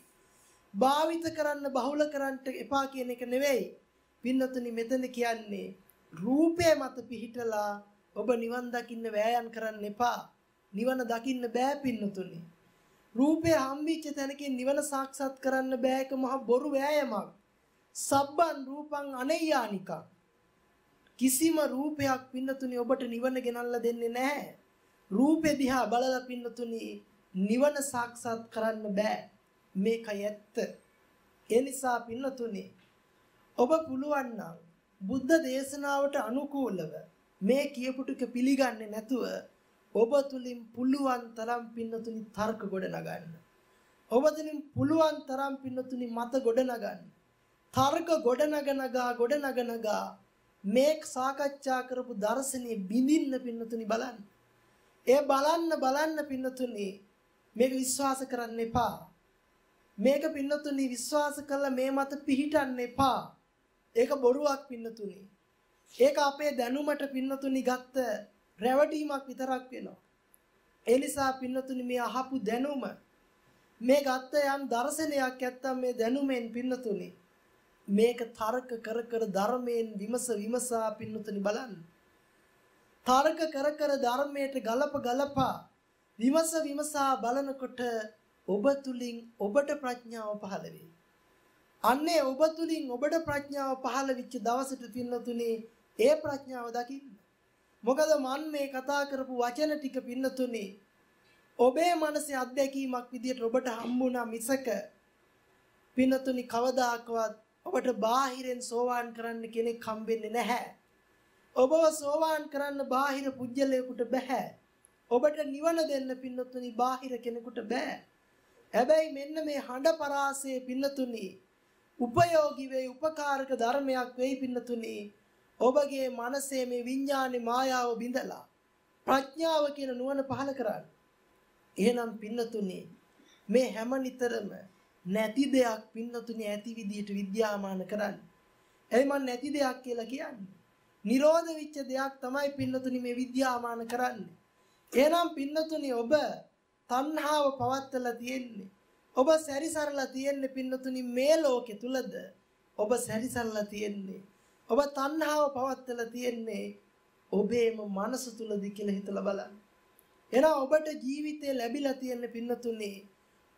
Speaker 1: භාවිත කරන්න බහුල කරන්න එපා කියන එක නෙවෙයි. පින්නතුනි මෙතන කියන්නේ රූපය මත පිහිටලා ඔබ නිවන් දකින්න වෑයම් කරන්න එපා. නිවන දකින්න බෑ පින්නතුනි. රූපය හම්බෙච්ච තැනකින් නිවන සාක්ෂාත් කරන්න බෑක මහ බොරු වෑයමක්. සබ්බන් රූපං අනේයානිකං කිසිම රූපයක් පින්නතුනි ඔබට නිවන ගෙනල්ලා දෙන්නේ නැහැ. රූපෙ දිහා බලලා පින්නතුනි නිවන සාක්ෂාත් කරන්න බෑ. මේකයි ඇත්ත. ඒ නිසා පින්නතුනි ඔබ පුළුවන් නම් බුද්ධ දේශනාවට අනුකූලව මේ කියපු ටික පිළිගන්නේ නැතුව ඔබ තුලින් පුළුවන් තරම් පින්නතුනි තර්ක ගොඩනගන්න. ඔබ තුලින් පුළුවන් තරම් පින්නතුනි මත ගොඩනගන්න. තර්ක ගොඩනගනගා ගොඩනගනගා මේ සාකච්ඡා කරපු දර්ශනේ බිඳින්න පින්නතුනි බලන්න. ඒ බලන්න බලන්න පින්නතුනි මේක විශ්වාස කරන්න එපා. මේක පින්නතුනි විශ්වාස කළා මේ මත පිහිටන්න එපා. ඒක බොරුවක් පින්නතුනි. ඒක අපේ දැනුමට පින්නතුනි ගත්ත රැවටීමක් විතරක් වෙනවා. ඒ නිසා පින්නතුනි මේ අහපු දැනුම මේ ගත්ත යම් දර්ශනයක් ඇත්තම් මේ දැනුමෙන් පින්නතුනි මේක තර්ක කර කර ධර්මයෙන් විමස විමසා පින්නතුනි බලන්න. තර්ක කර කර ධර්මයට ගලප ගලපා විමස විමසා බලනකොට ඔබ තුලින් ඔබට ප්‍රඥාව පහළ වෙයි. අන්නේ ඔබ තුලින් ඔබට ප්‍රඥාව පහළ වෙච්ච දවසට පින්නතුනි ඒ ප්‍රඥාව දකින්න. මොකද මන් මේ කතා කරපු වචන ටික පින්නතුනි ඔබේ මනසේ අත්දැකීමක් විදියට ඔබට හම්බුණා මිසක පින්නතුනි කවදාකවත් ඔබට බාහිරෙන් සෝවාන් කරන්න කෙනෙක් හම්බෙන්නේ නැහැ. ඔබව සෝවාන් කරන්න බාහිර පුජ්‍යලයකට බෑ. ඔබට නිවන දෙන්න පින්නතුනි බාහිර කෙනෙකුට බෑ. හැබැයි මෙන්න මේ හඬ පරාසයේ පින්නතුනි උපයෝගී වෙයි උපකාරක ධර්මයක් වෙයි පින්නතුනි ඔබගේ මනසේ මේ විඥානේ මායාව බිඳලා ප්‍රඥාව කියන නුවණ පහල කරන්න. එහෙනම් පින්නතුනි මේ හැම නිතරම නැති දෙයක් පින්නතුනි ඇති විදියට විද්‍යාමාන කරන්න. එයි මන් නැති දෙයක් කියලා කියන්නේ. නිරෝධ වෙච්ච දෙයක් තමයි පින්නතුනි මේ විද්‍යාමාන කරන්නේ. එහෙනම් පින්නතුනි ඔබ තණ්හාව පවත්තලා තියෙන්නේ. ඔබ සැරිසරලා තියෙන්නේ පින්නතුනි මේ ලෝකෙ තුලද? ඔබ සැරිසරලා තියෙන්නේ. ඔබ තණ්හාව පවත්වලා තියෙන්නේ ඔබේම මනස තුලද කියලා හිතලා බලන්න. එහෙනම් ඔබට ජීවිතේ ලැබිලා තියෙන පින්නතුනේ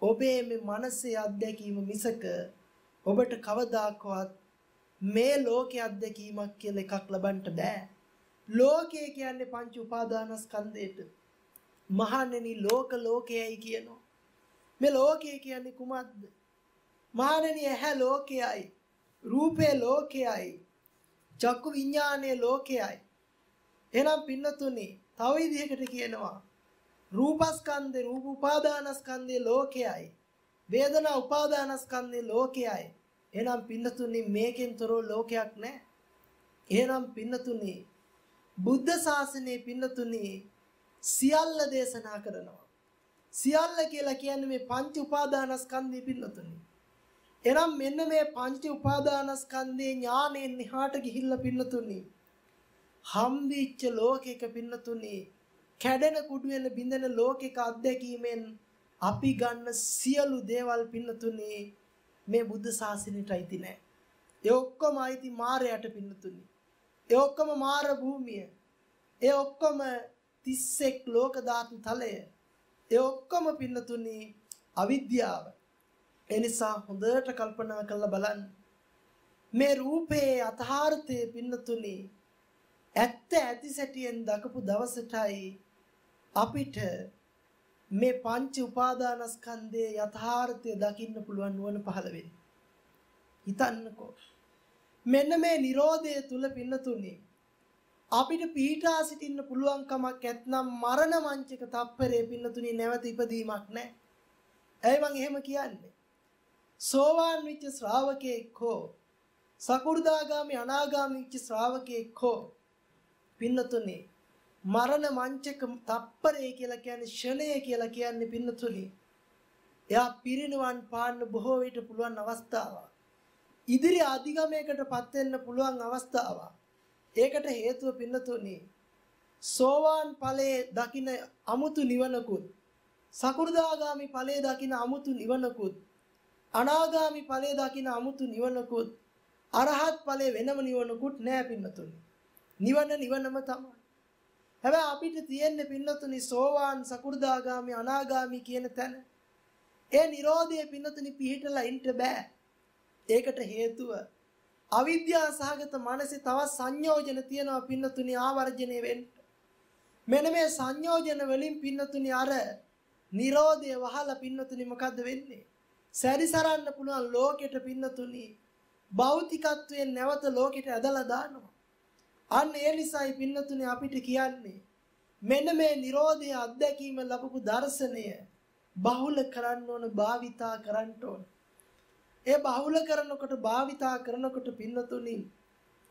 Speaker 1: ඔබේ මේ මනසේ අත්දැකීම මිසක ඔබට කවදාකවත් මේ ලෝකයේ අත්දැකීමක් කියලා එකක් ලබන්න බෑ. ලෝකය කියන්නේ පංච උපාදානස්කන්ධයට. මහණෙනි ලෝක ලෝකයයි කියනවා. මේ ලෝකය කියන්නේ කුමක්ද? මහණෙනි ඇහැ ලෝකයයි. රූපේ ලෝකයයි. චක්කු විඥානයේ ලෝකයයි. එහෙනම් පින්නතුනි තව විදිහකට කියනවා රූපස්කන්ධේ රූප උපාදානස්කන්ධේ ලෝකයයි. වේදනා උපාදානස්කන්ධේ ලෝකයයි. එහෙනම් පින්නතුනි මේකෙන් තොරව ලෝකයක් නැහැ. එහෙනම් පින්නතුනි බුද්ධ ශාසනයේ පින්නතුනි සියල්ල දේශනා කරනවා. සියල්ල කියලා කියන්නේ මේ පංච උපාදානස්කන්ධය පින්නතුනි. එනම් මෙන්න මේ පංච උපාදානස්කන්ධේ ඥාණයෙන් නිහාට ගිහිල්ලා පින්නතුනි. හම්බෙච්ච ලෝකයක පින්නතුනි කැඩෙන කුඩු වෙන බිඳෙන ලෝකයක අත්දැකීමෙන් අපි ගන්න සියලු දේවල් පින්නතුනි මේ බුද්ධ ශාසනයට අයිති නැහැ. ඒ ඔක්කොම අයිති මායයට පින්නතුනි. ඒ ඔක්කොම මාර භූමිය. ඒ ඔක්කොම 31 ලෝක ධාතු තලය. ඒ ඔක්කොම පින්නතුනි අවිද්‍යාව. ඒ නිසා හොඳට කල්පනා කරලා බලන්න. මේ රූපේ අතහාර්ථය පින්නතුනි ඇත්ත ඇති සැටියෙන් දකපු දවසටයි අපිට මේ පංච උපාදානස්කන්ධයේ යථාර්ථය දකින්න පුළුවන් නුවණ පහළ වෙන්නේ. හිතන්නකෝ. මෙන්න මේ Nirodhaය තුල පින්නතුනේ අපිට පීඨා සිටින්න පුළුවන් කමක් ඇත්නම් මරණ මංචක තප්පරේ පින්නතුනේ නැවත ඉපදීමක් නැහැ. ඇයි මං එහෙම කියන්නේ? සෝවාන් වෙච්ච ශ්‍රාවකෙක් හෝ සකු르දාගාමි අනාගාමි වෙච්ච ශ්‍රාවකෙක් හෝ පින්නතුනේ මරණ මංචක තප්පරේ කියලා කියන්නේ ෂණය කියලා කියන්නේ පින්නතුනේ එයා පිරිනුවන් පාන්න බොහෝ විට පුළුවන් අවස්ථාවක්. ඉදිරි අධිගමයකටපත් වෙන්න පුළුවන් අවස්ථාවක්. ඒකට හේතුව පින්නතුනේ සෝවාන් ඵලයේ දකින අමුතු නිවනකුත් සකු르දාගාමි ඵලයේ දකින අමුතු නිවනකුත් අනාගාමි ඵලයේ දකින අමුතු නිවනකුත් අරහත් ඵලයේ වෙනම නිවනකුත් නෑ පින්නතුනේ. නිවන නිවනම තමයි. හැබැයි අපිට තියෙන්නේ පින්නතුනි සෝවාන් සකු르දාගාමි අනාගාමි කියන තැන. ඒ Nirodhaye පින්නතුනි පිහිටලා ඉන්න බෑ. ඒකට හේතුව අවිද්‍යා සහගත මනසේ තවත් සංයෝජන තියෙනවා පින්නතුනි ආවර්ජණය වෙන්න. මෙන්න මේ සංයෝජන වලින් පින්නතුනි අර Nirodhaye වහලා පින්නතුනි මොකද්ද වෙන්නේ? සැරිසරන්න පුළුවන් ලෝකෙට පින්නතුනි භෞතිකත්වයෙන් නැවත ලෝකෙට ඇදලා දානවා. අන්න ඒ නිසායි පින්නතුනේ අපිට කියන්නේ මෙන්න මේ Nirodha අත්දැකීම ලැබපු දර්ශනය බහුල කරන්න ඕන භාවිතා කරන්න ඕන. ඒ බහුල කරනකොට භාවිතා කරනකොට පින්නතුනි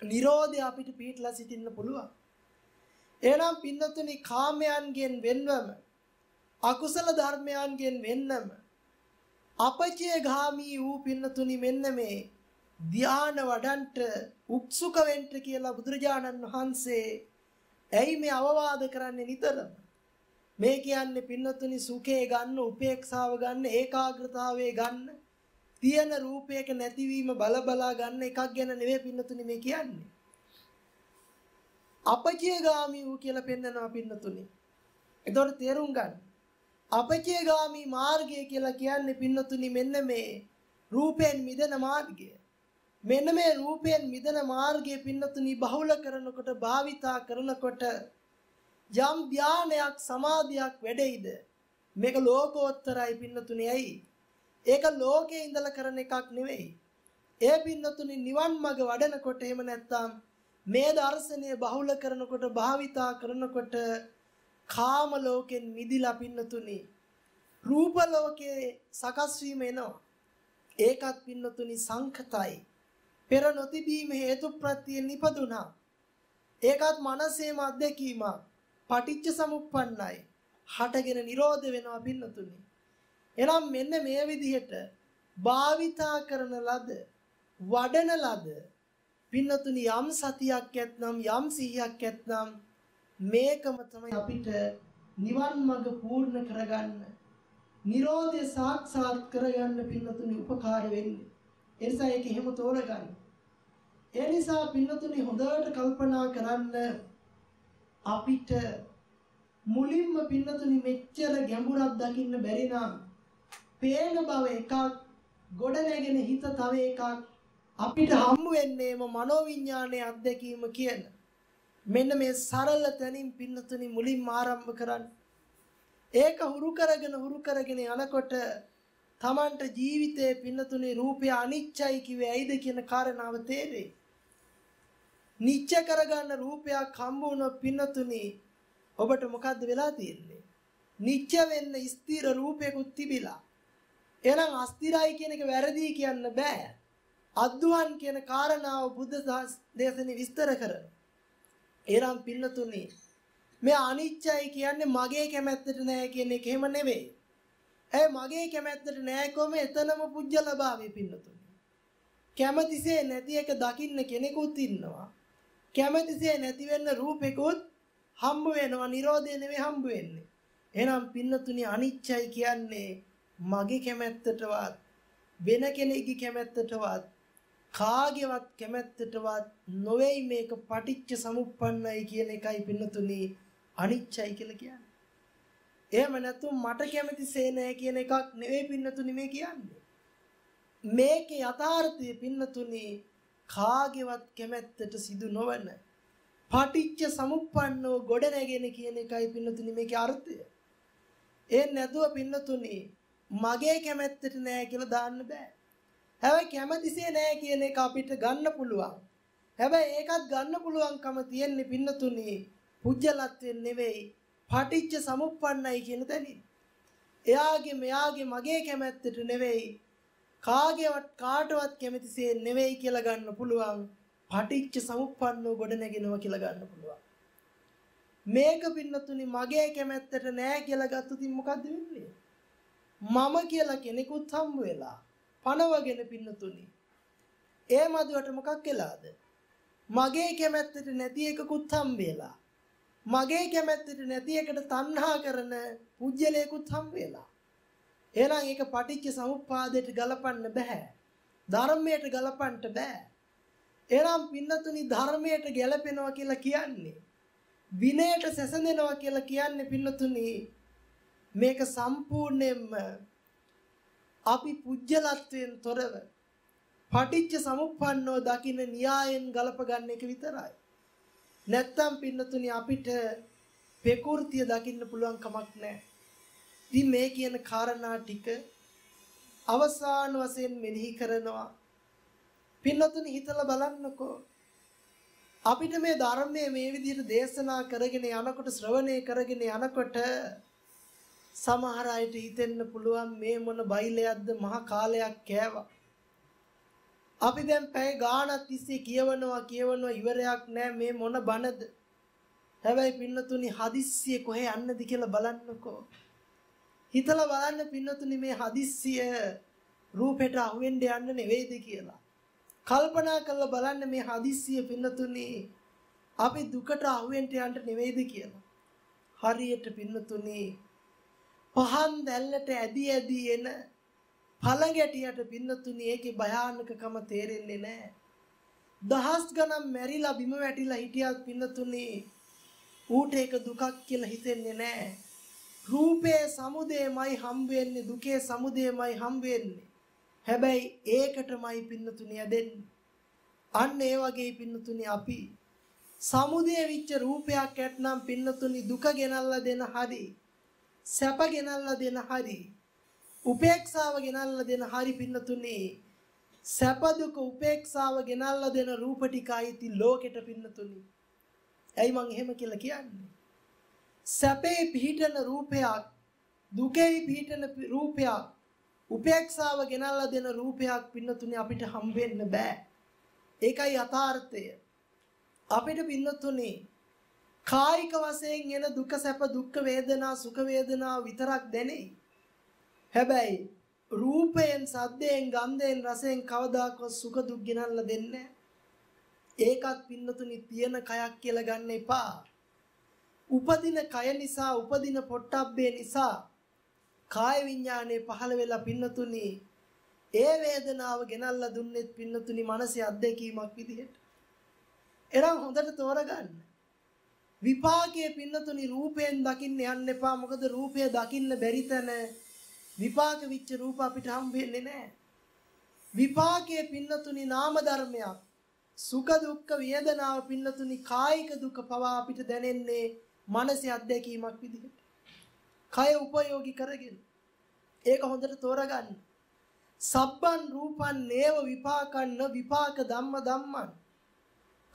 Speaker 1: Nirodha අපිට පිටලා සිටින්න පුළුවන්. එහෙනම් පින්නතුනි කාමයන්ගෙන් වෙන්වම අකුසල ධර්මයන්ගෙන් වෙන්නම අපචේ ගාමී වූ පින්නතුනි මෙන්න මේ ධාන වඩන්ට උත්සුක වෙන්න කියලා බුදුරජාණන් වහන්සේ ඇයි මේ අවවාද කරන්නේ නිතරම? මේ කියන්නේ පින්නතුනි සුඛේ ගන්න උපේක්ෂාව ගන්න ඒකාග්‍රතාවයේ ගන්න තියෙන රූපයක නැතිවීම බලබලා ගන්න එකක් ගැන නෙවෙයි පින්නතුනි මේ කියන්නේ. අපචේගාමී වූ කියලා පෙන්නනවා පින්නතුනි. එතකොට තේරුම් ගන්න. අපචේගාමී මාර්ගය කියලා කියන්නේ පින්නතුනි මෙන්න මේ රූපයෙන් මිදෙන මාර්ගය. මෙන්න මේ රූපයෙන් මිදෙන මාර්ගයේ පින්නතුනි බහුල කරනකොට භාවිතා කරනකොට යම් ධානයක් සමාධියක් වැඩෙයිද? මේක ලෝකෝත්තරයි පින්නතුනි ඇයි? ඒක ලෝකේ ඉඳලා කරන එකක් නෙවෙයි. ඒ පින්නතුනි නිවන් මඟ වඩනකොට එහෙම නැත්නම් මේ දර්ශනය බහුල කරනකොට භාවිතා කරනකොට කාම ලෝකෙන් මිදිලා පින්නතුනි රූප ලෝකයේ සකස් වීම එනවා. ඒකත් පින්නතුනි සංකතයි පෙර නොතිබීම හේතු ප්‍රත්‍යයෙන් නිපදුනා. ඒකත් මනසේම අත්දැකීමක්. පටිච්ච සමුප්පන්නයි. හටගෙන නිරෝධ වෙනවා පින්නතුනි. එනම් මෙන්න මේ විදිහට භාවිතා කරන ලද වඩන ලද පින්නතුනි යම් සතියක් ඇත්නම් යම් සිහියක් ඇත්නම් මේකම තමයි අපිට නිවන් මඟ පූර්ණ කරගන්න නිරෝධය සාක්ෂාත් කරගන්න පින්නතුනි උපකාර වෙන්නේ. එනිසා ඒක එහෙම තෝරගන්න. ඒ නිසා පින්නතුනි හොඳට කල්පනා කරන්න අපිට මුලින්ම පින්නතුනි මෙච්චර ගැඹුරක් දකින්න බැරි නම් පේන බව එකක් ගොඩ නැගෙන හිත තව එකක් අපිට හම්බ වෙන්නේම මනෝවිඤ්ඤාණයේ අත්දැකීම කියන මෙන්න මේ සරල තැනින් පින්නතුනි මුලින්ම ආරම්භ කරන්න ඒක හුරු කරගෙන හුරු කරගෙන යනකොට Tamanට ජීවිතයේ පින්නතුනි රූපය අනිච්චයි කිව්වේ ඇයිද කියන කාරණාව තේරෙයි. නිච්ච කරගන්න රූපයක් හම්බ වුණොත් පින්නතුනි ඔබට මොකද්ද වෙලා තියෙන්නේ? නිච්ච වෙන්න ස්ථිර රූපයකුත් තිබිලා. එහෙනම් අස්තිරයි කියන එක වැරදි කියන්න බෑ. අද්දුවන් කියන කාරණාව බුද්ධ දේශනේ විස්තර කරන. එනම් පින්නතුනි මේ අනිච්චයි කියන්නේ මගේ කැමැත්තට නෑ කියන එක එහෙම නෙවෙයි. ඒ මගේ කැමැත්තට නෑ කොම එතනම පුජ්‍යලභාවය පින්නතුනි. කැමැතිසේ නැති එක දකින්න කෙනෙකුත් ඉන්නවා. කැමැතිසේ නැති වෙන්න රූපෙකුත් හම්බ වෙනවා. Nirodhe නෙවෙයි හම්බ වෙන්නේ. එහෙනම් පින්නතුනි අනිච්චයි කියන්නේ මගේ කැමැත්තටවත් වෙන කෙනෙකුගේ කැමැත්තටවත් කාගේවත් කැමැත්තටවත් නොවේයි මේක පටිච්ච සමුප්පන්නයි කියන එකයි පින්නතුනි අනිච්චයි කියලා කියන්නේ. එහෙම නැත්නම් මට කැමතිසේ නැහැ කියන එකක් නෙවෙයි පින්නතුනි මේ කියන්නේ. මේකේ යථාර්ථය පින්නතුනි කාගේවත් කැමැත්තට සිදු නොවන පටිච්ච සමුප්පන්නෝ ගොඩ නැගෙන කියන එකයි පින්නතුනි මේකේ අර්ථය. ඒ නැතුව පින්නතුනි මගේ කැමැත්තට නෑ කියලා දාන්න බෑ. හැබැයි කැමතිසේ නෑ කියන එක අපිට ගන්න පුළුවන්. හැබැයි ඒකත් ගන්න පුළුවන්කම තියෙන්නේ පින්නතුනි පුජ්‍යලත්වෙන් නෙවෙයි පටිච්ච සමුප්පන්නයි කියන තැනින්. එයාගේ මෙයාගේ මගේ කැමැත්තට නෙවෙයි කාගේවත් කාටවත් කැමතිසේ නෙවෙයි කියලා ගන්න පුළුවන්. පටිච්ච සමුප්පන්නව ගොඩ නැගෙනවා කියලා ගන්න පුළුවන්. මේක පින්නතුනි මගේ කැමැත්තට නෑ කියලා ගත්තොත් මොකද්ද වෙන්නේ? මම කියලා කෙනෙකුත් හම්බ වෙලා පණවගෙන පින්නතුනි. ඒ මදුවට මොකක් වෙලාද? මගේ කැමැත්තට නැති එකකුත් හම්බ වෙලා. මගේ කැමැත්තට නැති එකට තණ්හා කරන පුජ්‍යලයකුත් හම්බ වෙලා. එහෙනම් ඒක පටිච්ච සමුප්පාදයට ගලපන්න බෑ. ධර්මයට ගලපන්න බෑ. එහෙනම් පින්නතුනි ධර්මයට ගැලපෙනවා කියලා කියන්නේ විනයට සැසඳෙනවා කියලා කියන්නේ පින්නතුනි මේක සම්පූර්ණයෙන්ම අපි පුජ්‍යලත්වයෙන් තොරව පටිච්ච සමුප්පන්නව දකින්න න්‍යායෙන් ගලප ගන්න එක විතරයි. නැත්තම් පින්නතුනි අපිට පෙකෘතිය දකින්න පුළුවන් කමක් නැහැ. ඉතින් මේ කියන කාරණා ටික අවසාන වශයෙන් මෙනෙහි කරනවා. පින්නතුනි හිතලා බලන්නකෝ. අපිට මේ ධර්මයේ මේ විදිහට දේශනා කරගෙන යනකොට ශ්‍රවණය කරගෙන යනකොට සමහර අයට හිතෙන්න පුළුවන් මේ මොන බයිලයක්ද මහ කාලයක් කෑවා. අපි දැන් පැය ගාණක් තිස්සේ කියවනවා කියවනවා ඉවරයක් නැහැ මේ මොන බනද. හැබැයි පින්නතුනි හදිස්සිය කොහෙ යන්නද කියලා බලන්නකෝ. හිතලා බලන්න පින්නතුනි මේ හදිස්සිය රූපෙට අහුවෙන්න යන්න නෙවෙයිද කියලා. කල්පනා කරලා බලන්න මේ හදිස්සිය පින්නතුනි අපි දුකට අහුවෙන්න යන්න නෙවෙයිද කියලා. හරියට පින්නතුනි පහන් දැල්ලට ඇදී ඇදී එන පළඟැටියට පින්නතුනි ඒකේ භයානකකම තේරෙන්නේ නැහැ. දහස් ගණන් මැරිලා බිම වැටිලා හිටියත් පින්නතුනි ඌට ඒක දුකක් කියලා හිතෙන්නේ නැහැ. රූපේ සමුදේමයි හම්බ වෙන්නේ දුකේ සමුදේමයි හම්බ වෙන්නේ. හැබැයි ඒකටමයි පින්නතුනි යදෙන්නේ. අන්න ඒ වගේ පින්නතුනි අපි සමුදේ විච්ච රූපයක් ඇත්නම් පින්නතුනි දුක ගෙනල්ලා දෙන හරි සැප ගෙනල්ලා දෙන හරි උපේක්ෂාව ගෙනල්ලා දෙන හරි පින්නතුනේ සැප දුක උපේක්ෂාව ගෙනල්ලා දෙන රූප ටිකයි ලෝකෙට පින්නතුනි. ඇයි මං එහෙම කියලා කියන්නේ? සැපේ පිහිටන රූපයක් දුකේ පිහිටන රූපයක් උපේක්ෂාව ගෙනල්ලා දෙන රූපයක් පින්නතුනේ අපිට හම්බෙන්න බෑ. ඒකයි යථාර්ථය. අපිට පින්නතුනේ කායික වශයෙන් එන දුක සැප දුක්ඛ වේදනා සුඛ වේදනා විතරක් දැනෙයි. හැබැයි රූපයෙන් සද්දයෙන් ගන්ධයෙන් රසයෙන් කවදාකවත් සුඛ දුක් ගෙනල්ලා දෙන්නේ ඒකත් පින්නතුනි තියෙන කයක් කියලා ගන්න එපා. උපදින කය නිසා උපදින පොට්ටබ්බේ නිසා කාය විඥානේ පහළ වෙලා පින්නතුනි ඒ වේදනාව ගෙනල්ලා දුන්නෙත් පින්නතුනි මනසේ අත්දැකීමක් විදිහට. එනම් හොඳට තෝරගන්න. විපාකයේ පින්නතුනි රූපයෙන් දකින්න යන්න එපා. මොකද රූපය දකින්න බැරි තැන විපාක විච්ච රූප අපිට හම්බෙන්නේ නැහැ. විපාකයේ පින්නතුනි නාම ධර්මයක්. සුඛ දුක්ඛ වේදනාව පින්නතුනි කායික දුක පවා අපිට දැනෙන්නේ මනසේ අත්දැකීමක් විදිහට. කය උපයෝගී කරගෙන. ඒක හොඳට තෝරගන්න. සබ්බන් රූපන් නේව විපාකන්න විපාක ධම්ම ධම්මන්.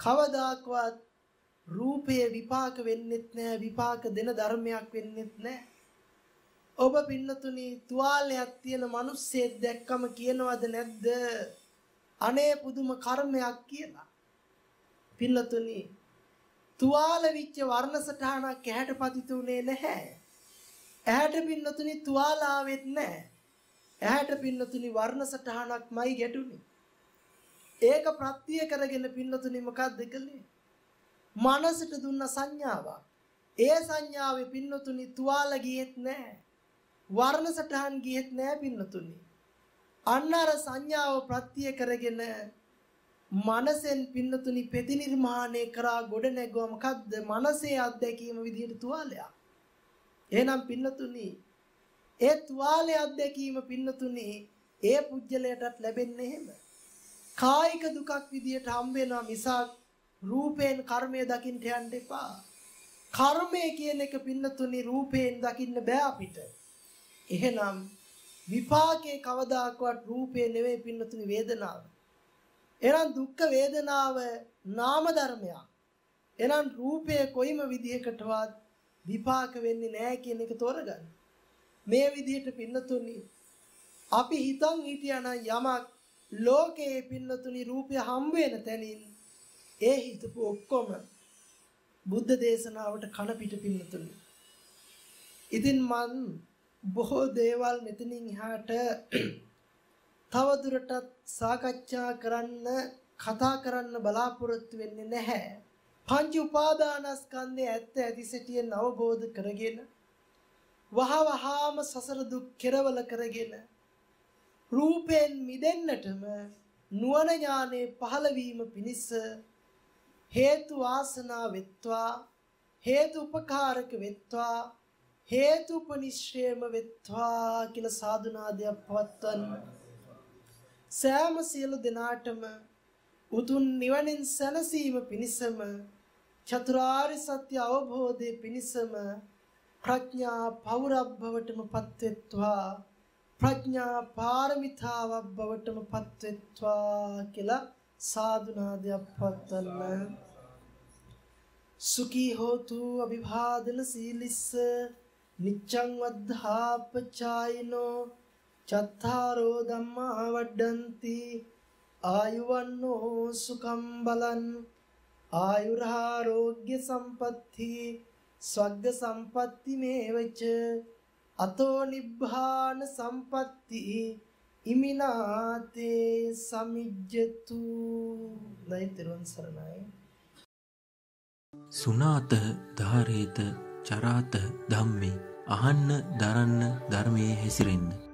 Speaker 1: කවදාක්වත් රූපයේ විපාක වෙන්නෙත් නෑ විපාක දෙන ධර්මයක් වෙන්නෙත් නෑ. ඔබ පින්නතුනි තුවාලයක් තියෙන මිනිස්සෙක් දැක්කම කියනවද නැද්ද? අනේ පුදුම කර්මයක් කියලා. පින්නතුනි තුවාල විච්ච වර්ණ සටහනක් ඇහැට පතිතුනේ නැහැ. ඇහැට පින්නතුනි තුවාල ආවෙත් නැහැ. ඇහැට පින්නතුනි වර්ණ සටහනක්මයි ගැටුනේ. ඒක ප්‍රත්‍ය කරගෙන පින්නතුනි මොකක්ද කළේ? මනසට දුන්න සංඥාවක්. ඒ සංඥාවේ පින්නතුනි තුවාල ගියෙත් නැහැ. වර්ණ සටහන් ගියෙත් නැහැ පින්නතුනි. අන්න අර සංඥාව ප්‍රත්‍ය කරගෙන මනසෙන් පින්නතුනි පෙති නිර්මාණය කරා ගොඩ නැගුවා මොකද්ද මනසේ අත්දැකීම විදිහට තුවාලයක්. එහෙනම් පින්නතුනි ඒ තුවාලයේ අත්දැකීම පින්නතුනි ඒ පුජ්‍යලයටත් ලැබෙන්නේ එහෙම. කායික දුකක් විදියට හම්බ වෙනවා මිසක් රූපයෙන් කර්මය දකින්න යන්න එපා. කර්මය කියන එක පින්නතුනි රූපයෙන් දකින්න බෑ අපිට. එහෙනම් විපාකේ කවදාකවත් රූපේ නෙවෙයි පින්නතුනි වේදනාව. එහෙනම් දුක්ඛ වේදනාව නාම ධර්මයක්. එහෙනම් රූපය කොයිම විදිහකටවත් විපාක වෙන්නේ නැහැ කියන එක තෝරගන්න. මේ විදිහට පින්නතුනි අපි හිතන් හිටියානම් යමක් ලෝකයේ පින්නතුනි රූපය හම්බ වෙන තැනින් ඒ හිතපු ඔක්කොම බුද්ධ දේශනාවට කන පිට පින්නතුනි. ඉතින් මන් බොහෝ දේවල් මෙතනින් එහාට තව දුරටත් සාකච්ඡා කරන්න කතා කරන්න බලාපොරොත්තු වෙන්නේ නැහැ. පංච උපාදානස්කන්ධයේ ඇත්ත ඇති සැටියෙන් අවබෝධ කරගෙන වහ වහාම සසර දුක් කෙරවල කරගෙන රූපයෙන් මිදෙන්නටම නුවණ ඥානෙ පහළ වීම පිණිස හේතු වාසනා වෙත්වා හේතු උපකාරක වෙත්වා හේතුපනිශ්‍රේම වෙත්වා කියලා සාදුනාදයක් පවත්වන්න සෑම සියලු දෙනාටම උතුම් නිවනින් සැනසීම පිණිසම චතුරාර්ය සත්‍ය අවබෝධයේ පිණිසම ප්‍රඥා පෞරබ්බවටම පත්වෙත්වා ප්‍රඥා පාරමිතාවක් බවටම පත්වෙත්වා කියලා සාදුනාදයක් පවත්වන්න. සුඛී හෝතු අභිවාදන සීලිස්ස නිච්ඡං වද්ධාපචායිනෝ චත්තාරෝ ධම්මා වඩ්ඩಂತಿ ආයුවන්නෝ සුඛම් බලන් ආයුරාෝග්‍ය සම්පatti ස්වග්ග සම්පatti මේවච අතෝ නිබ්බාන සම්පatti ඉමිනාතේ සමිජ්ජතු දෛත්‍යවන් සරණයි.
Speaker 2: සුනාත ධාරේත චරාත ධම්මේ අහන්න දරන්න ධර්මයේ හැසිරෙන්න.